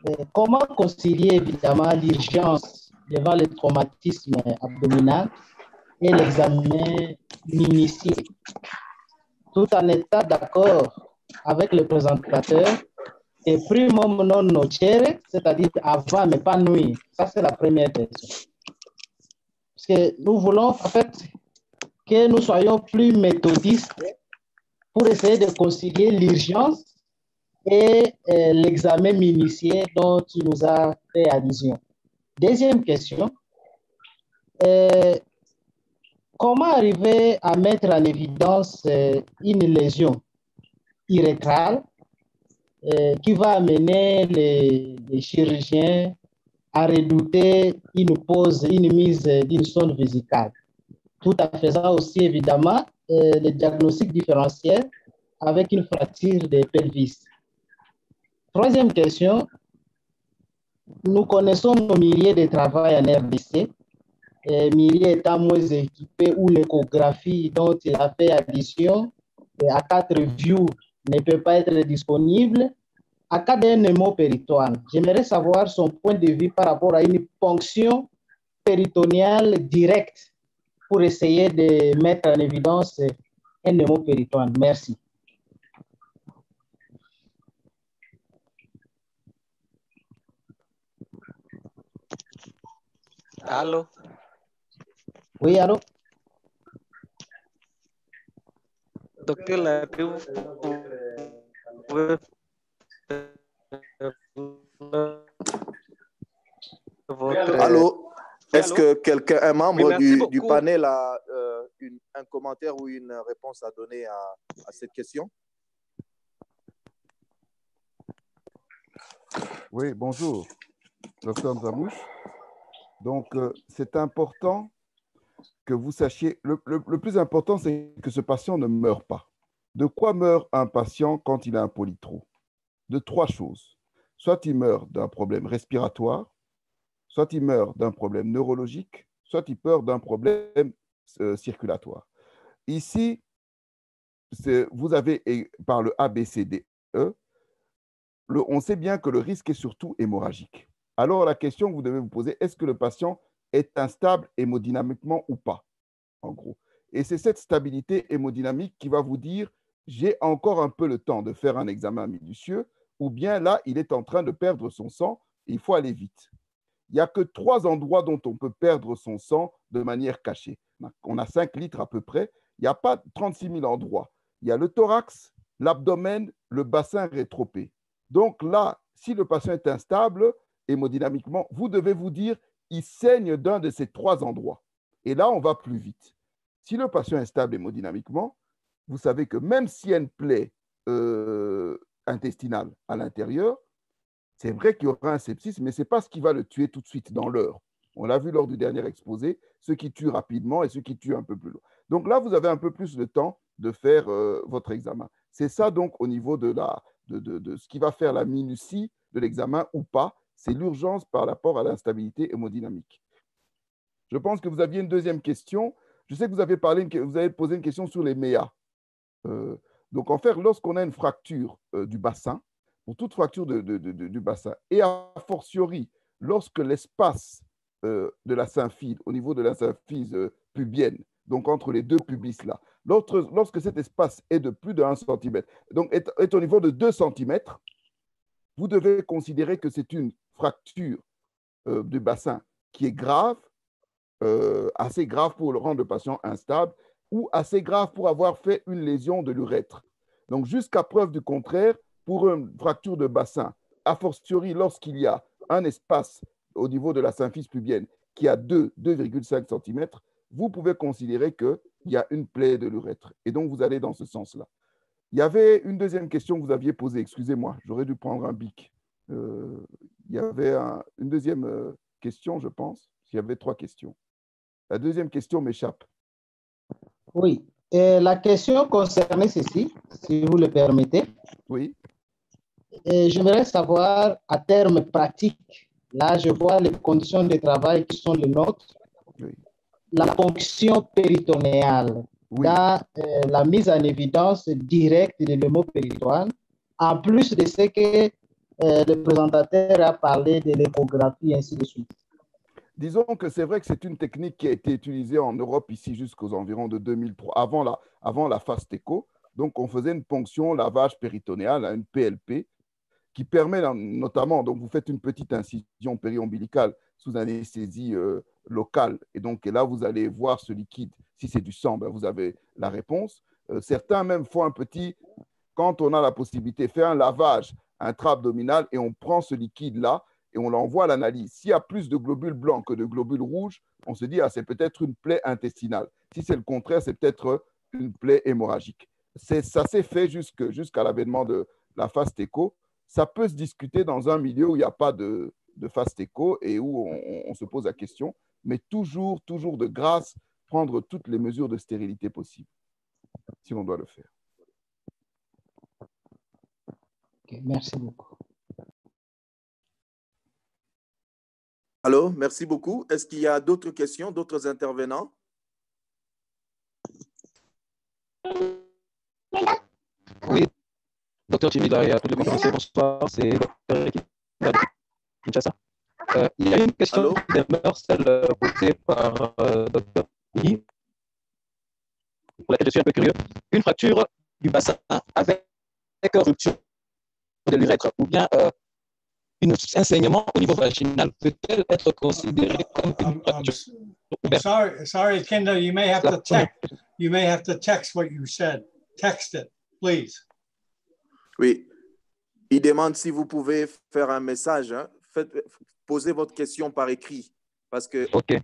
euh, comment concilier évidemment l'urgence devant le traumatisme abdominal et l'examen minutieux, tout en étant d'accord avec le présentateur et primum non nocere, c'est-à-dire avant mais pas nuit. Ça, c'est la première question. Parce que nous voulons en fait que nous soyons plus méthodistes pour essayer de concilier l'urgence et euh, l'examen minutieux dont tu nous as fait allusion. Deuxième question, euh, comment arriver à mettre en évidence euh, une lésion? Irrétrale euh, qui va amener les, chirurgiens à redouter une pause, une mise d'une sonde vésicale, tout en faisant aussi évidemment euh, le diagnostic différentiel avec une fracture de pelvis. Troisième question, nous connaissons nos milliers de travail en RDC, euh, milliers étant moins équipés où l'échographie dont il a fait addition euh, à quatre views ne peut pas être disponible. À cas d'un hémopéritoine, j'aimerais savoir son point de vue par rapport à une ponction péritoniale directe pour essayer de mettre en évidence un hémopéritoine. Merci. Allô? Oui, allô? Vous pouvez votre Est-ce que quelqu'un, un membre Oui, du, panel a euh, une- un commentaire ou une réponse à donner à, à cette question? Oui, bonjour, docteur. Donc, euh, c'est important que vous sachiez, le, plus important, c'est que ce patient ne meure pas. De quoi meurt un patient quand il a un polytro De trois choses. Soit il meurt d'un problème respiratoire, soit il meurt d'un problème neurologique, soit il meurt d'un problème euh, circulatoire. Ici, vous avez, par le ABCDE, on sait bien que le risque est surtout hémorragique. Alors la question que vous devez vous poser, est-ce que le patient est instable hémodynamiquement ou pas, en gros Et c'est cette stabilité hémodynamique qui va vous dire, j'ai encore un peu le temps de faire un examen minutieux, ou bien là, il est en train de perdre son sang, il faut aller vite. Il n'y a que trois endroits dont on peut perdre son sang de manière cachée. On a 5 litres à peu près. Il n'y a pas 36 000 endroits. Il y a le thorax, l'abdomen, le bassin rétropé. Donc là, si le patient est instable hémodynamiquement, vous devez vous dire, il saigne d'un de ces trois endroits. Et là, on va plus vite. Si le patient est stable hémodynamiquement, vous savez que même s'il y a une plaie euh, intestinale à l'intérieur, c'est vrai qu'il y aura un sepsis, mais ce n'est pas ce qui va le tuer tout de suite dans l'heure. On l'a vu lors du dernier exposé, ce qui tue rapidement et ce qui tue un peu plus loin. Donc là, vous avez un peu plus de temps de faire euh, votre examen. C'est ça donc au niveau de, la, de, ce qui va faire la minutie de l'examen ou pas, c'est l'urgence par rapport à l'instabilité hémodynamique. Je pense que vous aviez une deuxième question. Je sais que vous avez, posé une question sur les MEA. Euh, donc en fait, lorsqu'on a une fracture euh, du bassin, pour toute fracture du bassin, et a fortiori, lorsque l'espace euh, de la symphyse, au niveau de la symphyse pubienne, donc entre les deux pubis là, lorsque, lorsque cet espace est de plus de 1 cm, donc est, est au niveau de 2 cm, vous devez considérer que c'est une fracture euh, du bassin qui est grave, euh, assez grave pour le rendre le patient instable, ou assez grave pour avoir fait une lésion de l'urètre. Donc, jusqu'à preuve du contraire, pour une fracture de bassin, a fortiori lorsqu'il y a un espace au niveau de la symphyse pubienne qui a 2,5 cm, vous pouvez considérer qu'il y a une plaie de l'urètre. Et donc, vous allez dans ce sens-là. Il y avait une deuxième question que vous aviez posée, excusez-moi, j'aurais dû prendre un bic. Euh, il y avait un, une deuxième euh, question, je pense. Il y avait trois questions. La deuxième question m'échappe. Oui. Et la question concernait ceci, si vous le permettez. Oui. J'aimerais savoir, à terme pratique, là, je vois les conditions de travail qui sont les nôtres, oui. la fonction péritonéale oui. dans euh, la mise en évidence directe de l'hémopéritoine, en plus de ce que euh, le présentateur a parlé de l'échographie, ainsi de suite. Disons que c'est vrai que c'est une technique qui a été utilisée en Europe ici jusqu'aux environs de 2003, avant la, avant la. Donc, on faisait une ponction lavage péritonéal, une PLP, qui permet notamment, donc vous faites une petite incision périombilicale sous anesthésie euh, locale, et donc là, vous allez voir ce liquide. Si c'est du sang, ben, vous avez la réponse. Euh, certains même font un petit, quand on a la possibilité, faire un lavage intra-abdominal et on prend ce liquide-là et on l'envoie à l'analyse. S'il y a plus de globules blancs que de globules rouges, on se dit, ah, c'est peut-être une plaie intestinale. Si c'est le contraire, c'est peut-être une plaie hémorragique. Ça s'est fait jusqu'à jusqu l'avènement de la fast écho. Ça peut se discuter dans un milieu où il n'y a pas de, de fast et où on, se pose la question, mais toujours, toujours de grâce, prendre toutes les mesures de stérilité possibles, si on doit le faire. Okay, merci beaucoup. Allô, merci beaucoup. Est-ce qu'il y a d'autres questions, d'autres intervenants? Oui, docteur Chimida et à tous les conférenciers, bonsoir. C'est docteur Kinshasa. Euh, il y a une question Allô? qui demeure celle euh, posée par euh, docteur I, pour laquelle je suis un peu curieux. Une fracture du bassin avec rupture de l'urètre ou bien euh, une, un saignement au niveau vaginal peut-elle être considérée comme une fracture I'm sorry, sorry, Kendall, you may have to text, you may have to text what you said. Text it, please. Oui. Il demande si vous pouvez faire un message. Hein. Faites, posez votre question par écrit. parce que Ok.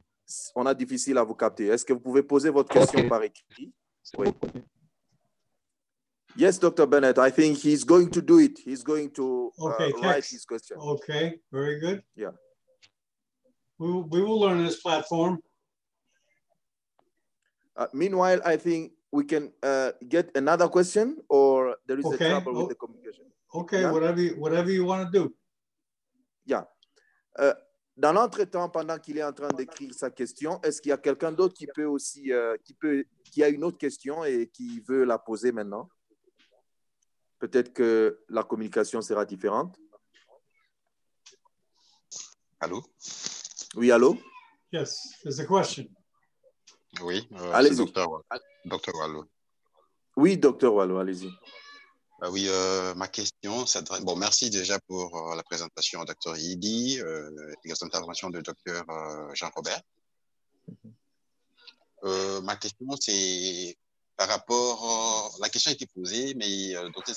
on a difficile à vous capter. Est-ce que vous pouvez poser votre question Ok. par écrit? Oui. beaucoup. Yes, Dr. Bennett, I think he's going to do it. He's going to uh, Okay, write his question. Okay, very good. Yeah. We, will- we will learn this platform. Uh, meanwhile, I think we can uh, get another question or there is Okay. a trouble Oh. with the communication? Okay, Yeah? whatever, you- whatever you want to do. Yeah. Euh, dans l'entretemps, pendant qu'il est en train d'écrire sa question, est-ce qu'il y a quelqu'un d'autre qui peut aussi, euh, qui peut, qui a une autre question et qui veut la poser maintenant? Peut-être que la communication sera différente. Allô? Oui, allô? Yes, there's a question. Oui, euh, Allez-y. c'est docteur, docteur Wallo. Oui, docteur Wallo, allez-y. Ah oui, euh, ma question s'adresse. Bon, merci déjà pour euh, la présentation au docteur Yidi euh, et les interventions du docteur euh, Jean-Robert. Euh, ma question, c'est par rapport. euh, la question a été posée, mais docteur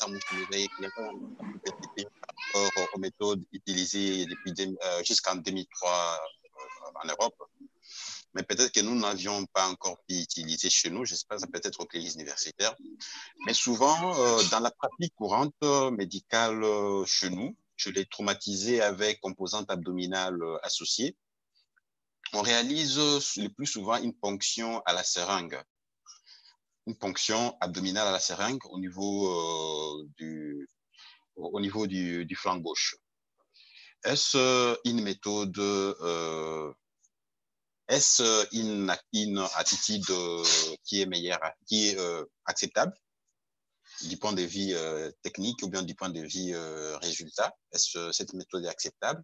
petit peu par rapport aux méthodes utilisées depuis euh, jusqu'en 2003 euh, en Europe. Mais peut-être que nous n'avions pas encore pu utiliser chez nous. J'espère que ça peut être au collège universitaire. Mais souvent, dans la pratique courante médicale chez nous, chez les traumatisés avec composante abdominale associée, on réalise le plus souvent une ponction à la seringue. Une ponction abdominale à la seringue au niveau, euh, du, au niveau du, du flanc gauche. Est-ce euh, une méthode, euh, est-ce une, une attitude qui est meilleure, qui est acceptable du point de vue technique ou bien du point de vue résultat? Est-ce cette méthode est acceptable?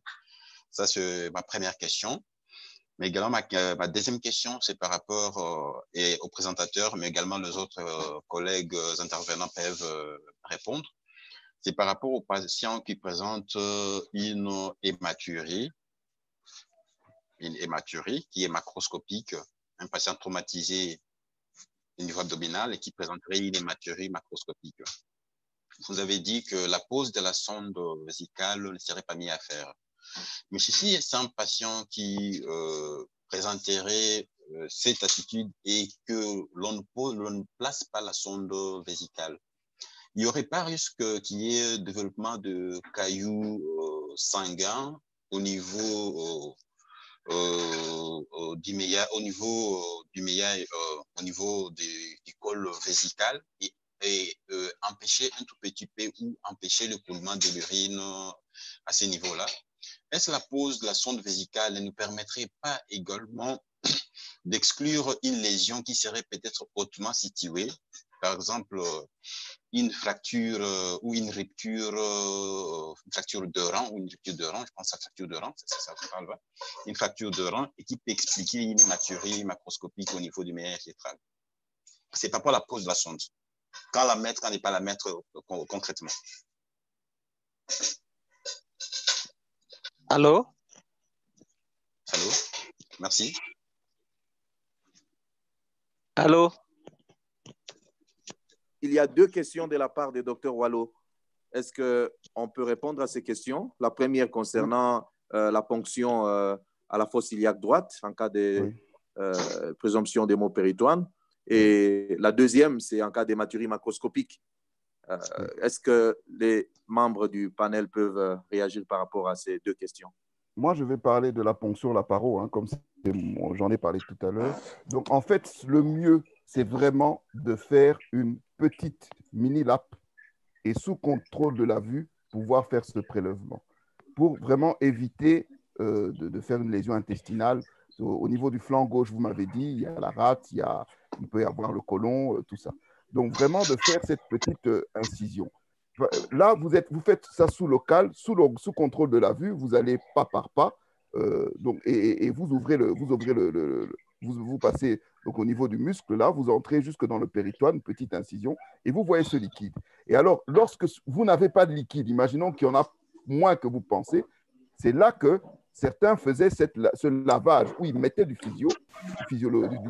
Ça, c'est ma première question. Mais également, ma, euh, ma deuxième question, c'est par rapport euh, et au présentateur, mais également les autres euh, collègues euh, intervenants peuvent répondre. C'est par rapport aux patients qui présentent une hématurie, une hématurie qui est macroscopique, un patient traumatisé au niveau abdominal et qui présenterait une hématurie macroscopique. Vous avez dit que la pose de la sonde vésicale ne serait pas mise à faire. Mais si c'est un patient qui euh, présenterait euh, cette attitude et que l'on ne, place pas la sonde vésicale, il n'y aurait pas risque qu'il y ait développement de cailloux euh, sanguins au niveau euh, euh, du au niveau du méa, au niveau col vésical et, empêcher un tout petit peu ou empêcher le coulement de l'urine à ce niveau-là. Est-ce la pose de la sonde vésicale ne nous permettrait pas également d'exclure une lésion qui serait peut-être hautement située, par exemple euh, une fracture euh, ou une rupture, euh, une fracture de rang ou une rupture de rang, je pense à fracture de rang, ça, ça, ça parle, une fracture de rang et qui peut expliquer une hématurie macroscopique au niveau du méninge rétral. C'est pas pour la pose de la sonde. Quand la mettre, quand ne pas la mettre euh, con- concrètement. Allô? Allô? Merci. Allô? Il y a deux questions de la part du docteur Wallo. Est-ce qu'on peut répondre à ces questions? La première concernant euh, la ponction euh, à la fosse iliaque droite en cas de Oui. euh, présomption d'hémopéritoine. Et la deuxième, c'est en cas d'hématurie macroscopique. Euh, Est-ce que les membres du panel peuvent euh, réagir par rapport à ces deux questions? Moi, je vais parler de la ponction la paro, hein, comme j'en ai parlé tout à l'heure. Donc, en fait, le mieux, c'est vraiment de faire une petite mini-lap et sous contrôle de la vue, pouvoir faire ce prélèvement pour vraiment éviter euh, de, faire une lésion intestinale. Au, au niveau du flanc gauche, vous m'avez dit, il y a la rate, il, y a, il peut y avoir le côlon, euh, tout ça. Donc, vraiment de faire cette petite euh, incision. Là, vous, êtes, vous faites ça sous local, sous, le- sous contrôle de la vue, vous allez pas par pas, euh, et, vous ouvrez le, vous ouvrez vous, passez au niveau du muscle là, vous entrez jusque dans le péritoine, petite incision, et vous voyez ce liquide. Et alors, lorsque vous n'avez pas de liquide, imaginons qu'il y en a moins que vous pensez, c'est là que certains faisaient ce lavage où ils mettaient du physio, du,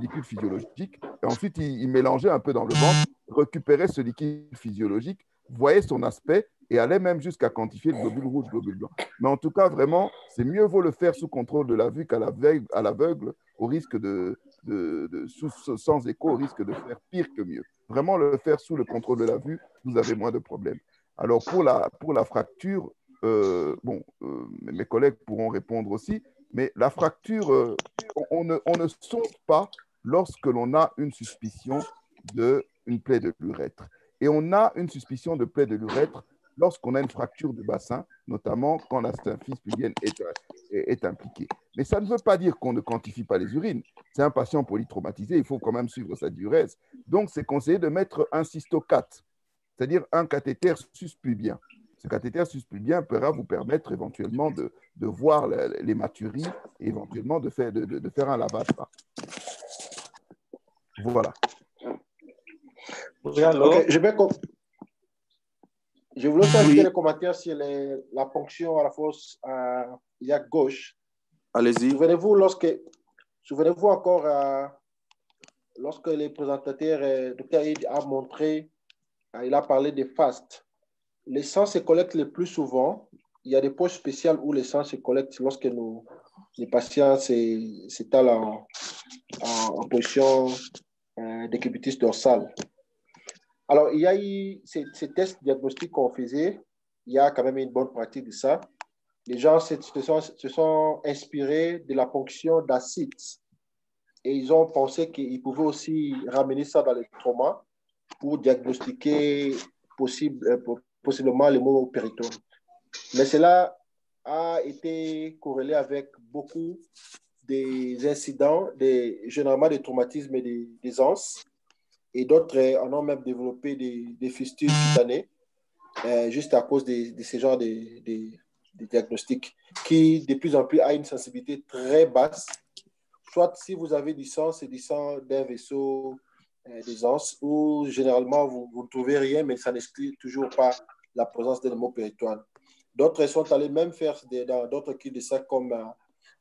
liquide physiologique, et ensuite ils, mélangeaient un peu dans le ventre, récupéraient ce liquide physiologique voyait son aspect et allait même jusqu'à quantifier le globule rouge, le globule blanc. Mais en tout cas, vraiment, c'est mieux vaut le faire sous contrôle de la vue qu'à l'aveugle, au risque de, de, sous, sans écho, au risque de faire pire que mieux. Vraiment, le faire sous le contrôle de la vue, vous avez moins de problèmes. Alors, pour la, pour la fracture, euh, bon, euh, mes collègues pourront répondre aussi, mais la fracture, euh, on, ne, on ne sonde pas lorsque l'on a une suspicion d'une plaie de l'urètre. Et on a une suspicion de plaie de l'urètre lorsqu'on a une fracture du bassin, notamment quand la symphyse pubienne est, est, impliquée. Mais ça ne veut pas dire qu'on ne quantifie pas les urines. C'est un patient polytraumatisé, il faut quand même suivre sa diurèse. Donc, c'est conseillé de mettre un cystocate, c'est-à-dire un cathéter suspubien. Ce cathéter suspubien pourra vous permettre éventuellement de, de voir l'hématurie et éventuellement de faire, de, de faire un lavage. Voilà. je vais je voulais faire oui. des commentaires sur les, la ponction à la fosse à euh, gauche. Allez-y. Souvenez-vous, lorsque, souvenez-vous encore, euh, lorsque le présentateur, euh, Dr. a montré, euh, il a parlé des fastes. Les sang se collectent le plus souvent. Il y a des poches spéciales où les sang se collectent lorsque nous, les patients s'étalent en, en, en, position euh, décubitus dorsale. Alors, il y a eu ces, tests diagnostiques qu'on faisait, il y a quand même une bonne pratique de ça. Les gens se sont, se sont inspirés de la ponction d'acide et ils ont pensé qu'ils pouvaient aussi ramener ça dans les traumas pour diagnostiquer possible, euh, possiblement les maux péritone. Mais cela a été corrélé avec beaucoup des incidents, généralement des traumatismes et des, des anses et d'autres en ont même développé des, des fistules cutanées euh, juste à cause de, de ce genre de, diagnostics qui de plus en plus a une sensibilité très basse. Soit si vous avez du sang, c'est du sang d'un vaisseau euh, des anses ou généralement vous, ne trouvez rien, mais ça n'exclut toujours pas la présence d'un mot péritoine. D'autres sont allés même faire d'autres ça comme euh,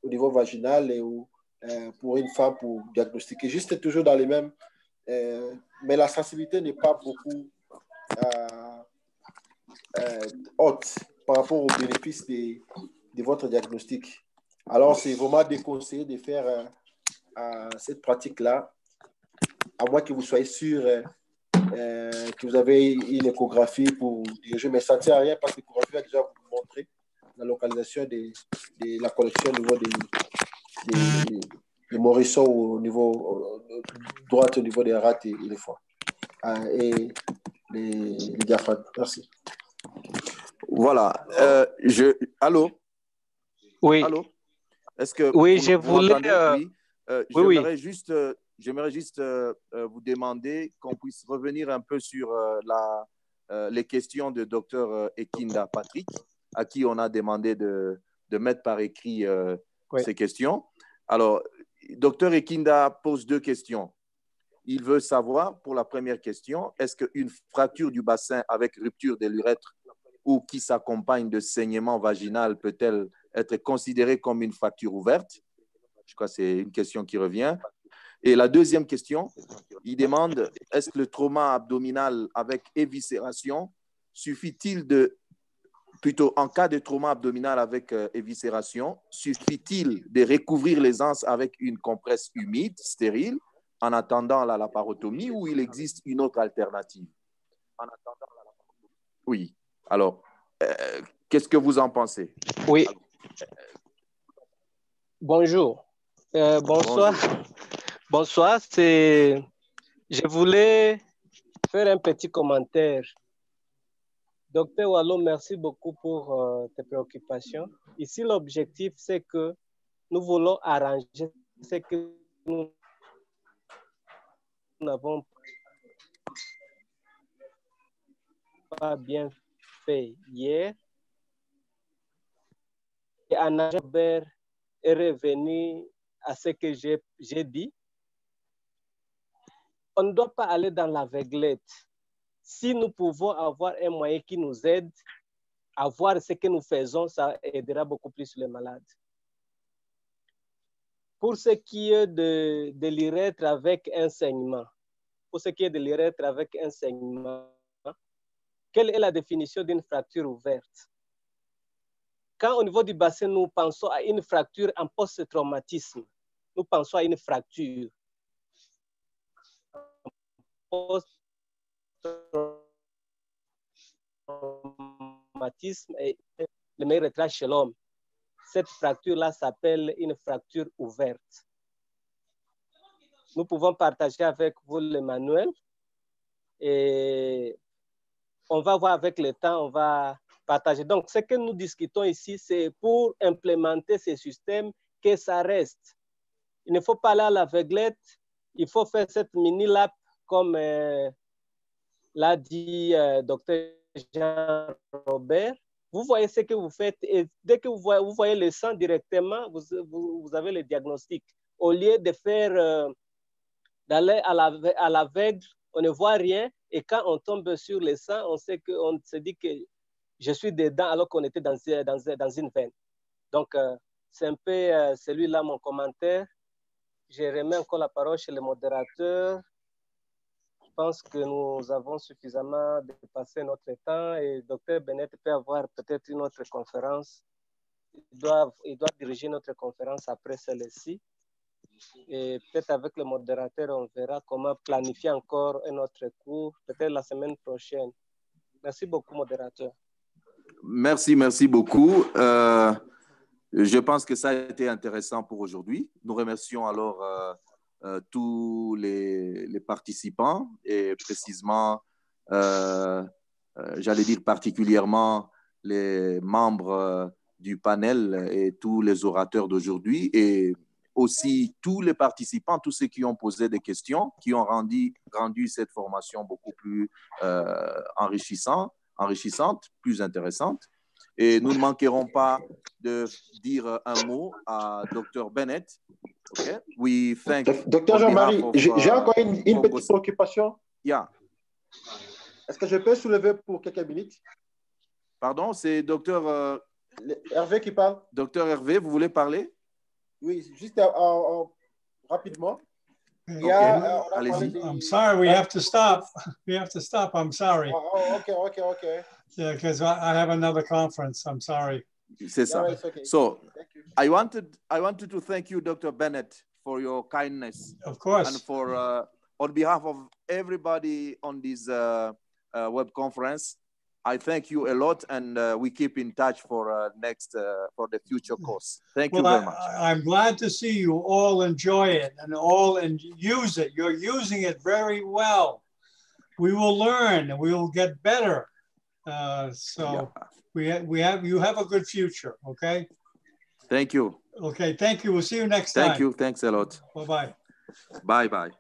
au niveau vaginal ou, euh, pour une femme pour diagnostiquer, juste toujours dans les mêmes euh, mais la sensibilité n'est pas beaucoup haute par rapport aux bénéfices de, de votre diagnostic. Alors, c'est vraiment déconseillé de faire cette pratique-là, à moins que vous soyez sûr que vous avez une échographie pour diriger, mais ça ne sert à rien parce que l'échographie va déjà vous montrer la localisation de, de la collection au niveau des, des, le Morisson au niveau droit au niveau des rats et, les foies. Euh, et les, les diaphragmes. Merci. Voilà. Euh, je... Allô? Oui. Allô? Est-ce que oui, je voulais. Euh... Oui. Euh, oui, j'aimerais juste, euh, j'aimerais juste euh, vous demander qu'on puisse revenir un peu sur la, les questions de docteur Ekinda Patrick, à qui on a demandé de, de mettre par écrit oui. ces questions. Alors, Docteur Ekinda pose deux questions. Il veut savoir, pour la première question, est-ce qu'une fracture du bassin avec rupture de l'urètre ou qui s'accompagne de saignement vaginal peut-elle être considérée comme une fracture ouverte? Je crois que c'est une question qui revient. Et la deuxième question, il demande, est-ce que le trauma abdominal avec éviscération suffit-il de plutôt en cas de trauma abdominal avec euh, éviscération, suffit-il de recouvrir les anses avec une compresse humide, stérile, en attendant la laparotomie ou il existe une autre alternative? En attendant la laparotomie. Oui. Alors, euh, qu'est-ce que vous en pensez? Oui. Bonjour. Euh, bonsoir. Bonjour. Bonsoir. C'est... Je voulais faire un petit commentaire Docteur Wallo, merci beaucoup pour euh, tes préoccupations. Ici, l'objectif, c'est que nous voulons arranger ce que nous n'avons pas bien fait hier. Et Anna Robert est revenu à ce que j'ai dit. On ne doit pas aller dans l'aveuglette si nous pouvons avoir un moyen qui nous aide à voir ce que nous faisons, ça aidera beaucoup plus les malades. Pour ce qui est de, de avec un saignement, pour ce qui est de avec un saignement, quelle est la définition d'une fracture ouverte? Quand au niveau du bassin, nous pensons à une fracture en post-traumatisme, nous pensons à une fracture. Post-traumatisme est le meilleur retrait chez l'homme. Cette fracture-là s'appelle une fracture ouverte. Nous pouvons partager avec vous le manuel et on va voir avec le temps, on va partager. Donc, ce que nous discutons ici, c'est pour implémenter ces systèmes que ça reste. Il ne faut pas aller à l'aveuglette, il faut faire cette mini-lap comme euh, l'a dit euh, docteur Jean-Robert. Vous voyez ce que vous faites et dès que vous voyez, le sang directement, vous, avez le diagnostic. Au lieu de faire, euh, d'aller à l'aveugle, on ne voit rien et quand on tombe sur le sang, on sait qu'on se dit que je suis dedans alors qu'on était dans, une veine. Donc, c'est un peu celui-là mon commentaire. Je remets encore la parole chez le modérateur. Je pense que nous avons suffisamment dépassé notre temps et Dr Bennett peut avoir peut-être une autre conférence. Il doit, il doit diriger notre conférence après celle-ci. Et peut-être avec le modérateur, on verra comment planifier encore un autre cours, peut-être la semaine prochaine. Merci beaucoup, modérateur. Merci, merci beaucoup. Euh, je pense que ça a été intéressant pour aujourd'hui. Nous remercions alors euh, euh, tous les, participants et précisément, j'allais dire particulièrement les membres du panel et tous les orateurs d'aujourd'hui et aussi tous les participants, tous ceux qui ont posé des questions, qui ont rendu, rendu cette formation beaucoup plus euh, enrichissante, enrichissante, plus intéressante. Et nous ne manquerons pas de dire un mot à Dr. Bennett. Okay? We thank Docteur Jean-Marie, j'ai uh, encore une, une petite préoccupation. Yeah. Est-ce que je peux soulever pour quelques minutes? Pardon, c'est docteur euh, Hervé qui parle. Docteur Hervé, vous voulez parler? Oui, juste rapidement. Okay. Yeah, uh, I'm sorry, we have to stop. We have to stop. I'm sorry. Oh, oh okay, okay, okay. Yeah, because I have another conference. I'm sorry. C'est. No, okay. So, I wanted, I wanted to thank you, Dr. Bennett, for your kindness. Of course. And for, uh, on behalf of everybody on this uh, uh, web conference, I thank you a lot, and uh, we keep in touch for uh, next uh, for the future course. Thank well, you very much. I, am glad to see you all enjoy it and all and use it. You're using it very well. We will learn and we will get better. Uh, so yeah. we ha we have you have a good future. Okay. Thank you. Okay. Thank you. We'll see you next thank time. Thank you. Thanks a lot. Bye bye. Bye bye.